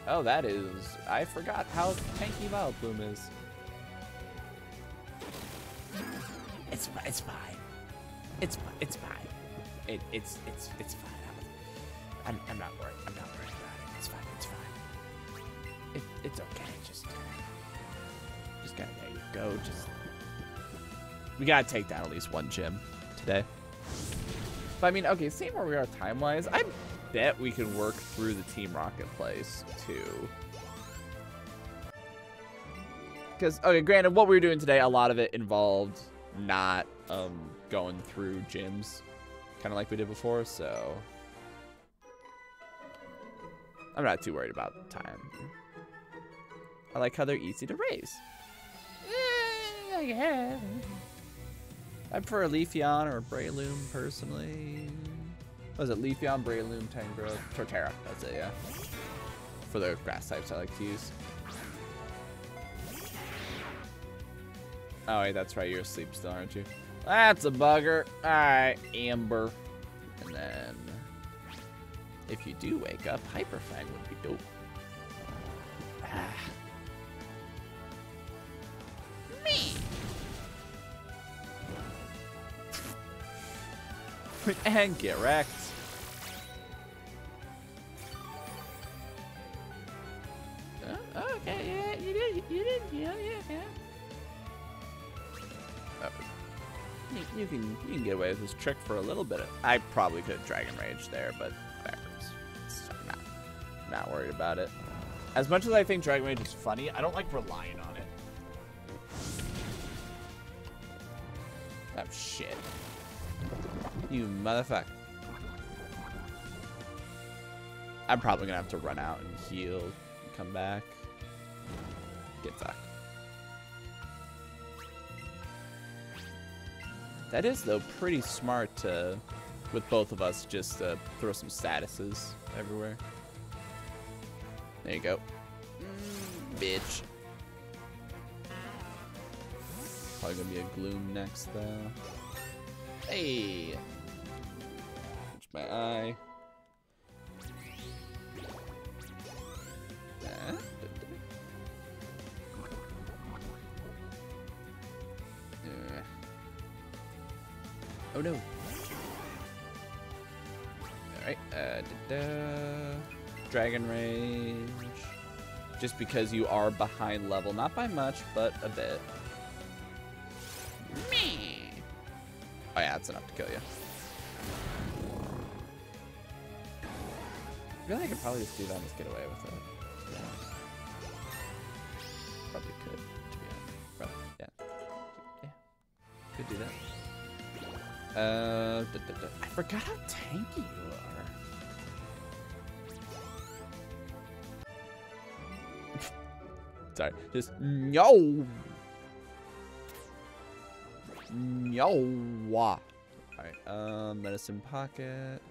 Oh, that is... I forgot how tanky Vileplume is. It's it's fine. It's it's fine. It, it's it's it's fine. I'm, I'm not worried. I'm not worried about it. It's fine. It's fine. It, it's okay. Just just gotta there you go. Just we gotta take down at least one gym today. But I mean, okay, seeing where we are time wise, I bet we can work through the Team Rocket place too. Because, okay, granted, what we were doing today, a lot of it involved not um, going through gyms, kind of like we did before, so... I'm not too worried about time. I like how they're easy to raise. Eh, yeah. I prefer a Leafeon or a Breloom, personally was it Leafeon, Breloom, Tangrowth, Torterra. That's it, yeah. For the grass types I like to use. Oh, wait, that's right. You're asleep still, aren't you? That's a bugger. All right, Ember. And then, if you do wake up, Hyperfang would be dope. Ah. Me. and get wrecked. Uh, okay, yeah, you did, you did, yeah, yeah, yeah. Oh. You, can you can get away with this trick for a little bit. I probably could Dragon Rage there, but. It's- I'm not, not worried about it. As much as I think Dragon Rage is funny, I don't like relying on it. Oh shit. You motherfucker. I'm probably gonna have to run out and heal and come back. Get. That is, though, pretty smart to, with both of us, just uh, throw some statuses everywhere. There you go. Mm, bitch. Probably gonna be a Gloom next, though. Hey! Catch my eye. Oh no. Alright, uh, da -da. Dragon Rage. Just because you are behind level, not by much, but a bit. Me. Oh yeah, that's enough to kill you. Really, like I could probably just do that and just get away with it. honest. Probably could, to be honest. Probably, yeah. Yeah. Could do that. Uh, da, da, da. I forgot how tanky you are. Sorry, just no, no. Alright, um, medicine pocket.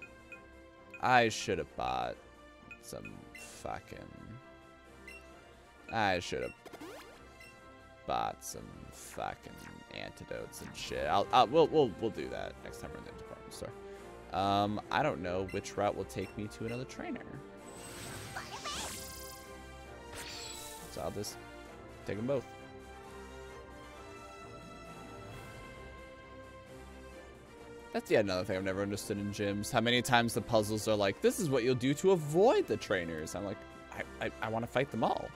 I should have bought some fucking. I should have bought some fucking antidotes and shit. I'll, I'll we'll we'll we'll do that next time we're in the department store. Um, I don't know which route will take me to another trainer. So I'll just take them both. That's yet another thing I've never understood in gyms. How many times the puzzles are like, this is what you'll do to avoid the trainers. I'm like, I, I, I want to fight them all.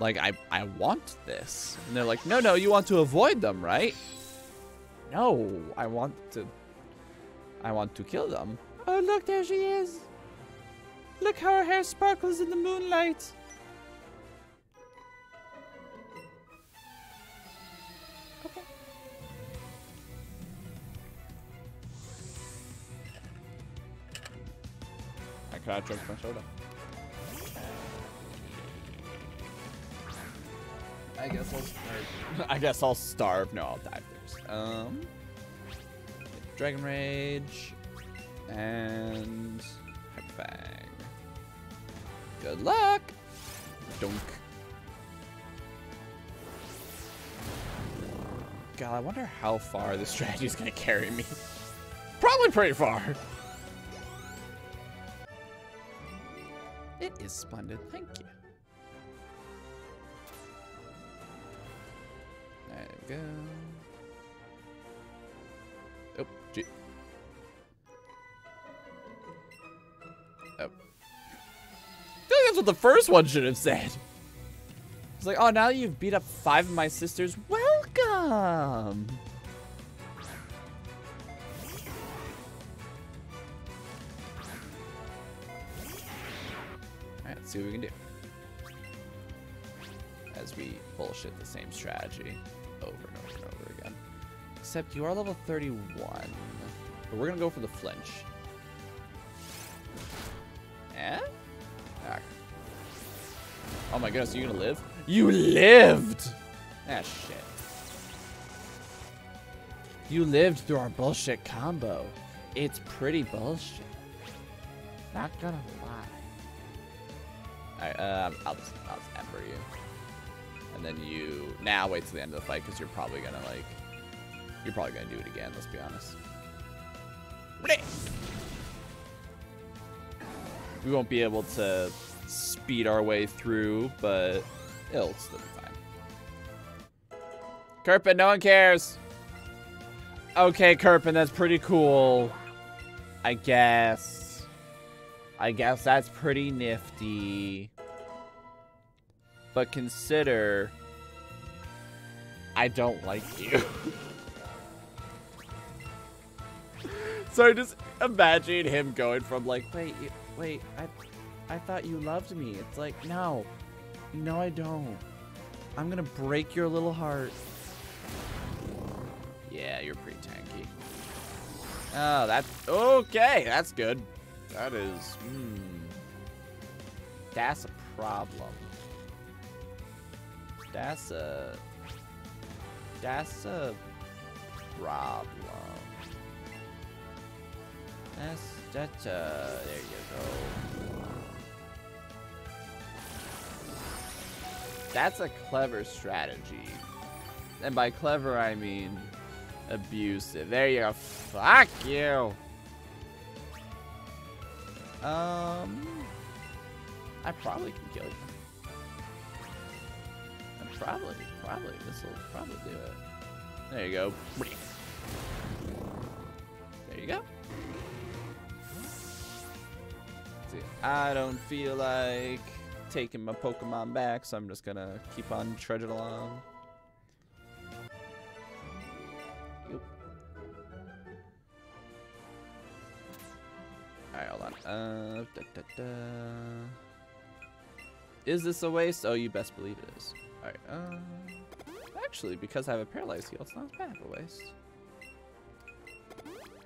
Like, I, I want this. And they're like, no, no, you want to avoid them, right? No, I want to, I want to kill them. Oh, look, there she is. Look how her hair sparkles in the moonlight. Okay. I cannot drink my soda. I guess I'll start. I guess I'll starve. No, I'll die first. Um, Dragon Rage and Hyperfang. Good luck. Dunk. God, I wonder how far this strategy is gonna carry me. Probably pretty far. It is splendid. Thank you. Go. Oh, gee. Oh. That's what the first one should have said. It's like, oh, now you've beat up five of my sisters, welcome. Alright, see what we can do. As we bullshit the same strategy Except you are level 31. But we're gonna go for the flinch. Eh? Ah. Oh my goodness, are you gonna live? You lived! Ah, shit. You lived through our bullshit combo. It's pretty bullshit. Not gonna lie. Alright, um, I'll just, I'll just ember you. And then you now wait till the end of the fight because you're probably gonna like you're probably gonna do it again. Let's be honest. We won't be able to speed our way through, but it'll still be fine. Kirpin, no one cares. Okay, Kirpin, that's pretty cool. I guess. I guess that's pretty nifty. But consider, I don't like you. so just imagine him going from like, wait, you, wait, I, I thought you loved me. It's like, no, no, I don't. I'm gonna break your little heart. Yeah, you're pretty tanky. Oh, that's okay. That's good. That is, hmm. That's a problem. That's a, that's a problem. That's, that's, uh, there you go. That's a clever strategy. And by clever, I mean abusive. There you go. Fuck you. Um, I probably can kill you. I probably, probably, this will probably do it. There you go. There you go. I don't feel like taking my Pokemon back, so I'm just gonna keep on trudging along. Alright, hold on. Uh, da, da, da. Is this a waste? Oh, you best believe it is. Alright, uh, actually, because I have a paralyzed heal, it's not as bad of a waste.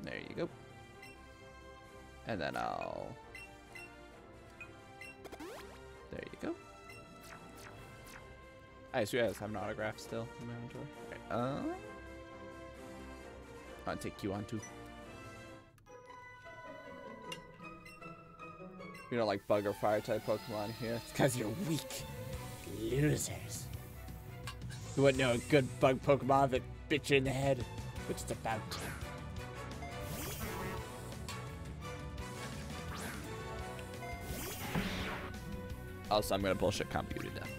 There you go. And then I'll... There you go. I you guys have an autograph still in my inventory. Okay, uh... I'll take you on too. You don't like bug or fire type Pokemon here? It's because you're weak. Losers. You wouldn't know a good bug Pokemon that bit you in the head, which is about to. Also, I'm gonna bullshit combo you to death.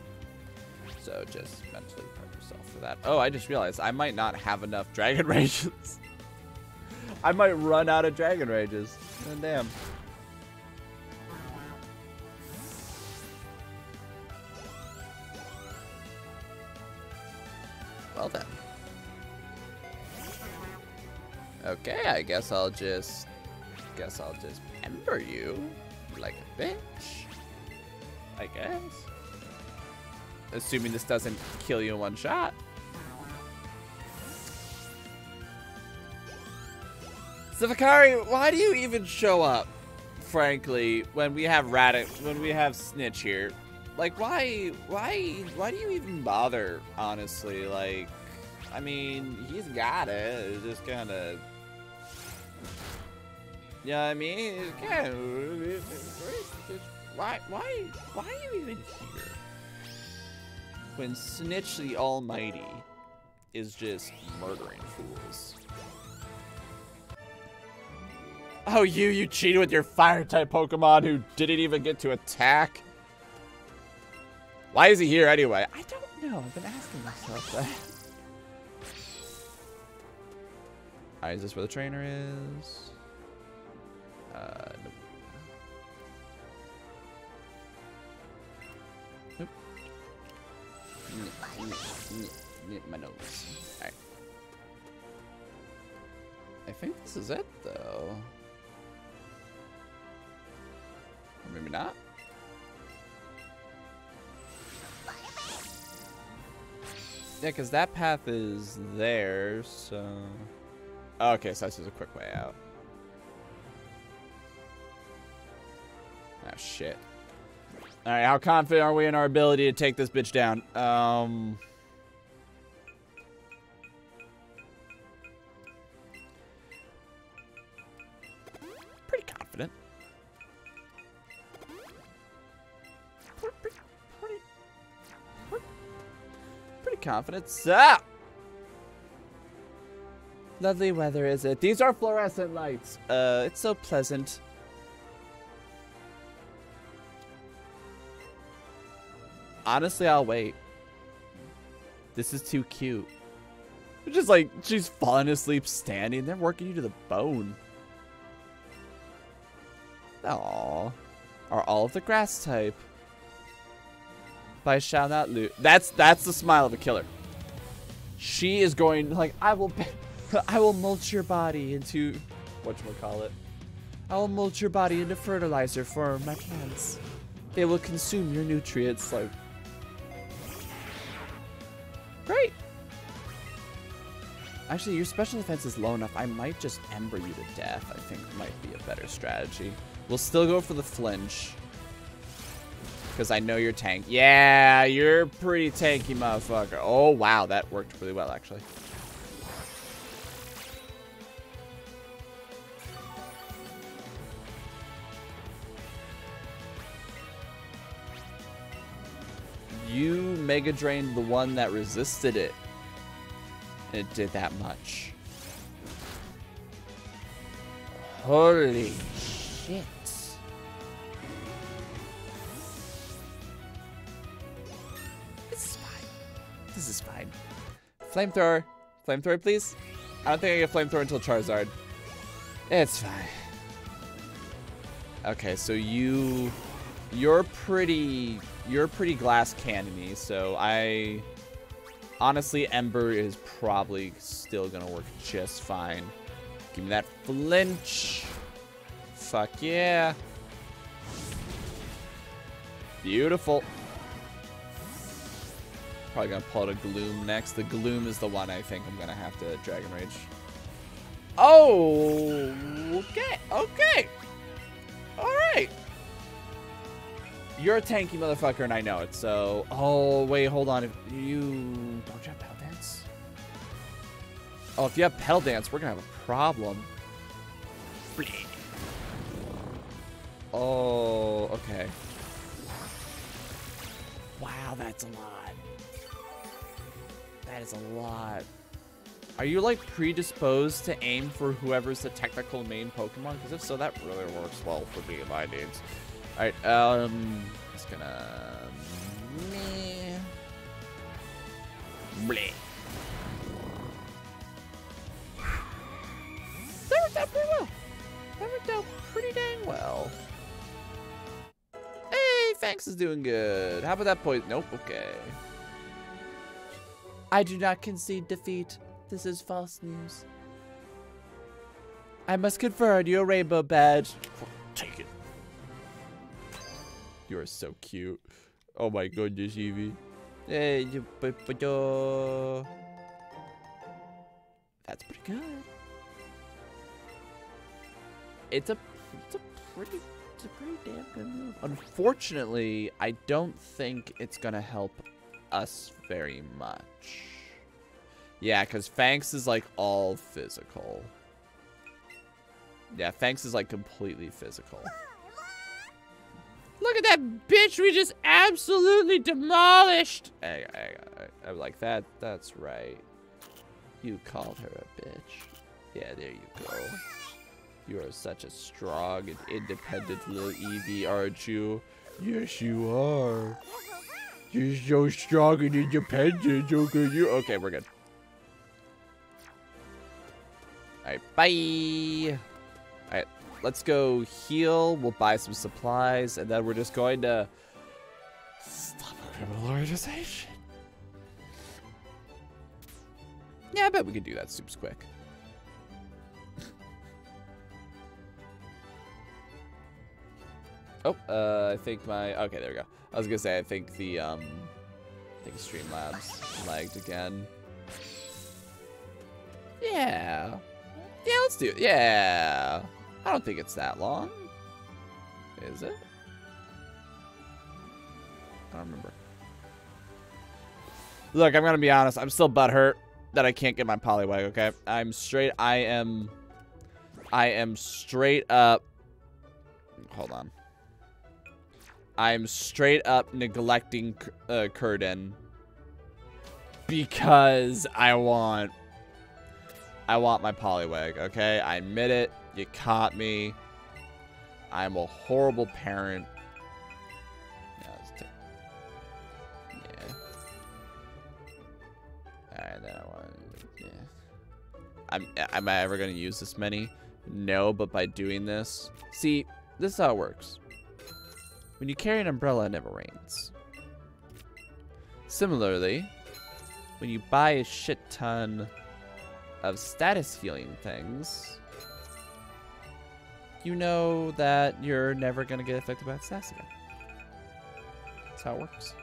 So just mentally prep yourself for that. Oh, I just realized I might not have enough Dragon Rages. I might run out of Dragon Rages. Oh, damn. Well then. Okay, I guess I'll just guess I'll just ember you like a bitch. I guess. Assuming this doesn't kill you in one shot. So, Zavakari, why do you even show up? Frankly, when we have Radic, when we have Snitch here, like why, why, why do you even bother? Honestly, like, I mean, he's got it. It's just kind of, yeah. I mean, it's kind of, why, why, why are you even here? When Snitch the Almighty is just murdering fools. Oh, you, you cheated with your fire-type Pokemon who didn't even get to attack? Why is he here anyway? I don't know. I've been asking myself that. Alright, is this where the trainer is? Uh, nope. Nope. My nose. Alright. I think this is it, though. Maybe not. Yeah, because that path is there, so... okay, so this is a quick way out. Oh, shit. Alright, how confident are we in our ability to take this bitch down? Um... Pretty confident. confidence up. Lovely weather, is it? These are fluorescent lights. Uh, it's so pleasant. Honestly, I'll wait. This is too cute. Just like, she's falling asleep standing. They're working you to the bone. Aww. Are all of the grass type. But I shall not lose. That's that's the smile of a killer. She is going like I will I will mulch your body into what you call it. I will mulch your body into fertilizer for my plants. They will consume your nutrients like Great. Actually, your special defense is low enough. I might just ember you to death. I think might be a better strategy. We'll still go for the flinch. Because I know you're tank. Yeah, you're pretty tanky, motherfucker. Oh, wow. That worked really well, actually. You Mega Drained the one that resisted it. And it did that much. Holy shit. This is fine. This is fine. Flamethrower. Flamethrower, please. I don't think I get flamethrower until Charizard. It's fine. Okay, so you... You're pretty... You're pretty glass cannony, so I... Honestly, Ember is probably still gonna work just fine. Give me that flinch. Fuck yeah. Beautiful. Probably gonna pull out a Gloom next. The Gloom is the one I think I'm gonna have to Dragon Rage. Oh, okay, okay. All right. You're a tanky motherfucker and I know it, so... Oh, wait, hold on. If you... Don't you have Petal Dance? Oh, if you have Petal Dance, we're gonna have a problem. Oh, okay. Wow, that's a lot. That is a lot. Are you, like, predisposed to aim for whoever's the technical main Pokemon? Because if so, that really works well for me and my needs. Alright, um, just gonna... Bleh. That worked out pretty well. That worked out pretty dang well. Hey, Fangs is doing good. How about that point? Nope, okay. I do not concede defeat. This is false news. I must confer on your rainbow badge. Take it. You are so cute. Oh my goodness, Eevee. Hey, you, That's pretty good. It's a, it's a pretty, it's a pretty damn good move. Unfortunately, I don't think it's gonna help us very much. Yeah, because Fangs is like all physical. Yeah, Fangs is like completely physical. Look at that bitch we just absolutely demolished. Hey, I, am like, that, that's right. You called her a bitch. Yeah, there you go. You are such a strong and independent little Eevee, aren't you? Yes, you are. You're so strong and independent, okay? You okay? We're good. All right, bye. Let's go heal. We'll buy some supplies, and then we're just going to stop a criminal organization. Yeah, I bet we can do that super quick. oh, uh, I think my... Okay, there we go. I was gonna say, I think the, um... I think Streamlabs lagged again. Yeah. Yeah, let's do it. Yeah. I don't think it's that long. Is it? I don't remember. Look, I'm gonna be honest. I'm still butthurt that I can't get my Poliwag, okay? I'm straight... I am... I am straight up... Hold on. I'm straight up neglecting uh, Curden because I want I want my Poliwag, okay? I admit it. You caught me. I'm a horrible parent. I'm am I ever gonna use this many? No, but by doing this. See, this is how it works. When you carry an umbrella, it never rains. Similarly, when you buy a shit ton of status healing things, you know that you're never going to get affected by stats again. That's how it works.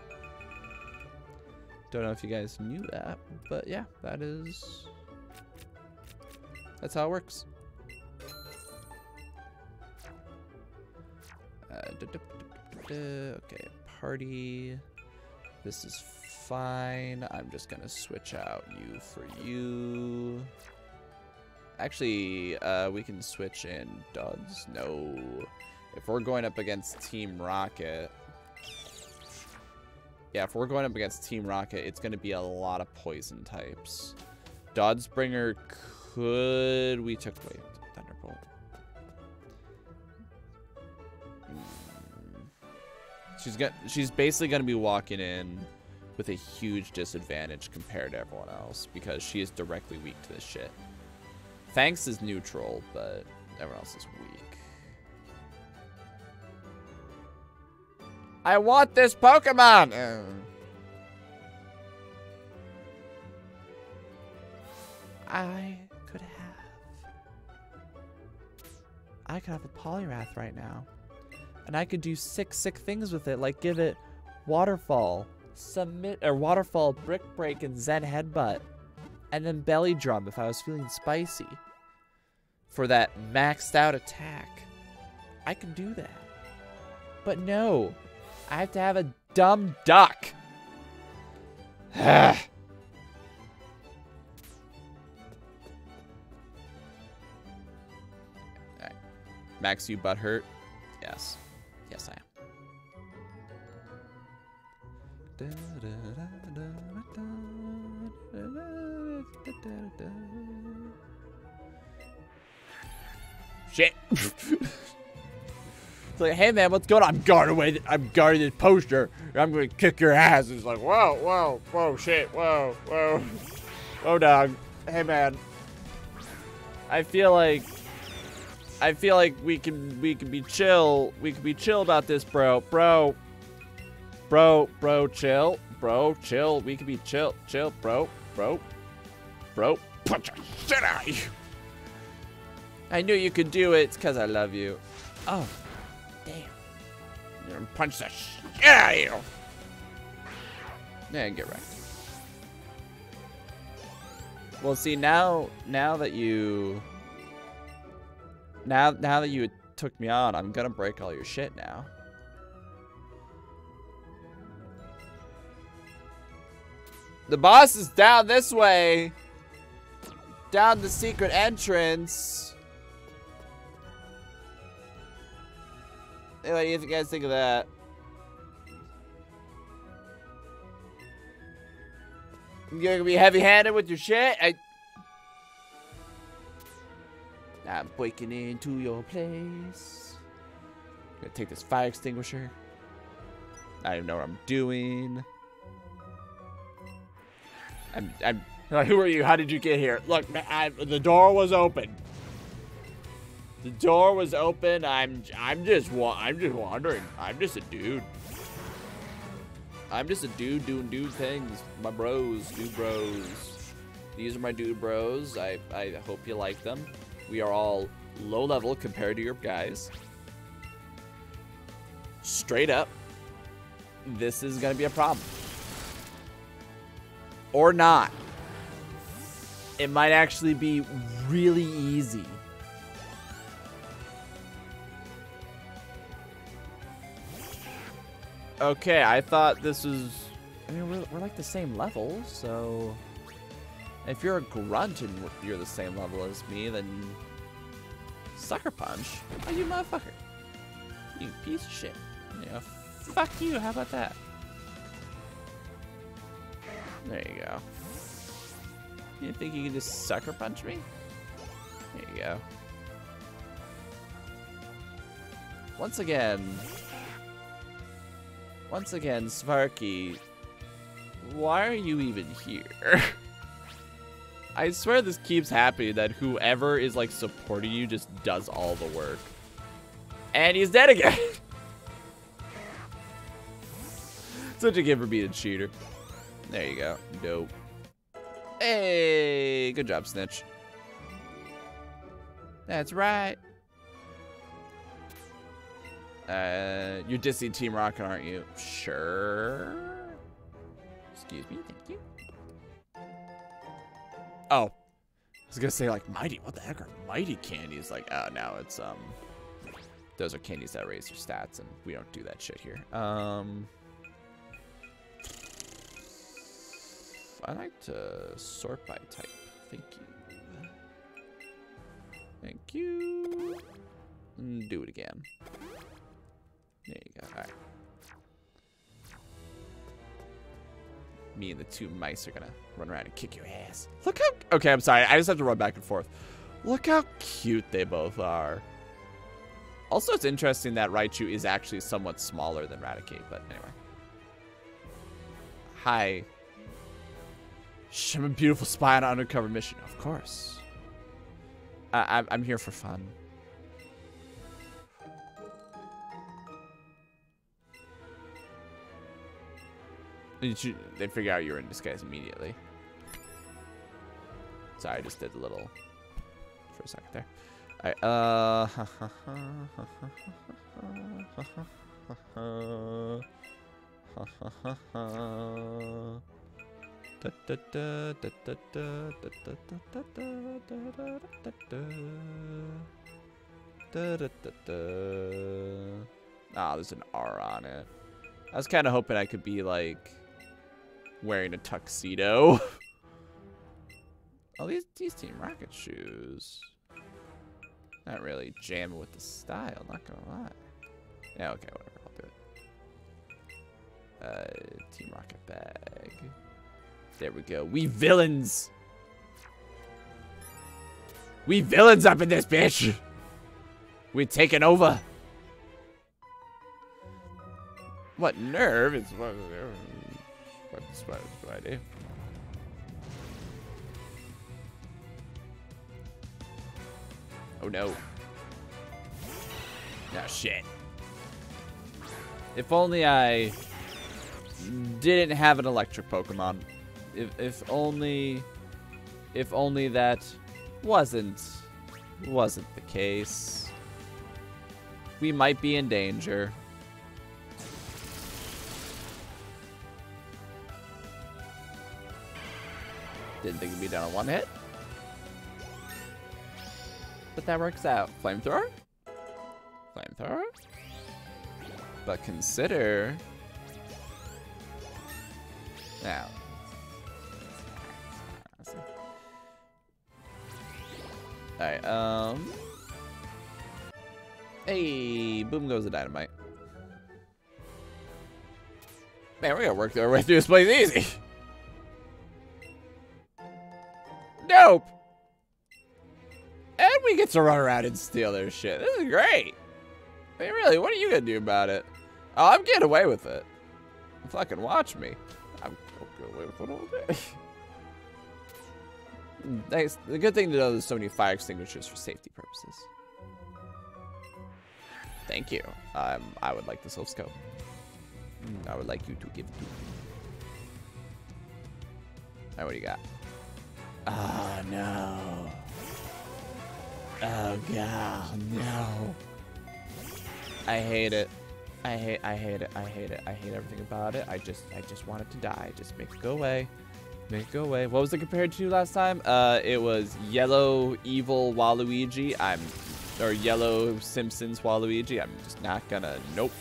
Don't know if you guys knew that, but yeah, that is. That's how it works. Uh, okay, party. This is fine. I'm just gonna switch out you for you. Actually, uh, we can switch in duds. No. If we're going up against Team Rocket. Yeah, if we're going up against Team Rocket, it's going to be a lot of poison types. Dodsbringer could... We took... Wait, Thunderbolt. Hmm. She's got. She's basically going to be walking in with a huge disadvantage compared to everyone else because she is directly weak to this shit. Thanks is neutral, but everyone else is weak. I want this Pokemon! I could have. I could have a Poliwrath right now. And I could do sick, sick things with it, like give it Waterfall, Submit, or Waterfall, Brick Break, and Zen Headbutt. And then Belly Drum if I was feeling spicy. For that maxed out attack. I can do that. But no, I have to have a dumb duck. Max, you butt hurt? Yes. Yes, I am. Shit. it's like, hey man, what's going on? I'm guarding away. I'm guarding this poster. I'm gonna kick your ass. It's like, whoa, whoa, whoa, shit, whoa, whoa, whoa, dog. Hey man. I feel like I feel like we can we can be chill. We can be chill about this, bro. Bro. Bro, bro, chill. Bro, chill. We can be chill. Chill, bro. Bro. Bro. Punch a shit out of you. I knew you could do it. It's because I love you. Oh. Damn. You're gonna punch the shit out of you. Yeah, get wrecked. Well, see now, now that you, now now that you took me on, I'm gonna break all your shit now. The boss is down this way. Down the secret entrance. Hey, what do you guys think of that? You're gonna be heavy-handed with your shit? I... I'm breaking into your place. I'm Gonna take this fire extinguisher. I don't even know what I'm doing. I'm, I'm, like, who are you? How did you get here? Look, I, the door was open. The door was open. I'm, I'm just, I'm just wandering. I'm just a dude. I'm just a dude doing dude things. My bros, dude bros. These are my dude bros. I, I hope you like them. We are all low level compared to your guys. Straight up, this is gonna be a problem. Or not. It might actually be really easy. Okay, I thought this was... I mean, we're, we're like the same level, so... If you're a grunt and you're the same level as me, then... Sucker Punch? Oh, you motherfucker. You piece of shit. Yeah, fuck you, how about that? There you go. You think you can just sucker punch me? There you go. Once again, once again, Sparky. why are you even here? I swear this keeps happening that whoever is like supporting you just does all the work. And he's dead again. Such a for being a cheater. There you go. Dope. Hey, good job, Snitch. That's right. Uh, you're dissing Team Rocket, aren't you? Sure. Excuse me, thank you. Oh. I was gonna say like mighty. What the heck are mighty candies? Like, oh now it's um those are candies that raise your stats and we don't do that shit here. Um I like to sort by type. Thank you. Thank you. And do it again. There you go. Alright. Me and the two mice are gonna run around and kick your ass. Look how... Okay, I'm sorry. I just have to run back and forth. Look how cute they both are. Also, it's interesting that Raichu is actually somewhat smaller than Raticate, but anyway. Hi. I'm a beautiful spy on an undercover mission. Of course. I I'm, I'm here for fun. They figure out you're in disguise immediately. Sorry, I just did a little for a second there. Alright, uh Ah, there's an R on it. I was kind of hoping I could be like wearing a tuxedo. oh, these these Team Rocket shoes. Not really jamming with the style, not gonna lie. Yeah, okay, whatever, I'll do it. Uh, Team Rocket bag. There we go. We villains! We villains up in this bitch! We're taking over! What nerve? It's what, what, I do. Eh? Oh no. No shit. If only I didn't have an electric Pokemon. If if only if only that wasn't wasn't the case. We might be in danger. Didn't think it'd be down on one hit. But that works out. Flamethrower? Flamethrower? But consider... Now. Alright, um... Hey, boom goes the dynamite. Man, we're gonna work our way through this place easy. Nope. And we get to run around and steal their shit. This is great. Hey, really, what are you gonna do about it? Oh, I'm getting away with it. Fucking watch me. I'm going away with it all day. Thanks. The good thing to know there's so many fire extinguishers for safety purposes. Thank you. Um, I would like the Silph Scope. I would like you to give it to me. Alright, what do you got? Oh, no. Oh, God, no. I hate it. I hate, I hate it. I hate it. I hate everything about it. I just, I just want it to die. Just make it go away. Make it go away. What was it compared to last time? Uh, it was yellow evil Waluigi. I'm, or yellow Simpsons Waluigi. I'm just not gonna. Nope.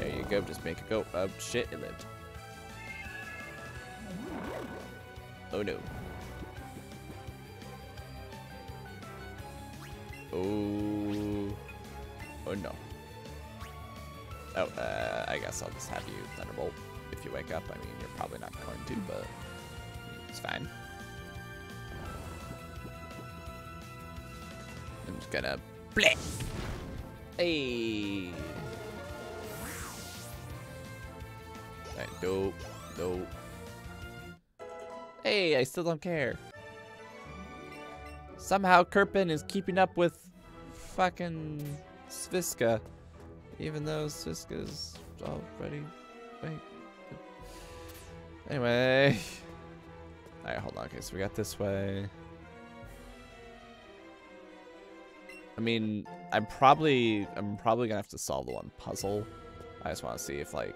There you go. Just make it go. Oh shit! It lived. Oh no. Oh. Oh no. Oh, uh, I guess I'll just have you Thunderbolt if if you wake up. I mean, you're probably not going to, but it's fine. I'm just gonna bleh. Hey. Alright, dope, dope. Hey, I still don't care. Somehow Kirpin is keeping up with fucking Sviska. Even though Sviska's already... Wait. Anyway. Alright, hold on. Okay, so we got this way. I mean, I'm probably I'm probably gonna have to solve the one puzzle. I just want to see if like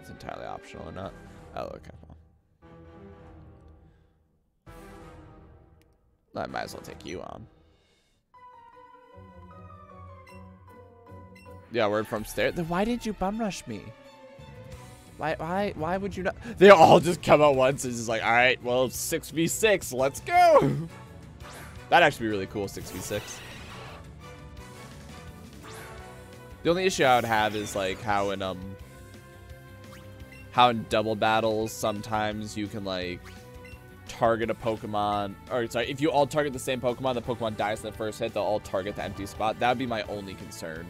it's entirely optional or not. Oh, okay. Well, I might as well take you on. Yeah, word from stairs. Then why did you bum rush me? Why, why, why would you not? They all just come out once. It's just like, all right, well, 6v6, let's go. That'd actually be really cool, 6v6. The only issue I would have is like how in um how in double battles sometimes you can like target a Pokemon or sorry, if you all target the same Pokemon, the Pokemon dies in the first hit, they'll all target the empty spot. That would be my only concern.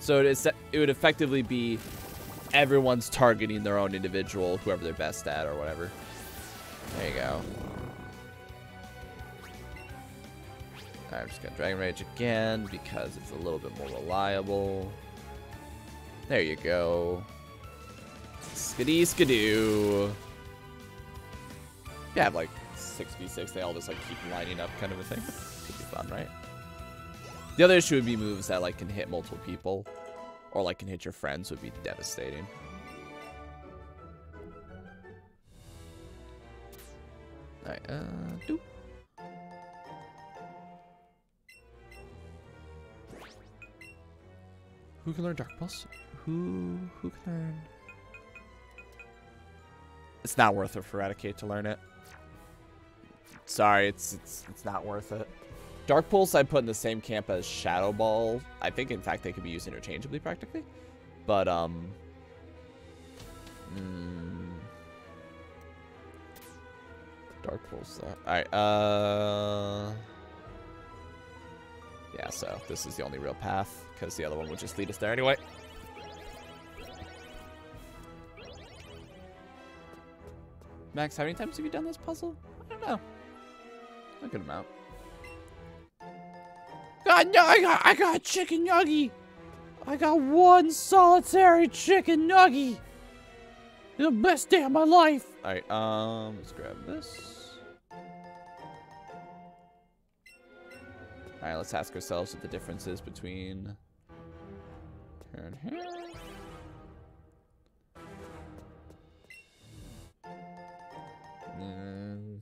So it, is, it would effectively be everyone's targeting their own individual, whoever they're best at or whatever. There you go. I'm just gonna Dragon Rage again because it's a little bit more reliable. There you go. Skiddy skidoo. Yeah, like 6v6, they all just like keep lining up kind of a thing. Could be fun, right? The other issue would be moves that like can hit multiple people or like can hit your friends would be devastating. Alright, uh, doop. Who can learn Dark Pulse? Who who can learn? It's not worth it for Eradicate to learn it. Sorry, it's it's it's not worth it. Dark Pulse I put in the same camp as Shadow Ball. I think in fact they could be used interchangeably practically. But um mm, Dark Pulse. Uh, Alright, uh Yeah, so this is the only real path, because the other one would just lead us there anyway. Max, how many times have you done this puzzle? I don't know. A good amount. No, I got, I got chicken nugget. I got one solitary chicken nugget. The best day of my life. All right, um, let's grab this. All right, let's ask ourselves what the difference is between here and here. Mm.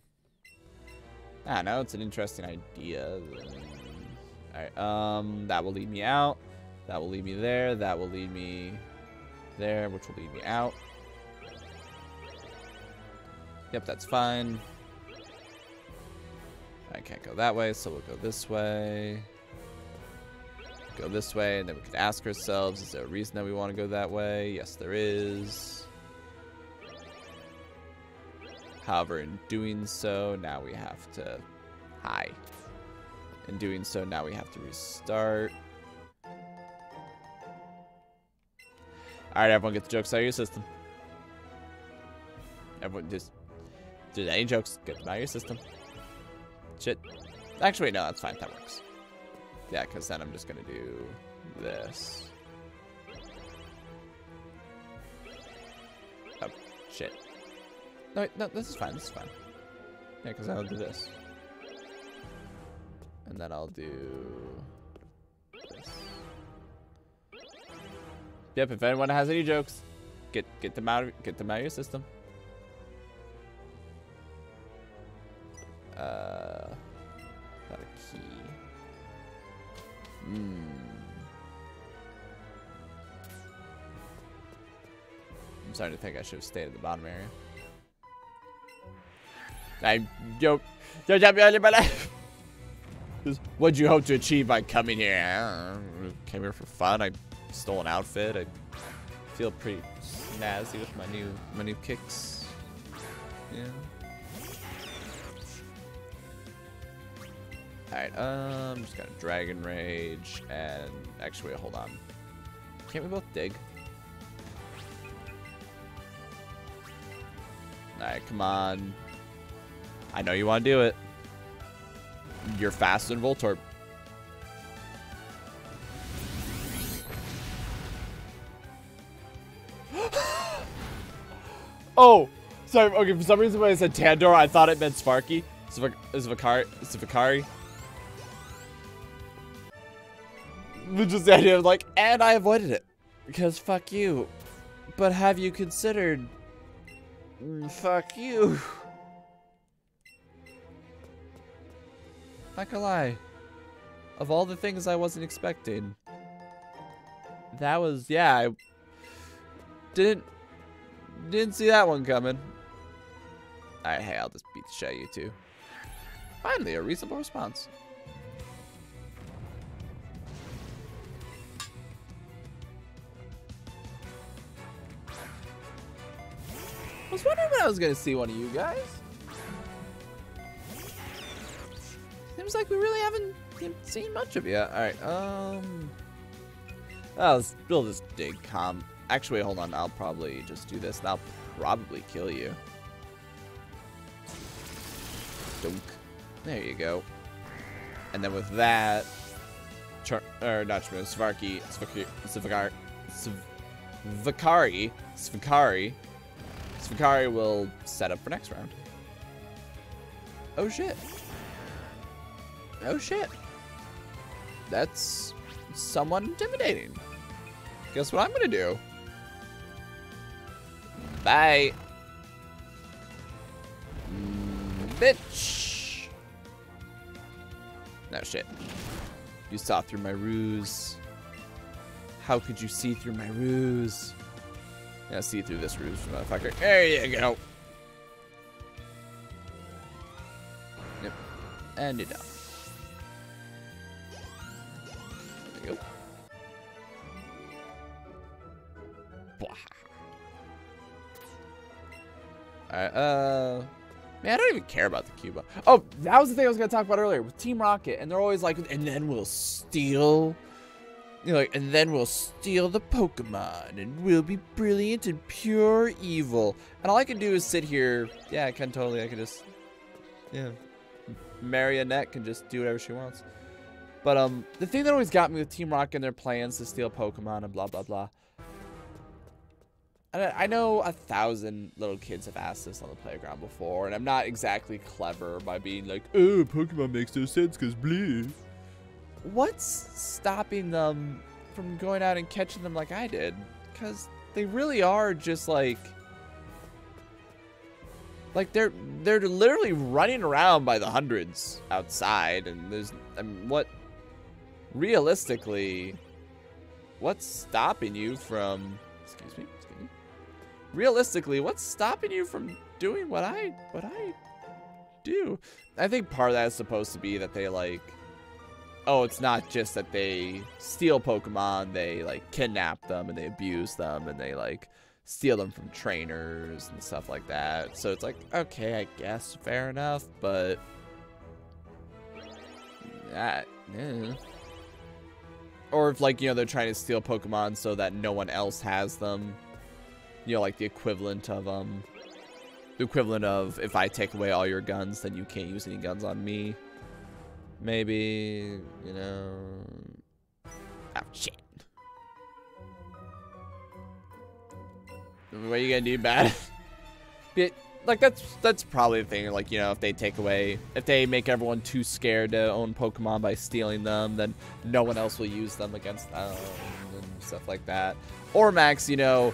I don't know, it's an interesting idea. Alright, um, that will lead me out. That will lead me there. That will lead me there, which will lead me out. Yep, that's fine. I can't go that way, so we'll go this way. Go this way, and then we can ask ourselves, is there a reason that we want to go that way? Yes, there is. However, in doing so, now we have to... Hi. In doing so, now we have to restart. Alright, everyone get the jokes out of your system. Everyone just... Did any jokes, get them out of your system. Shit. Actually, no, that's fine. That works. Yeah, because then I'm just going to do this. Oh, shit. No, no, this is fine. This is fine. Yeah, because I'll do this. And then I'll do. Yep, if anyone has any jokes, get get them out of get them out of your system. Uh, got a key. Hmm. I'm starting to think I should have stayed at the bottom area. I yo yo What'd you hope to achieve by coming here? Came here for fun. I stole an outfit. I feel pretty snazzy with my new my new kicks. Yeah. Alright, um, just got a Dragon Rage, and actually, wait, hold on. Can't we both dig? Alright, come on. I know you want to do it. You're faster than Voltorb. oh! Sorry, okay, for some reason when I said Tandor, I thought it meant Sparky. Zvakari. Zvakari. Just the idea of like, and I avoided it. Because fuck you. But have you considered... Mm, fuck you. Not gonna lie. Of all the things I wasn't expecting, that was, yeah, I didn't, didn't see that one coming. Alright, hey, I'll just beat the shit out of you two. Finally, a reasonable response. I was wondering when I was gonna see one of you guys. Seems like we really haven't seen much of you. Alright, um... I'll, we'll just dig calm. Actually, hold on. I'll probably just do this. I'll probably kill you. Dunk. There you go. And then with that... Char or not Charmander, Svarky, Svikari, Svikari, Svikari, Svikari will set up for next round. Oh shit. Oh shit. That's somewhat intimidating. Guess what I'm gonna do? Bye. Mm, bitch. No shit. You saw through my ruse. How could you see through my ruse? Yeah, see through this ruse, motherfucker. There you go. Yep. And you're Alright, uh... Man, I don't even care about the Cuba. Oh, that was the thing I was going to talk about earlier with Team Rocket. And they're always like, and then we'll steal you know, like, and then we'll steal the Pokemon, and we'll be brilliant and pure evil. And all I can do is sit here. Yeah, I can totally. I can just, yeah, Marionette can just do whatever she wants. But um, the thing that always got me with Team Rocket and their plans to steal Pokemon and blah blah blah. I know a thousand little kids have asked this on the playground before, and I'm not exactly clever by being like, "Oh, Pokemon makes no sense because blue." what's stopping them from going out and catching them like I did? Because they really are just like like they're they're literally running around by the hundreds outside and there's I mean, what realistically what's stopping you from excuse me realistically what's stopping you from doing what I what I do I think part of that is supposed to be that they like oh, it's not just that they steal Pokemon, they like kidnap them and they abuse them and they like steal them from trainers and stuff like that. So it's like, okay, I guess fair enough, but that, yeah. Or if like, you know, they're trying to steal Pokemon so that no one else has them. You know, like the equivalent of, um, the equivalent of if I take away all your guns, then you can't use any guns on me. Maybe, you know... Oh, shit. What are you gonna do about it? like, that's that's probably the thing. Like, you know, if they take away... If they make everyone too scared to own Pokemon by stealing them, then no one else will use them against them and stuff like that. Or Max, you know,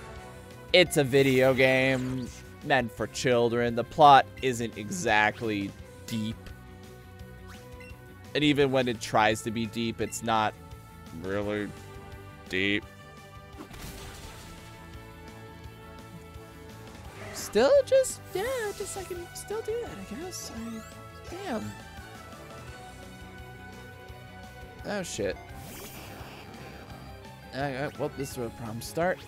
it's a video game meant for children. The plot isn't exactly deep and even when it tries to be deep, it's not really deep. Still just, yeah, just I can still do that, I guess. I, damn. Oh, shit. Uh, well, this is where problems start.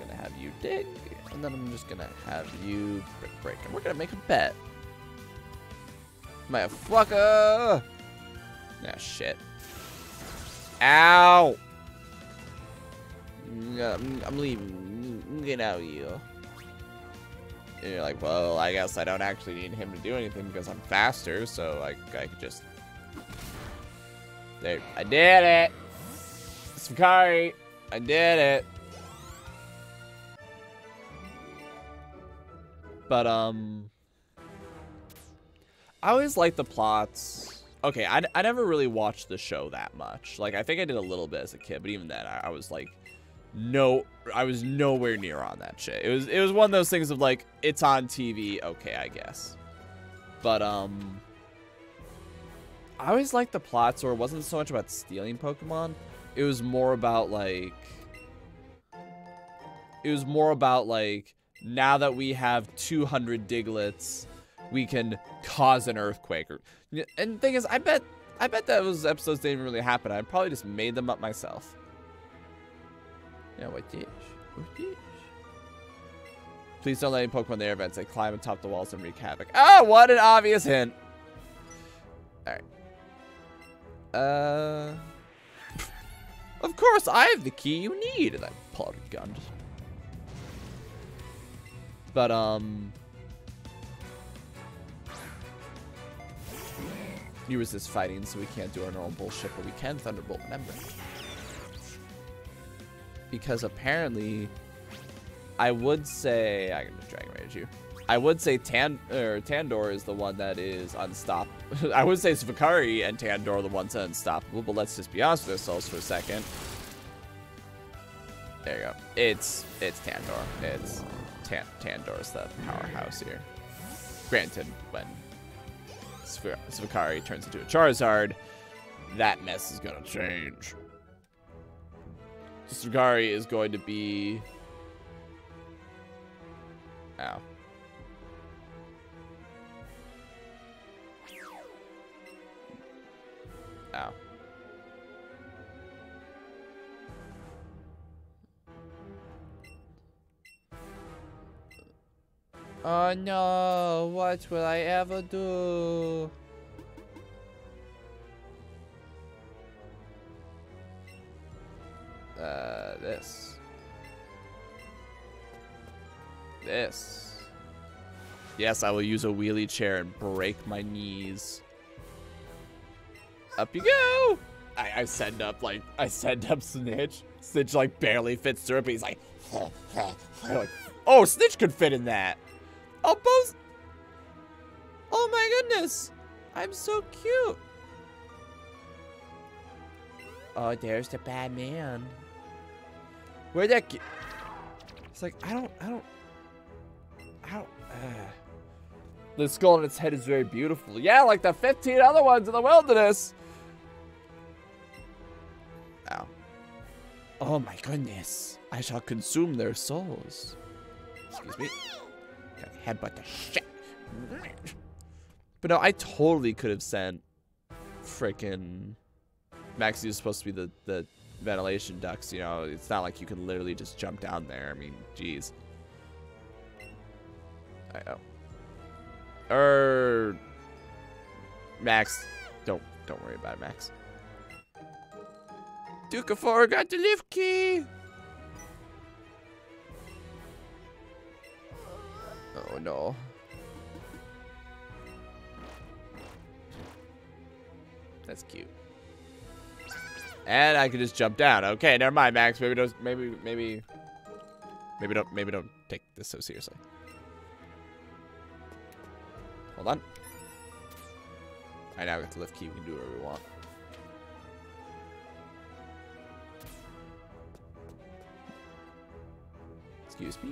Gonna have you dig, and then I'm just gonna have you brick break, and we're gonna make a bet. Motherfucker! Nah, shit. Ow! I'm, I'm leaving. Get out of here. And you're like, well, I guess I don't actually need him to do anything because I'm faster, so like I could just. There, I did it. Sakari, I did it. But um, I always like the plots. Okay, I, I never really watched the show that much. Like I think I did a little bit as a kid, but even then I, I was like no I was nowhere near on that shit. It was it was one of those things of like it's on TV, okay, I guess. But um I always liked the plots where it wasn't so much about stealing Pokemon. It was more about like it was more about like now that we have 200 Digletts, we can cause an earthquake. And the thing is, I bet I bet that those episodes didn't really happen. I probably just made them up myself. Yeah, what dish? What dish? Please don't let any Pokemon in the air. They climb atop the walls and wreak havoc. Oh, what an obvious hint. Alright. Uh... Of course, I have the key you need. And I pull out a gun. But, um... You resist fighting, so we can't do our normal bullshit, but we can Thunderbolt, remember because apparently I would say I can just Dragon Rage you. I would say Tan or Tandor is the one that is unstoppable. I would say Svakari and Tandor are the ones that are unstoppable, but let's just be honest with ourselves for a second. There you go. It's it's Tandor. It's Tan Tandor's the powerhouse here. Granted, when Svakari turns into a Charizard, that mess is gonna change. Sagari is going to be... Ow. Ow. Oh no, what will I ever do? Uh, this. This. Yes, I will use a wheelie chair and break my knees. Up you go! I, I send up, like, I send up Snitch. Snitch, like, barely fits through it, but he's like, like, oh, Snitch could fit in that. Oh, both. Oh my goodness. I'm so cute. Oh, there's the bad man. Where'd that? It's like, I don't, I don't, I don't, uh. The skull on its head is very beautiful. Yeah, like the 15 other ones in the wilderness. Ow. Oh my goodness. I shall consume their souls. Excuse me. Headbutt the shit. But no, I totally could have sent frickin' Maxie is supposed to be the, the ventilation ducts, you know, it's not like you can literally just jump down there. I mean, geez. I know. Er, Max, don't don't worry about it, Max. Dukafor got the lift key. Oh no. That's cute. And I can just jump down. Okay, never mind, Max. Maybe don't. Maybe maybe. Maybe don't. Maybe don't take this so seriously. Hold on. I now get the lift key. We can do whatever we want. Excuse me.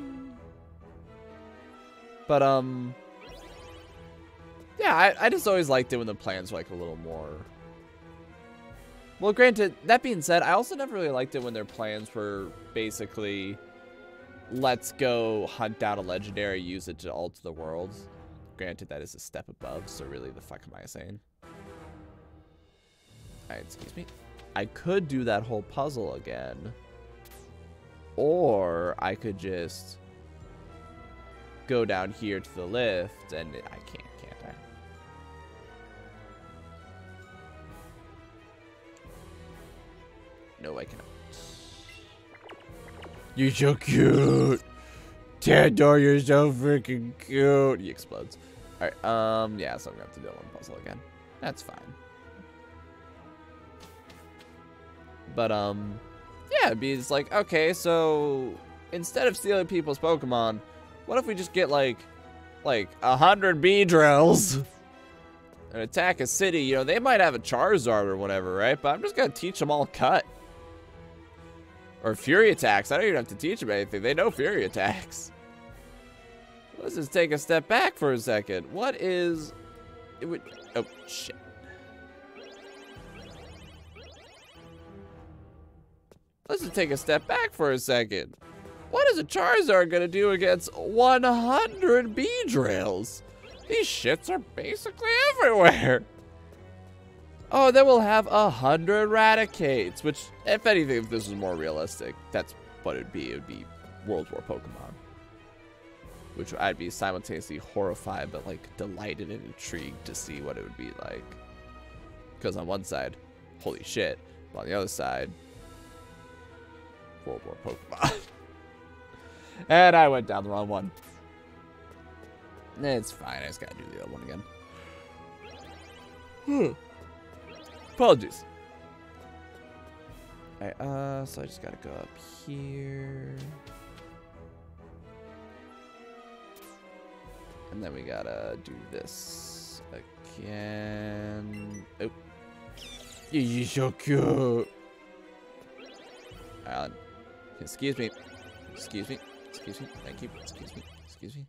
But um. Yeah, I, I just always liked it when the plans were like a little more well, granted, that being said, I also never really liked it when their plans were basically, let's go hunt down a legendary, use it to alter the world. Granted, that is a step above, so really, the fuck am I saying? Alright, excuse me. I could do that whole puzzle again. Or I could just go down here to the lift, and I can't, can't I? No, I cannot. You're so cute. Tandor, you're so freaking cute. He explodes. All right. Um. Yeah. So I'm gonna have to do one puzzle again. That's fine. But um, yeah, it'd be it's like okay, so instead of stealing people's Pokemon, what if we just get like, like a hundred Beedrills and attack a city? You know, they might have a Charizard or whatever, right? But I'm just gonna teach them all cut. Or Fury attacks. I don't even have to teach them anything. They know Fury attacks. Let's just take a step back for a second. What is... It would... Oh, shit. Let's just take a step back for a second. What is a Charizard gonna do against 100 Beedrills? These shits are basically everywhere. Oh, then we'll have a hundred Raticates, which, if anything, if this was more realistic, that's what it'd be. It would be World War Pokemon. Which I'd be simultaneously horrified, but like delighted and intrigued to see what it would be like. Because on one side, holy shit. But on the other side, World War Pokemon. and I went down the wrong one. It's fine, I just gotta do the other one again. Hmm. Apologies. Alright, uh, so I just gotta go up here. And then we gotta do this again. Oh. You're so cute. Excuse me. Excuse me. Excuse me. Thank you. Excuse me. Excuse me.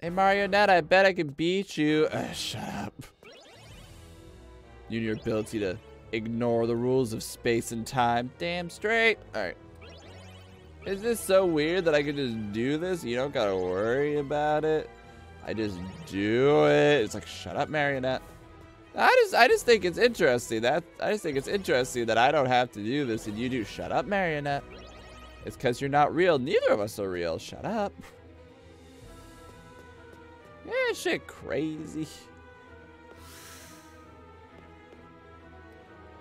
Hey, Marionette, I bet I can beat you. Uh, shut up. You and your ability to ignore the rules of space and time. Damn straight. Alright. Is this so weird that I can just do this? You don't gotta worry about it. I just do it. It's like, shut up, Marionette. I just I just think it's interesting. That I just think it's interesting that I don't have to do this and you do. Shut up, Marionette. It's because you're not real. Neither of us are real. Shut up. Yeah, shit crazy.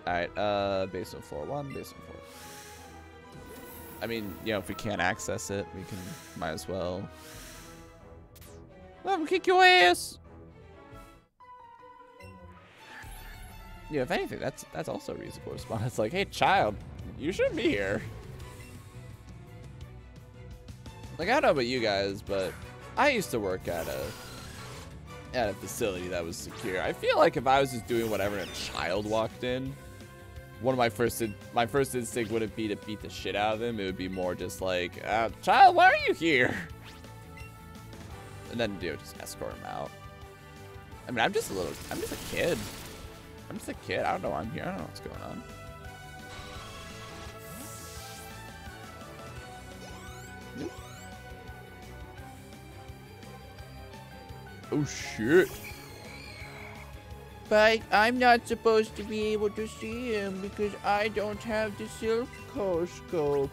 Alright, uh, basement floor one, basement floor. I mean, you know, if we can't access it, we can, might as well. Let him kick your ass! Yeah, if anything, that's that's also a reasonable response. It's like, hey, child, you shouldn't be here. Like, I don't know about you guys, but I used to work at a at a facility that was secure. I feel like if I was just doing whatever and a child walked in, one of my first my first instinct wouldn't be to beat the shit out of them. It would be more just like, uh, child, why are you here? And then know, just escort him out. I mean, I'm just a little, I'm just a kid. I'm just a kid. I don't know why I'm here. I don't know what's going on. Oh shit. But I'm not supposed to be able to see him because I don't have the Silph scope.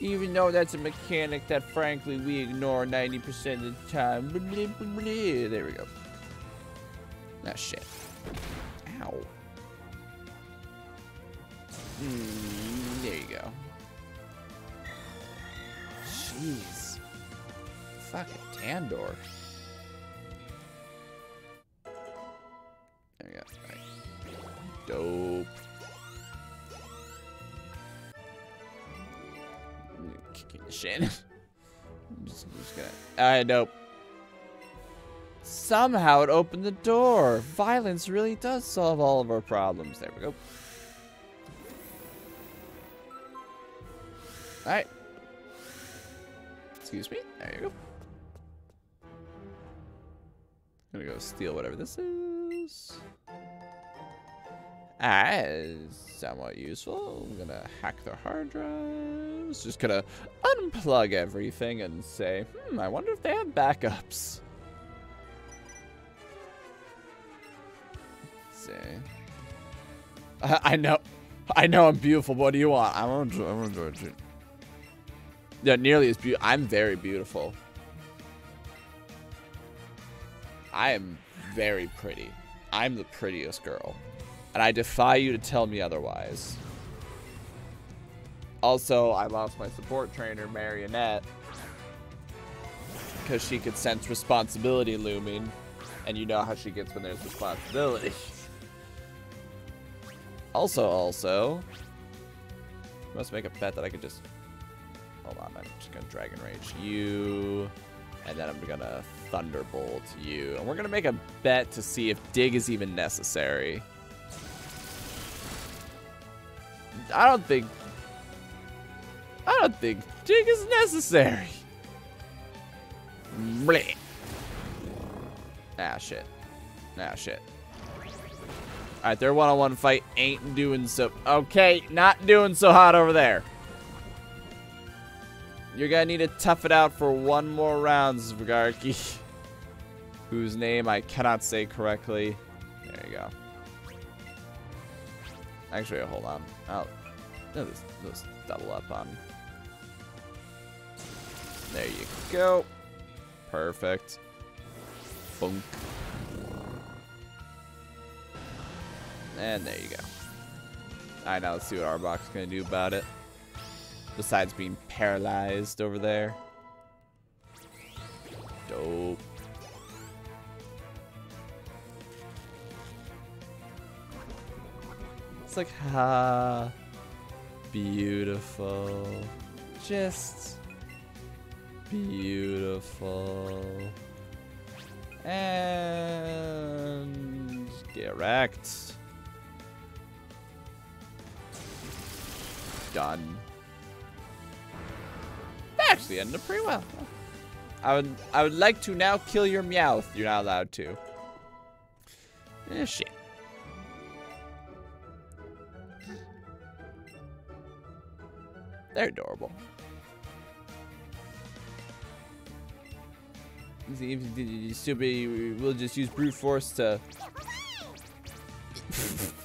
Even though that's a mechanic that frankly we ignore 90% of the time. Blah, blah, blah, there we go. Ah, shit. Ow. Mm, there you go. Jeez. Fucking Tandor. Dope. Kicking the shit. I'm just, I'm just gonna. Alright, nope. Somehow it opened the door. Violence really does solve all of our problems. There we go. Alright. Excuse me. There you go. Gonna go steal whatever this is. Alright, somewhat useful. I'm gonna hack the hard drives. Just gonna unplug everything and say, hmm, I wonder if they have backups. Let's see. I, I know. I know I'm beautiful. What do you want? I want to. I want to. Yeah, nearly as beautiful. I'm very beautiful. I am very pretty. I'm the prettiest girl. And I defy you to tell me otherwise. Also, I lost my support trainer, Marionette. Because she could sense responsibility looming. And you know how she gets when there's responsibility. Also, also, must make a bet that I could just. Hold on, I'm just gonna Dragon Rage you, and then I'm gonna Thunderbolt you, and we're gonna make a bet to see if Dig is even necessary. I don't think. I don't think Dig is necessary. Bleh. Ah shit. Ah shit. Alright, their one-on-one fight ain't doing so... Okay, not doing so hot over there. You're gonna need to tough it out for one more round, Zvagarki. Whose name I cannot say correctly. There you go. Actually, hold on. I'll... Let's, let's double up on... There you go. Perfect. Bunk. And there you go. Alright, now let's see what Arbok's gonna do about it. Besides being paralyzed over there. Dope. It's like, ha. Beautiful. Just beautiful. And wrecked. Done. That actually ended up pretty well. I would I would like to now kill your Meowth. You're not allowed to. Eh, shit. They're adorable. Stupid, we'll just use brute force to.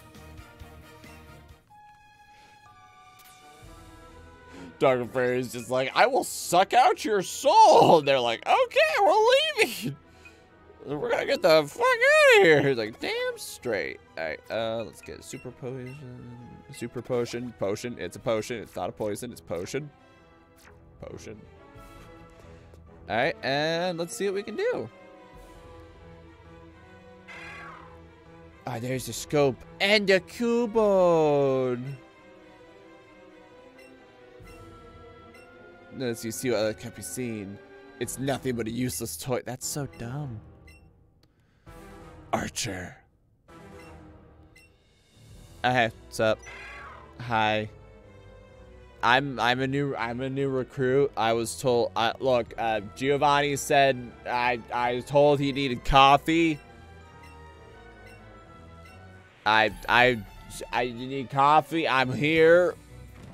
Dark Fairy is just like, I will suck out your soul. And they're like, okay, we're leaving. We're gonna get the fuck out of here. He's like, damn straight. All right, uh, let's get super potion. Super potion. Potion. It's a potion. It's not a poison. It's potion. Potion. All right, and let's see what we can do. Ah, there's the scope and the Cubone. As you see what other can't be seen. It's nothing but a useless toy. That's so dumb. Archer. Hey, what's up? Hi. I'm I'm a new I'm a new recruit. I was told. Uh, look, uh, Giovanni said I I was told he needed coffee. I I I need coffee. I'm here.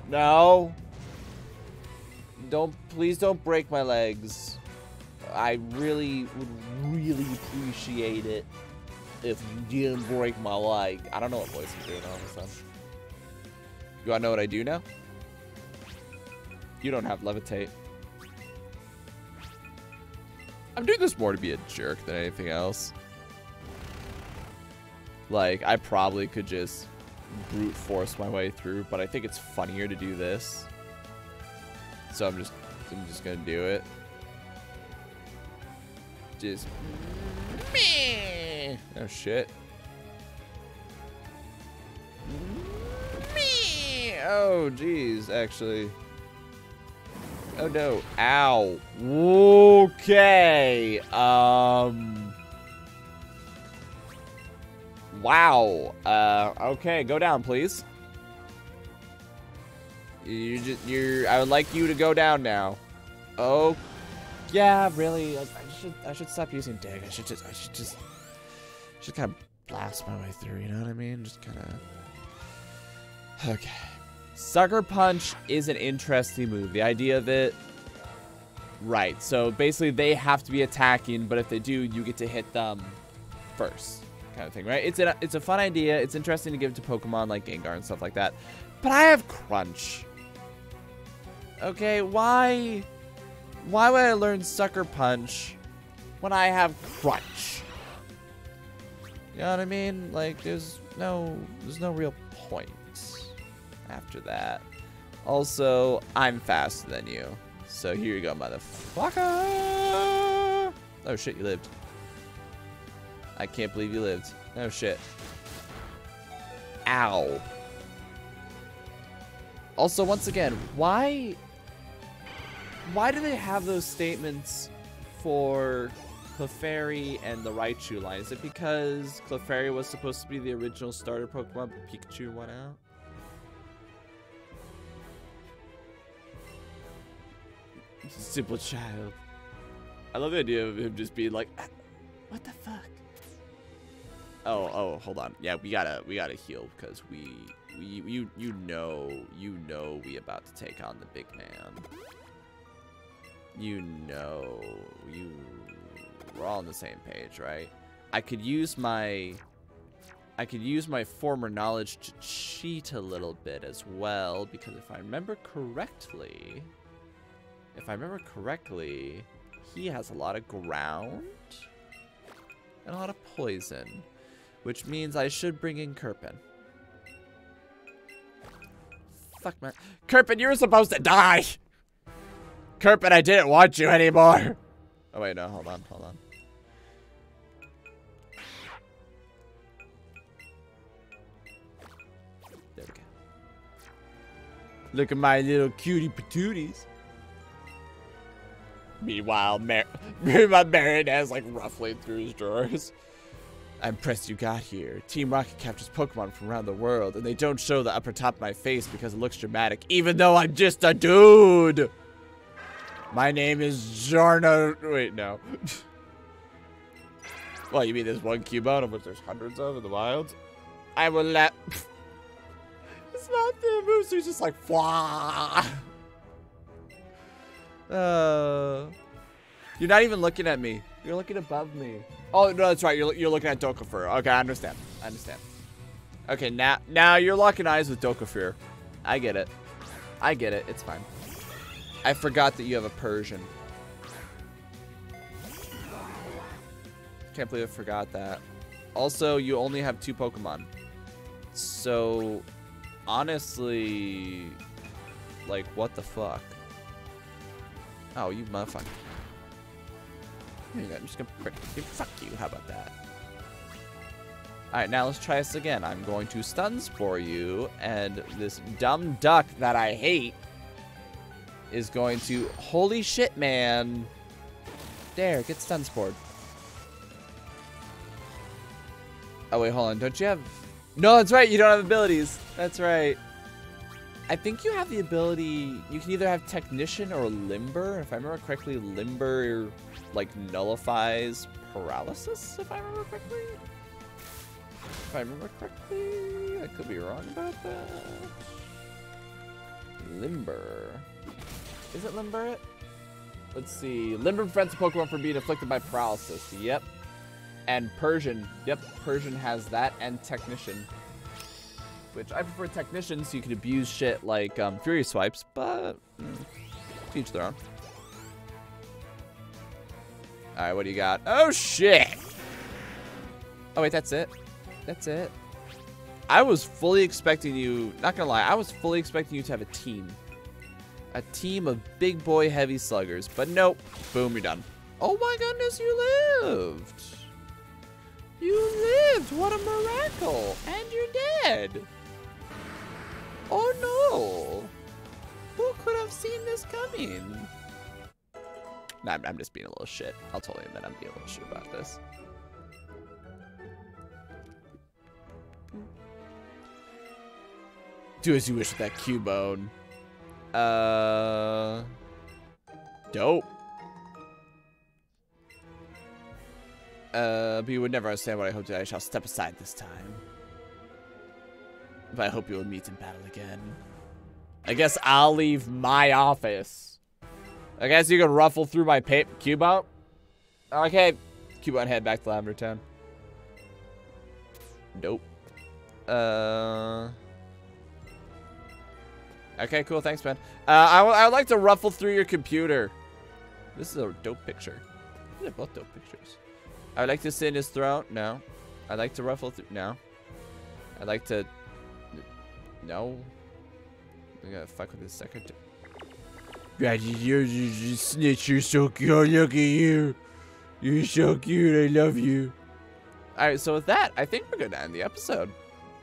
No. Don't please don't break my legs. I really would really appreciate it if you didn't break my leg. I don't know what voice I'm doing all of a sudden. You wanna know what I do now? You don't have levitate. I'm doing this more to be a jerk than anything else. Like, I probably could just brute force my way through, but I think it's funnier to do this. So I'm just I'm just gonna do it. Just. Oh shit. Oh jeez, actually. Oh no. Ow. Okay. Um. Wow. Uh. Okay. Go down, please. You just. You're. I would like you to go down now. Oh. Yeah. Really. Should. I should stop using dig. I should just. I should just. Just kind of blast my way through. You know what I mean? Just kind of. Okay. Sucker Punch is an interesting move. The idea of it, right. So basically they have to be attacking, but if they do, you get to hit them first kind of thing, right? It's a, it's a fun idea. It's interesting to give to Pokemon like Gengar and stuff like that. But I have Crunch. Okay, why? Why would I learn Sucker Punch when I have Crunch? You know what I mean? Like, there's no, there's no real point after that. Also, I'm faster than you. So here you go, motherfucker. Oh shit, you lived. I can't believe you lived. Oh shit. Ow. Also, once again, why why do they have those statements for Clefairy and the Raichu line? Is it because Clefairy was supposed to be the original starter Pokemon, but Pikachu went out? Simple child. I love the idea of him just being like, "Ah, "What the fuck?" Oh, oh, hold on. Yeah, we gotta, we gotta heal because we, we, you, you know, you know, we about to take on the big man. You know, you, we're all on the same page, right? I could use my, I could use my former knowledge to cheat a little bit as well because if I remember correctly, if I remember correctly, he has a lot of ground and a lot of poison, which means I should bring in Kirpin. Fuck man. Kirpin, you were supposed to die! Kirpin, I didn't want you anymore! Oh wait, no, hold on, hold on. Look at my little cutie patooties. Meanwhile, Mar meanwhile, Marin has like ruffling through his drawers. I'm impressed you got here. Team Rocket captures Pokemon from around the world, and they don't show the upper top of my face because it looks dramatic, even though I'm just a dude. My name is Jarno. Wait, no. well, you mean there's one Cubone, of which there's hundreds of in the wild? I will let. it's not the move, so he's just like, Fwah! Uh, you're not even looking at me. You're looking above me. Oh no, that's right. You're you're looking at Dokafur. Okay, I understand. I understand. Okay, now now you're locking eyes with Dokafur. I get it. I get it. It's fine. I forgot that you have a Persian. Can't believe I forgot that. Also, you only have two Pokemon. So, honestly, like, what the fuck? Oh, you motherfucker. I'm just gonna. Fuck you. How about that? Alright, now let's try this again. I'm going to stun spore you, and this dumb duck that I hate is going to. Holy shit, man! There, get stun spored. Oh, wait, hold on. Don't you have. No, that's right. You don't have abilities. That's right. I think you have the ability, you can either have Technician or Limber. If I remember correctly, Limber, like, nullifies Paralysis, if I remember correctly. If I remember correctly, I could be wrong about that. Limber. Is it Limber it? Let's see. Limber prevents Pokemon from being afflicted by paralysis. Yep. And Persian. Yep, Persian has that and Technician which I prefer Technician so you can abuse shit like um, Fury Swipes, but mm, teach their own. Alright, what do you got? Oh, shit! Oh, wait, that's it? That's it? I was fully expecting you, not gonna lie, I was fully expecting you to have a team. A team of big boy heavy sluggers, but nope. Boom, you're done. Oh my goodness, you lived! You lived! What a miracle! And you're dead! Oh no! Who could have seen this coming? Nah, I'm, I'm just being a little shit. I'll totally admit I'm being a little shit about this. Do as you wish with that Cubone. Uh, dope. Uh, but you would never understand what I hope that I shall step aside this time. But I hope you will meet in battle again. I guess I'll leave my office. I guess you can ruffle through my paper. Cubone? Okay. Cubone head back to Lavender Town. Nope. Uh... Okay, cool. Thanks, man. Uh, I, I would like to ruffle through your computer. This is a dope picture. They're both dope pictures. I would like to sit in his throne. No. I like to ruffle through. No. I like to. No. I gotta fuck with his secretary. Yeah, you're, you snitch. You're so cute. Look at you. You're so cute. I love you. All right, so with that, I think we're gonna end the episode.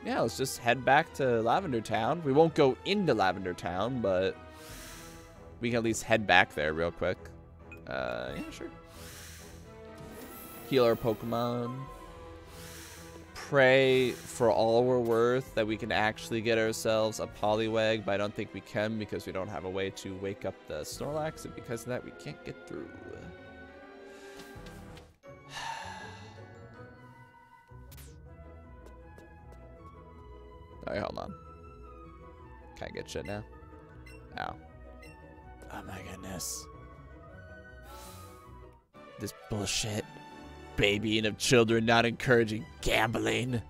Yeah, let's just head back to Lavender Town. We won't go into Lavender Town, but we can at least head back there real quick. Uh, yeah, sure. Heal our Pokemon. Pray for all we're worth that we can actually get ourselves a Poliwag, but I don't think we can because we don't have a way to wake up the Snorlax, and because of that, we can't get through. Alright, hold on. Can I get shit now? Ow. Oh my goodness. This bullshit. Babying of children not encouraging gambling.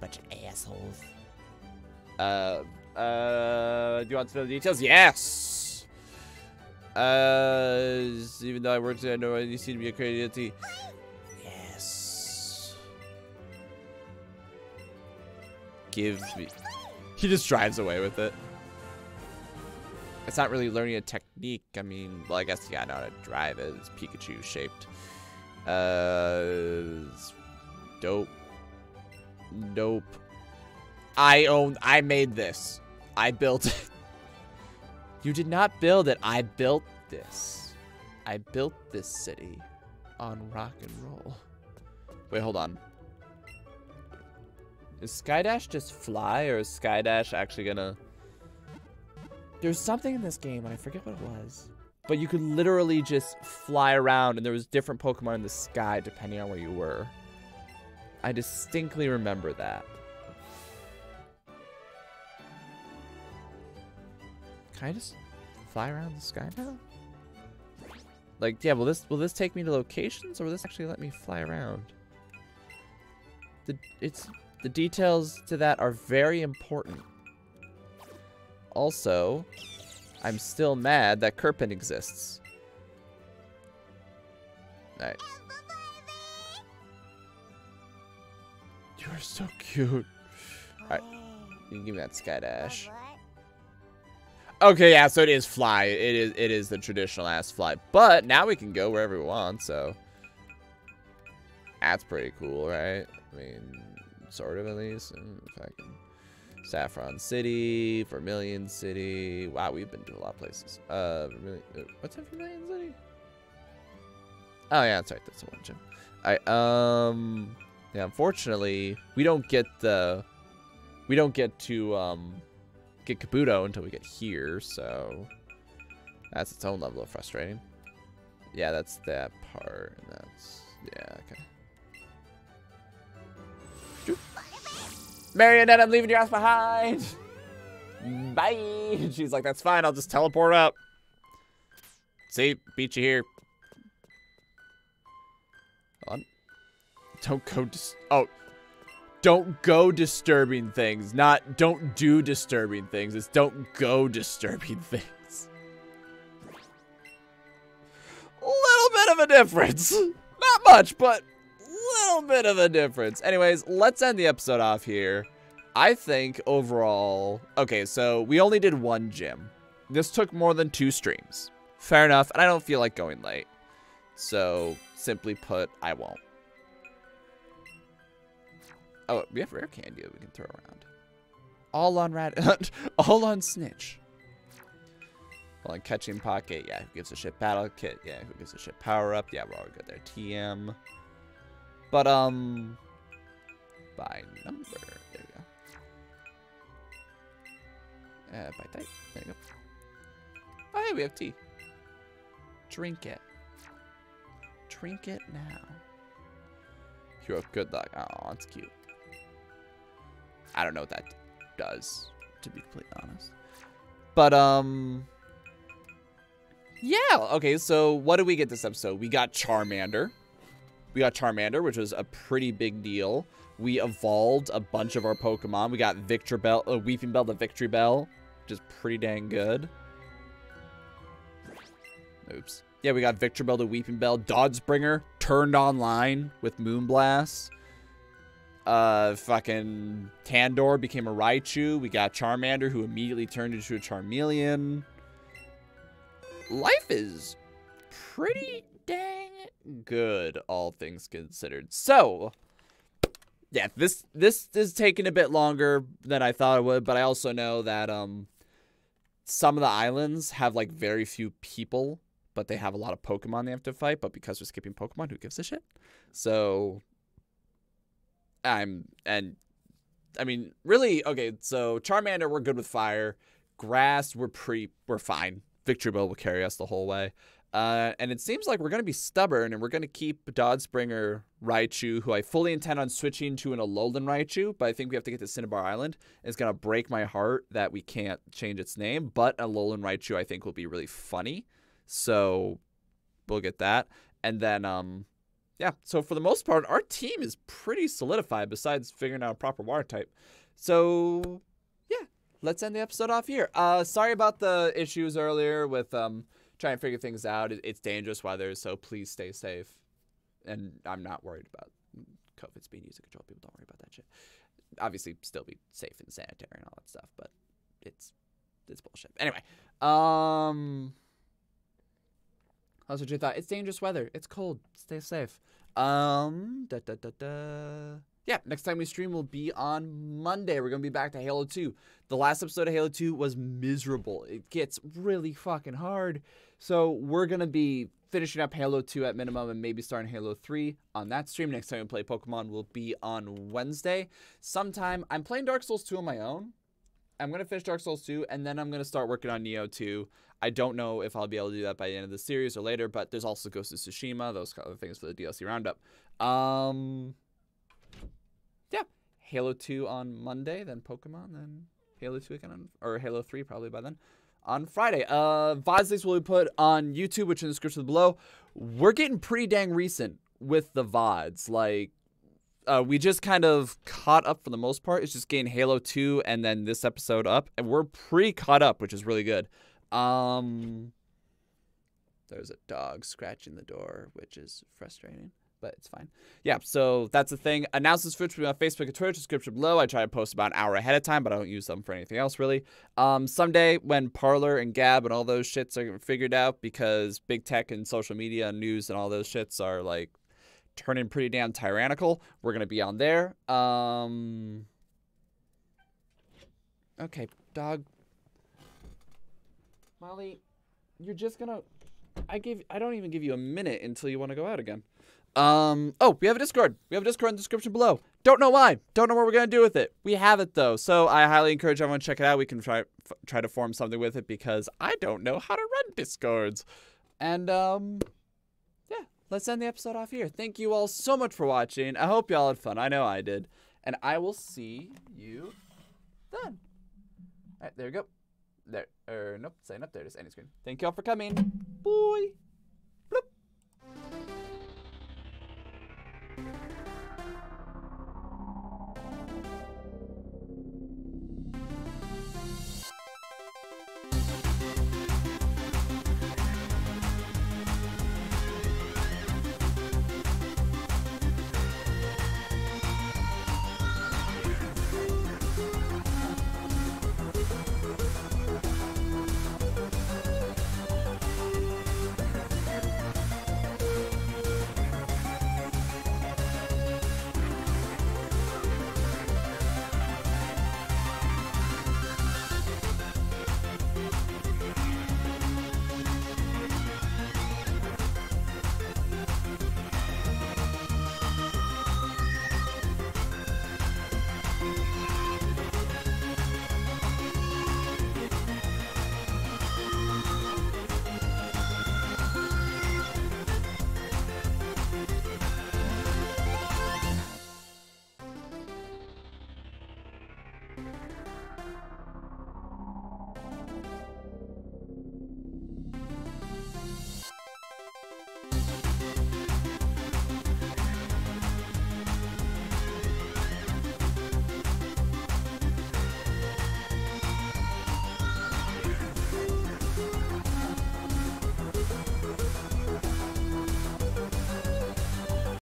Bunch of assholes. Uh, uh, do you want to know the details? Yes! Uh, even though I worked there, I know you seem to be a crazy entity. Yes. Give me. He just drives away with it. It's not really learning a technique. I mean, well, I guess yeah, I know how to drive it. It's Pikachu shaped. Uh, dope. Nope. I own. I made this. I built it. You did not build it. I built this. I built this city on rock and roll. Wait, hold on. Is Skydash just fly, or is Skydash actually gonna... There's something in this game, and I forget what it was. But you could literally just fly around, and there was different Pokemon in the sky depending on where you were. I distinctly remember that. Can I just fly around the sky now? Like, yeah, will this will this take me to locations, or will this actually let me fly around? The it's the details to that are very important. Also, I'm still mad that Kirpin exists. Alright. You're so cute. Alright. You can give me that Skydash. Okay, yeah, so it is fly. It is it is the traditional ass fly. But now we can go wherever we want, so that's pretty cool, right? I mean, sort of at least. If I can Saffron City, Vermilion City. Wow, we've been to a lot of places. Uh, uh, what's in Vermilion City? Oh yeah, that's right. That's the one gym. I um, yeah. Unfortunately, we don't get the, we don't get to um, get Kabuto until we get here. So that's its own level of frustrating. Yeah, that's that part. That's yeah. Okay. Marionette, I'm leaving your ass behind. Bye. She's like, that's fine. I'll just teleport up. See, beat you here. On. Don't go dis- Oh. Don't go disturbing things. Not don't do disturbing things. It's don't go disturbing things. A little bit of a difference. Not much, but little bit of a difference. Anyways, let's end the episode off here. I think overall, okay, so we only did one gym. This took more than two streams. Fair enough, and I don't feel like going late. So, simply put, I won't. Oh, we have rare candy that we can throw around. All on rat, all on snitch. All on catching pocket, yeah, who gives a shit battle kit, yeah, who gives a shit power up, yeah, we're all good there. TM. But, um, by number, there we go. Uh, by type, there you go. Oh, hey, we have tea. Drink it. Drink it now. Hero, good luck. Oh, that's cute. I don't know what that does, to be completely honest. But, um... Yeah, okay, so what did we get this episode? We got Charmander. We got Charmander, which was a pretty big deal. We evolved a bunch of our Pokemon. We got Victreebel, uh, Weepinbell the Victory Bell, which is pretty dang good. Oops. Yeah, we got Victreebel Weeping Bell, Dodsbringer turned online with Moonblast. Uh, fucking Tandor became a Raichu. We got Charmander, who immediately turned into a Charmeleon. Life is pretty dang good, all things considered. So, yeah, this this is taking a bit longer than I thought it would, but I also know that um some of the islands have like very few people but they have a lot of Pokemon they have to fight. But because we're skipping Pokemon, who gives a shit? So I'm and I mean, really, okay. So Charmander, we're good with fire. Grass, we're pre we're fine. Victreebel will carry us the whole way. Uh, and it seems like we're going to be stubborn and we're going to keep Dodsbringer Raichu, who I fully intend on switching to an Alolan Raichu, but I think we have to get to Cinnabar Island. It's going to break my heart that we can't change its name, but Alolan Raichu I think will be really funny. So we'll get that. And then, um, yeah, so for the most part, our team is pretty solidified besides figuring out a proper water type. So, yeah, let's end the episode off here. Uh, sorry about the issues earlier with um, trying and figure things out. It's dangerous weather, so please stay safe. And I'm not worried about COVID's being used to control people. Don't worry about that shit. Obviously, still be safe and sanitary and all that stuff, but it's it's bullshit. Anyway, um, that's what you thought. It's dangerous weather. It's cold. Stay safe. Um, da, da, da, da. Yeah, next time we stream will be on Monday. We're going to be back to Halo 2. The last episode of Halo 2 was miserable. It gets really fucking hard. So we're going to be finishing up Halo 2 at minimum and maybe starting Halo 3 on that stream. Next time we play Pokemon will be on Wednesday. Sometime I'm playing Dark Souls 2 on my own. I'm going to finish Dark Souls 2 and then I'm going to start working on Nioh 2. I don't know if I'll be able to do that by the end of the series or later, but there's also Ghost of Tsushima, those kind of things for the DLC roundup. Um, yeah, Halo 2 on Monday, then Pokemon, then Halo 2 again, on, or Halo 3 probably by then on Friday. Uh, VODs will be put on YouTube, which in the description below. We're getting pretty dang recent with the VODs. Like, uh, we just kind of caught up for the most part. It's just getting Halo 2 and then this episode up, and we're pretty caught up, which is really good. Um, there's a dog scratching the door, which is frustrating, but it's fine. Yeah, so that's the thing. Announcements for Twitch on Facebook and Twitter, description below. I try to post about an hour ahead of time, but I don't use them for anything else really. Um, someday when Parler and Gab and all those shits are figured out, because big tech and social media and news and all those shits are like turning pretty damn tyrannical, we're gonna be on there. Um, okay, dog Molly, you're just gonna. I give. I don't even give you a minute until you want to go out again. Um. Oh, we have a Discord. We have a Discord in the description below. Don't know why. Don't know what we're gonna do with it. We have it though, so I highly encourage everyone to check it out. We can try try to form something with it because I don't know how to run Discords. And um, yeah. Let's end the episode off here. Thank you all so much for watching. I hope y'all had fun. I know I did. And I will see you then. All right, there we go. There, or nope, sign up there. Just any screen. Thank you all for coming. Bye.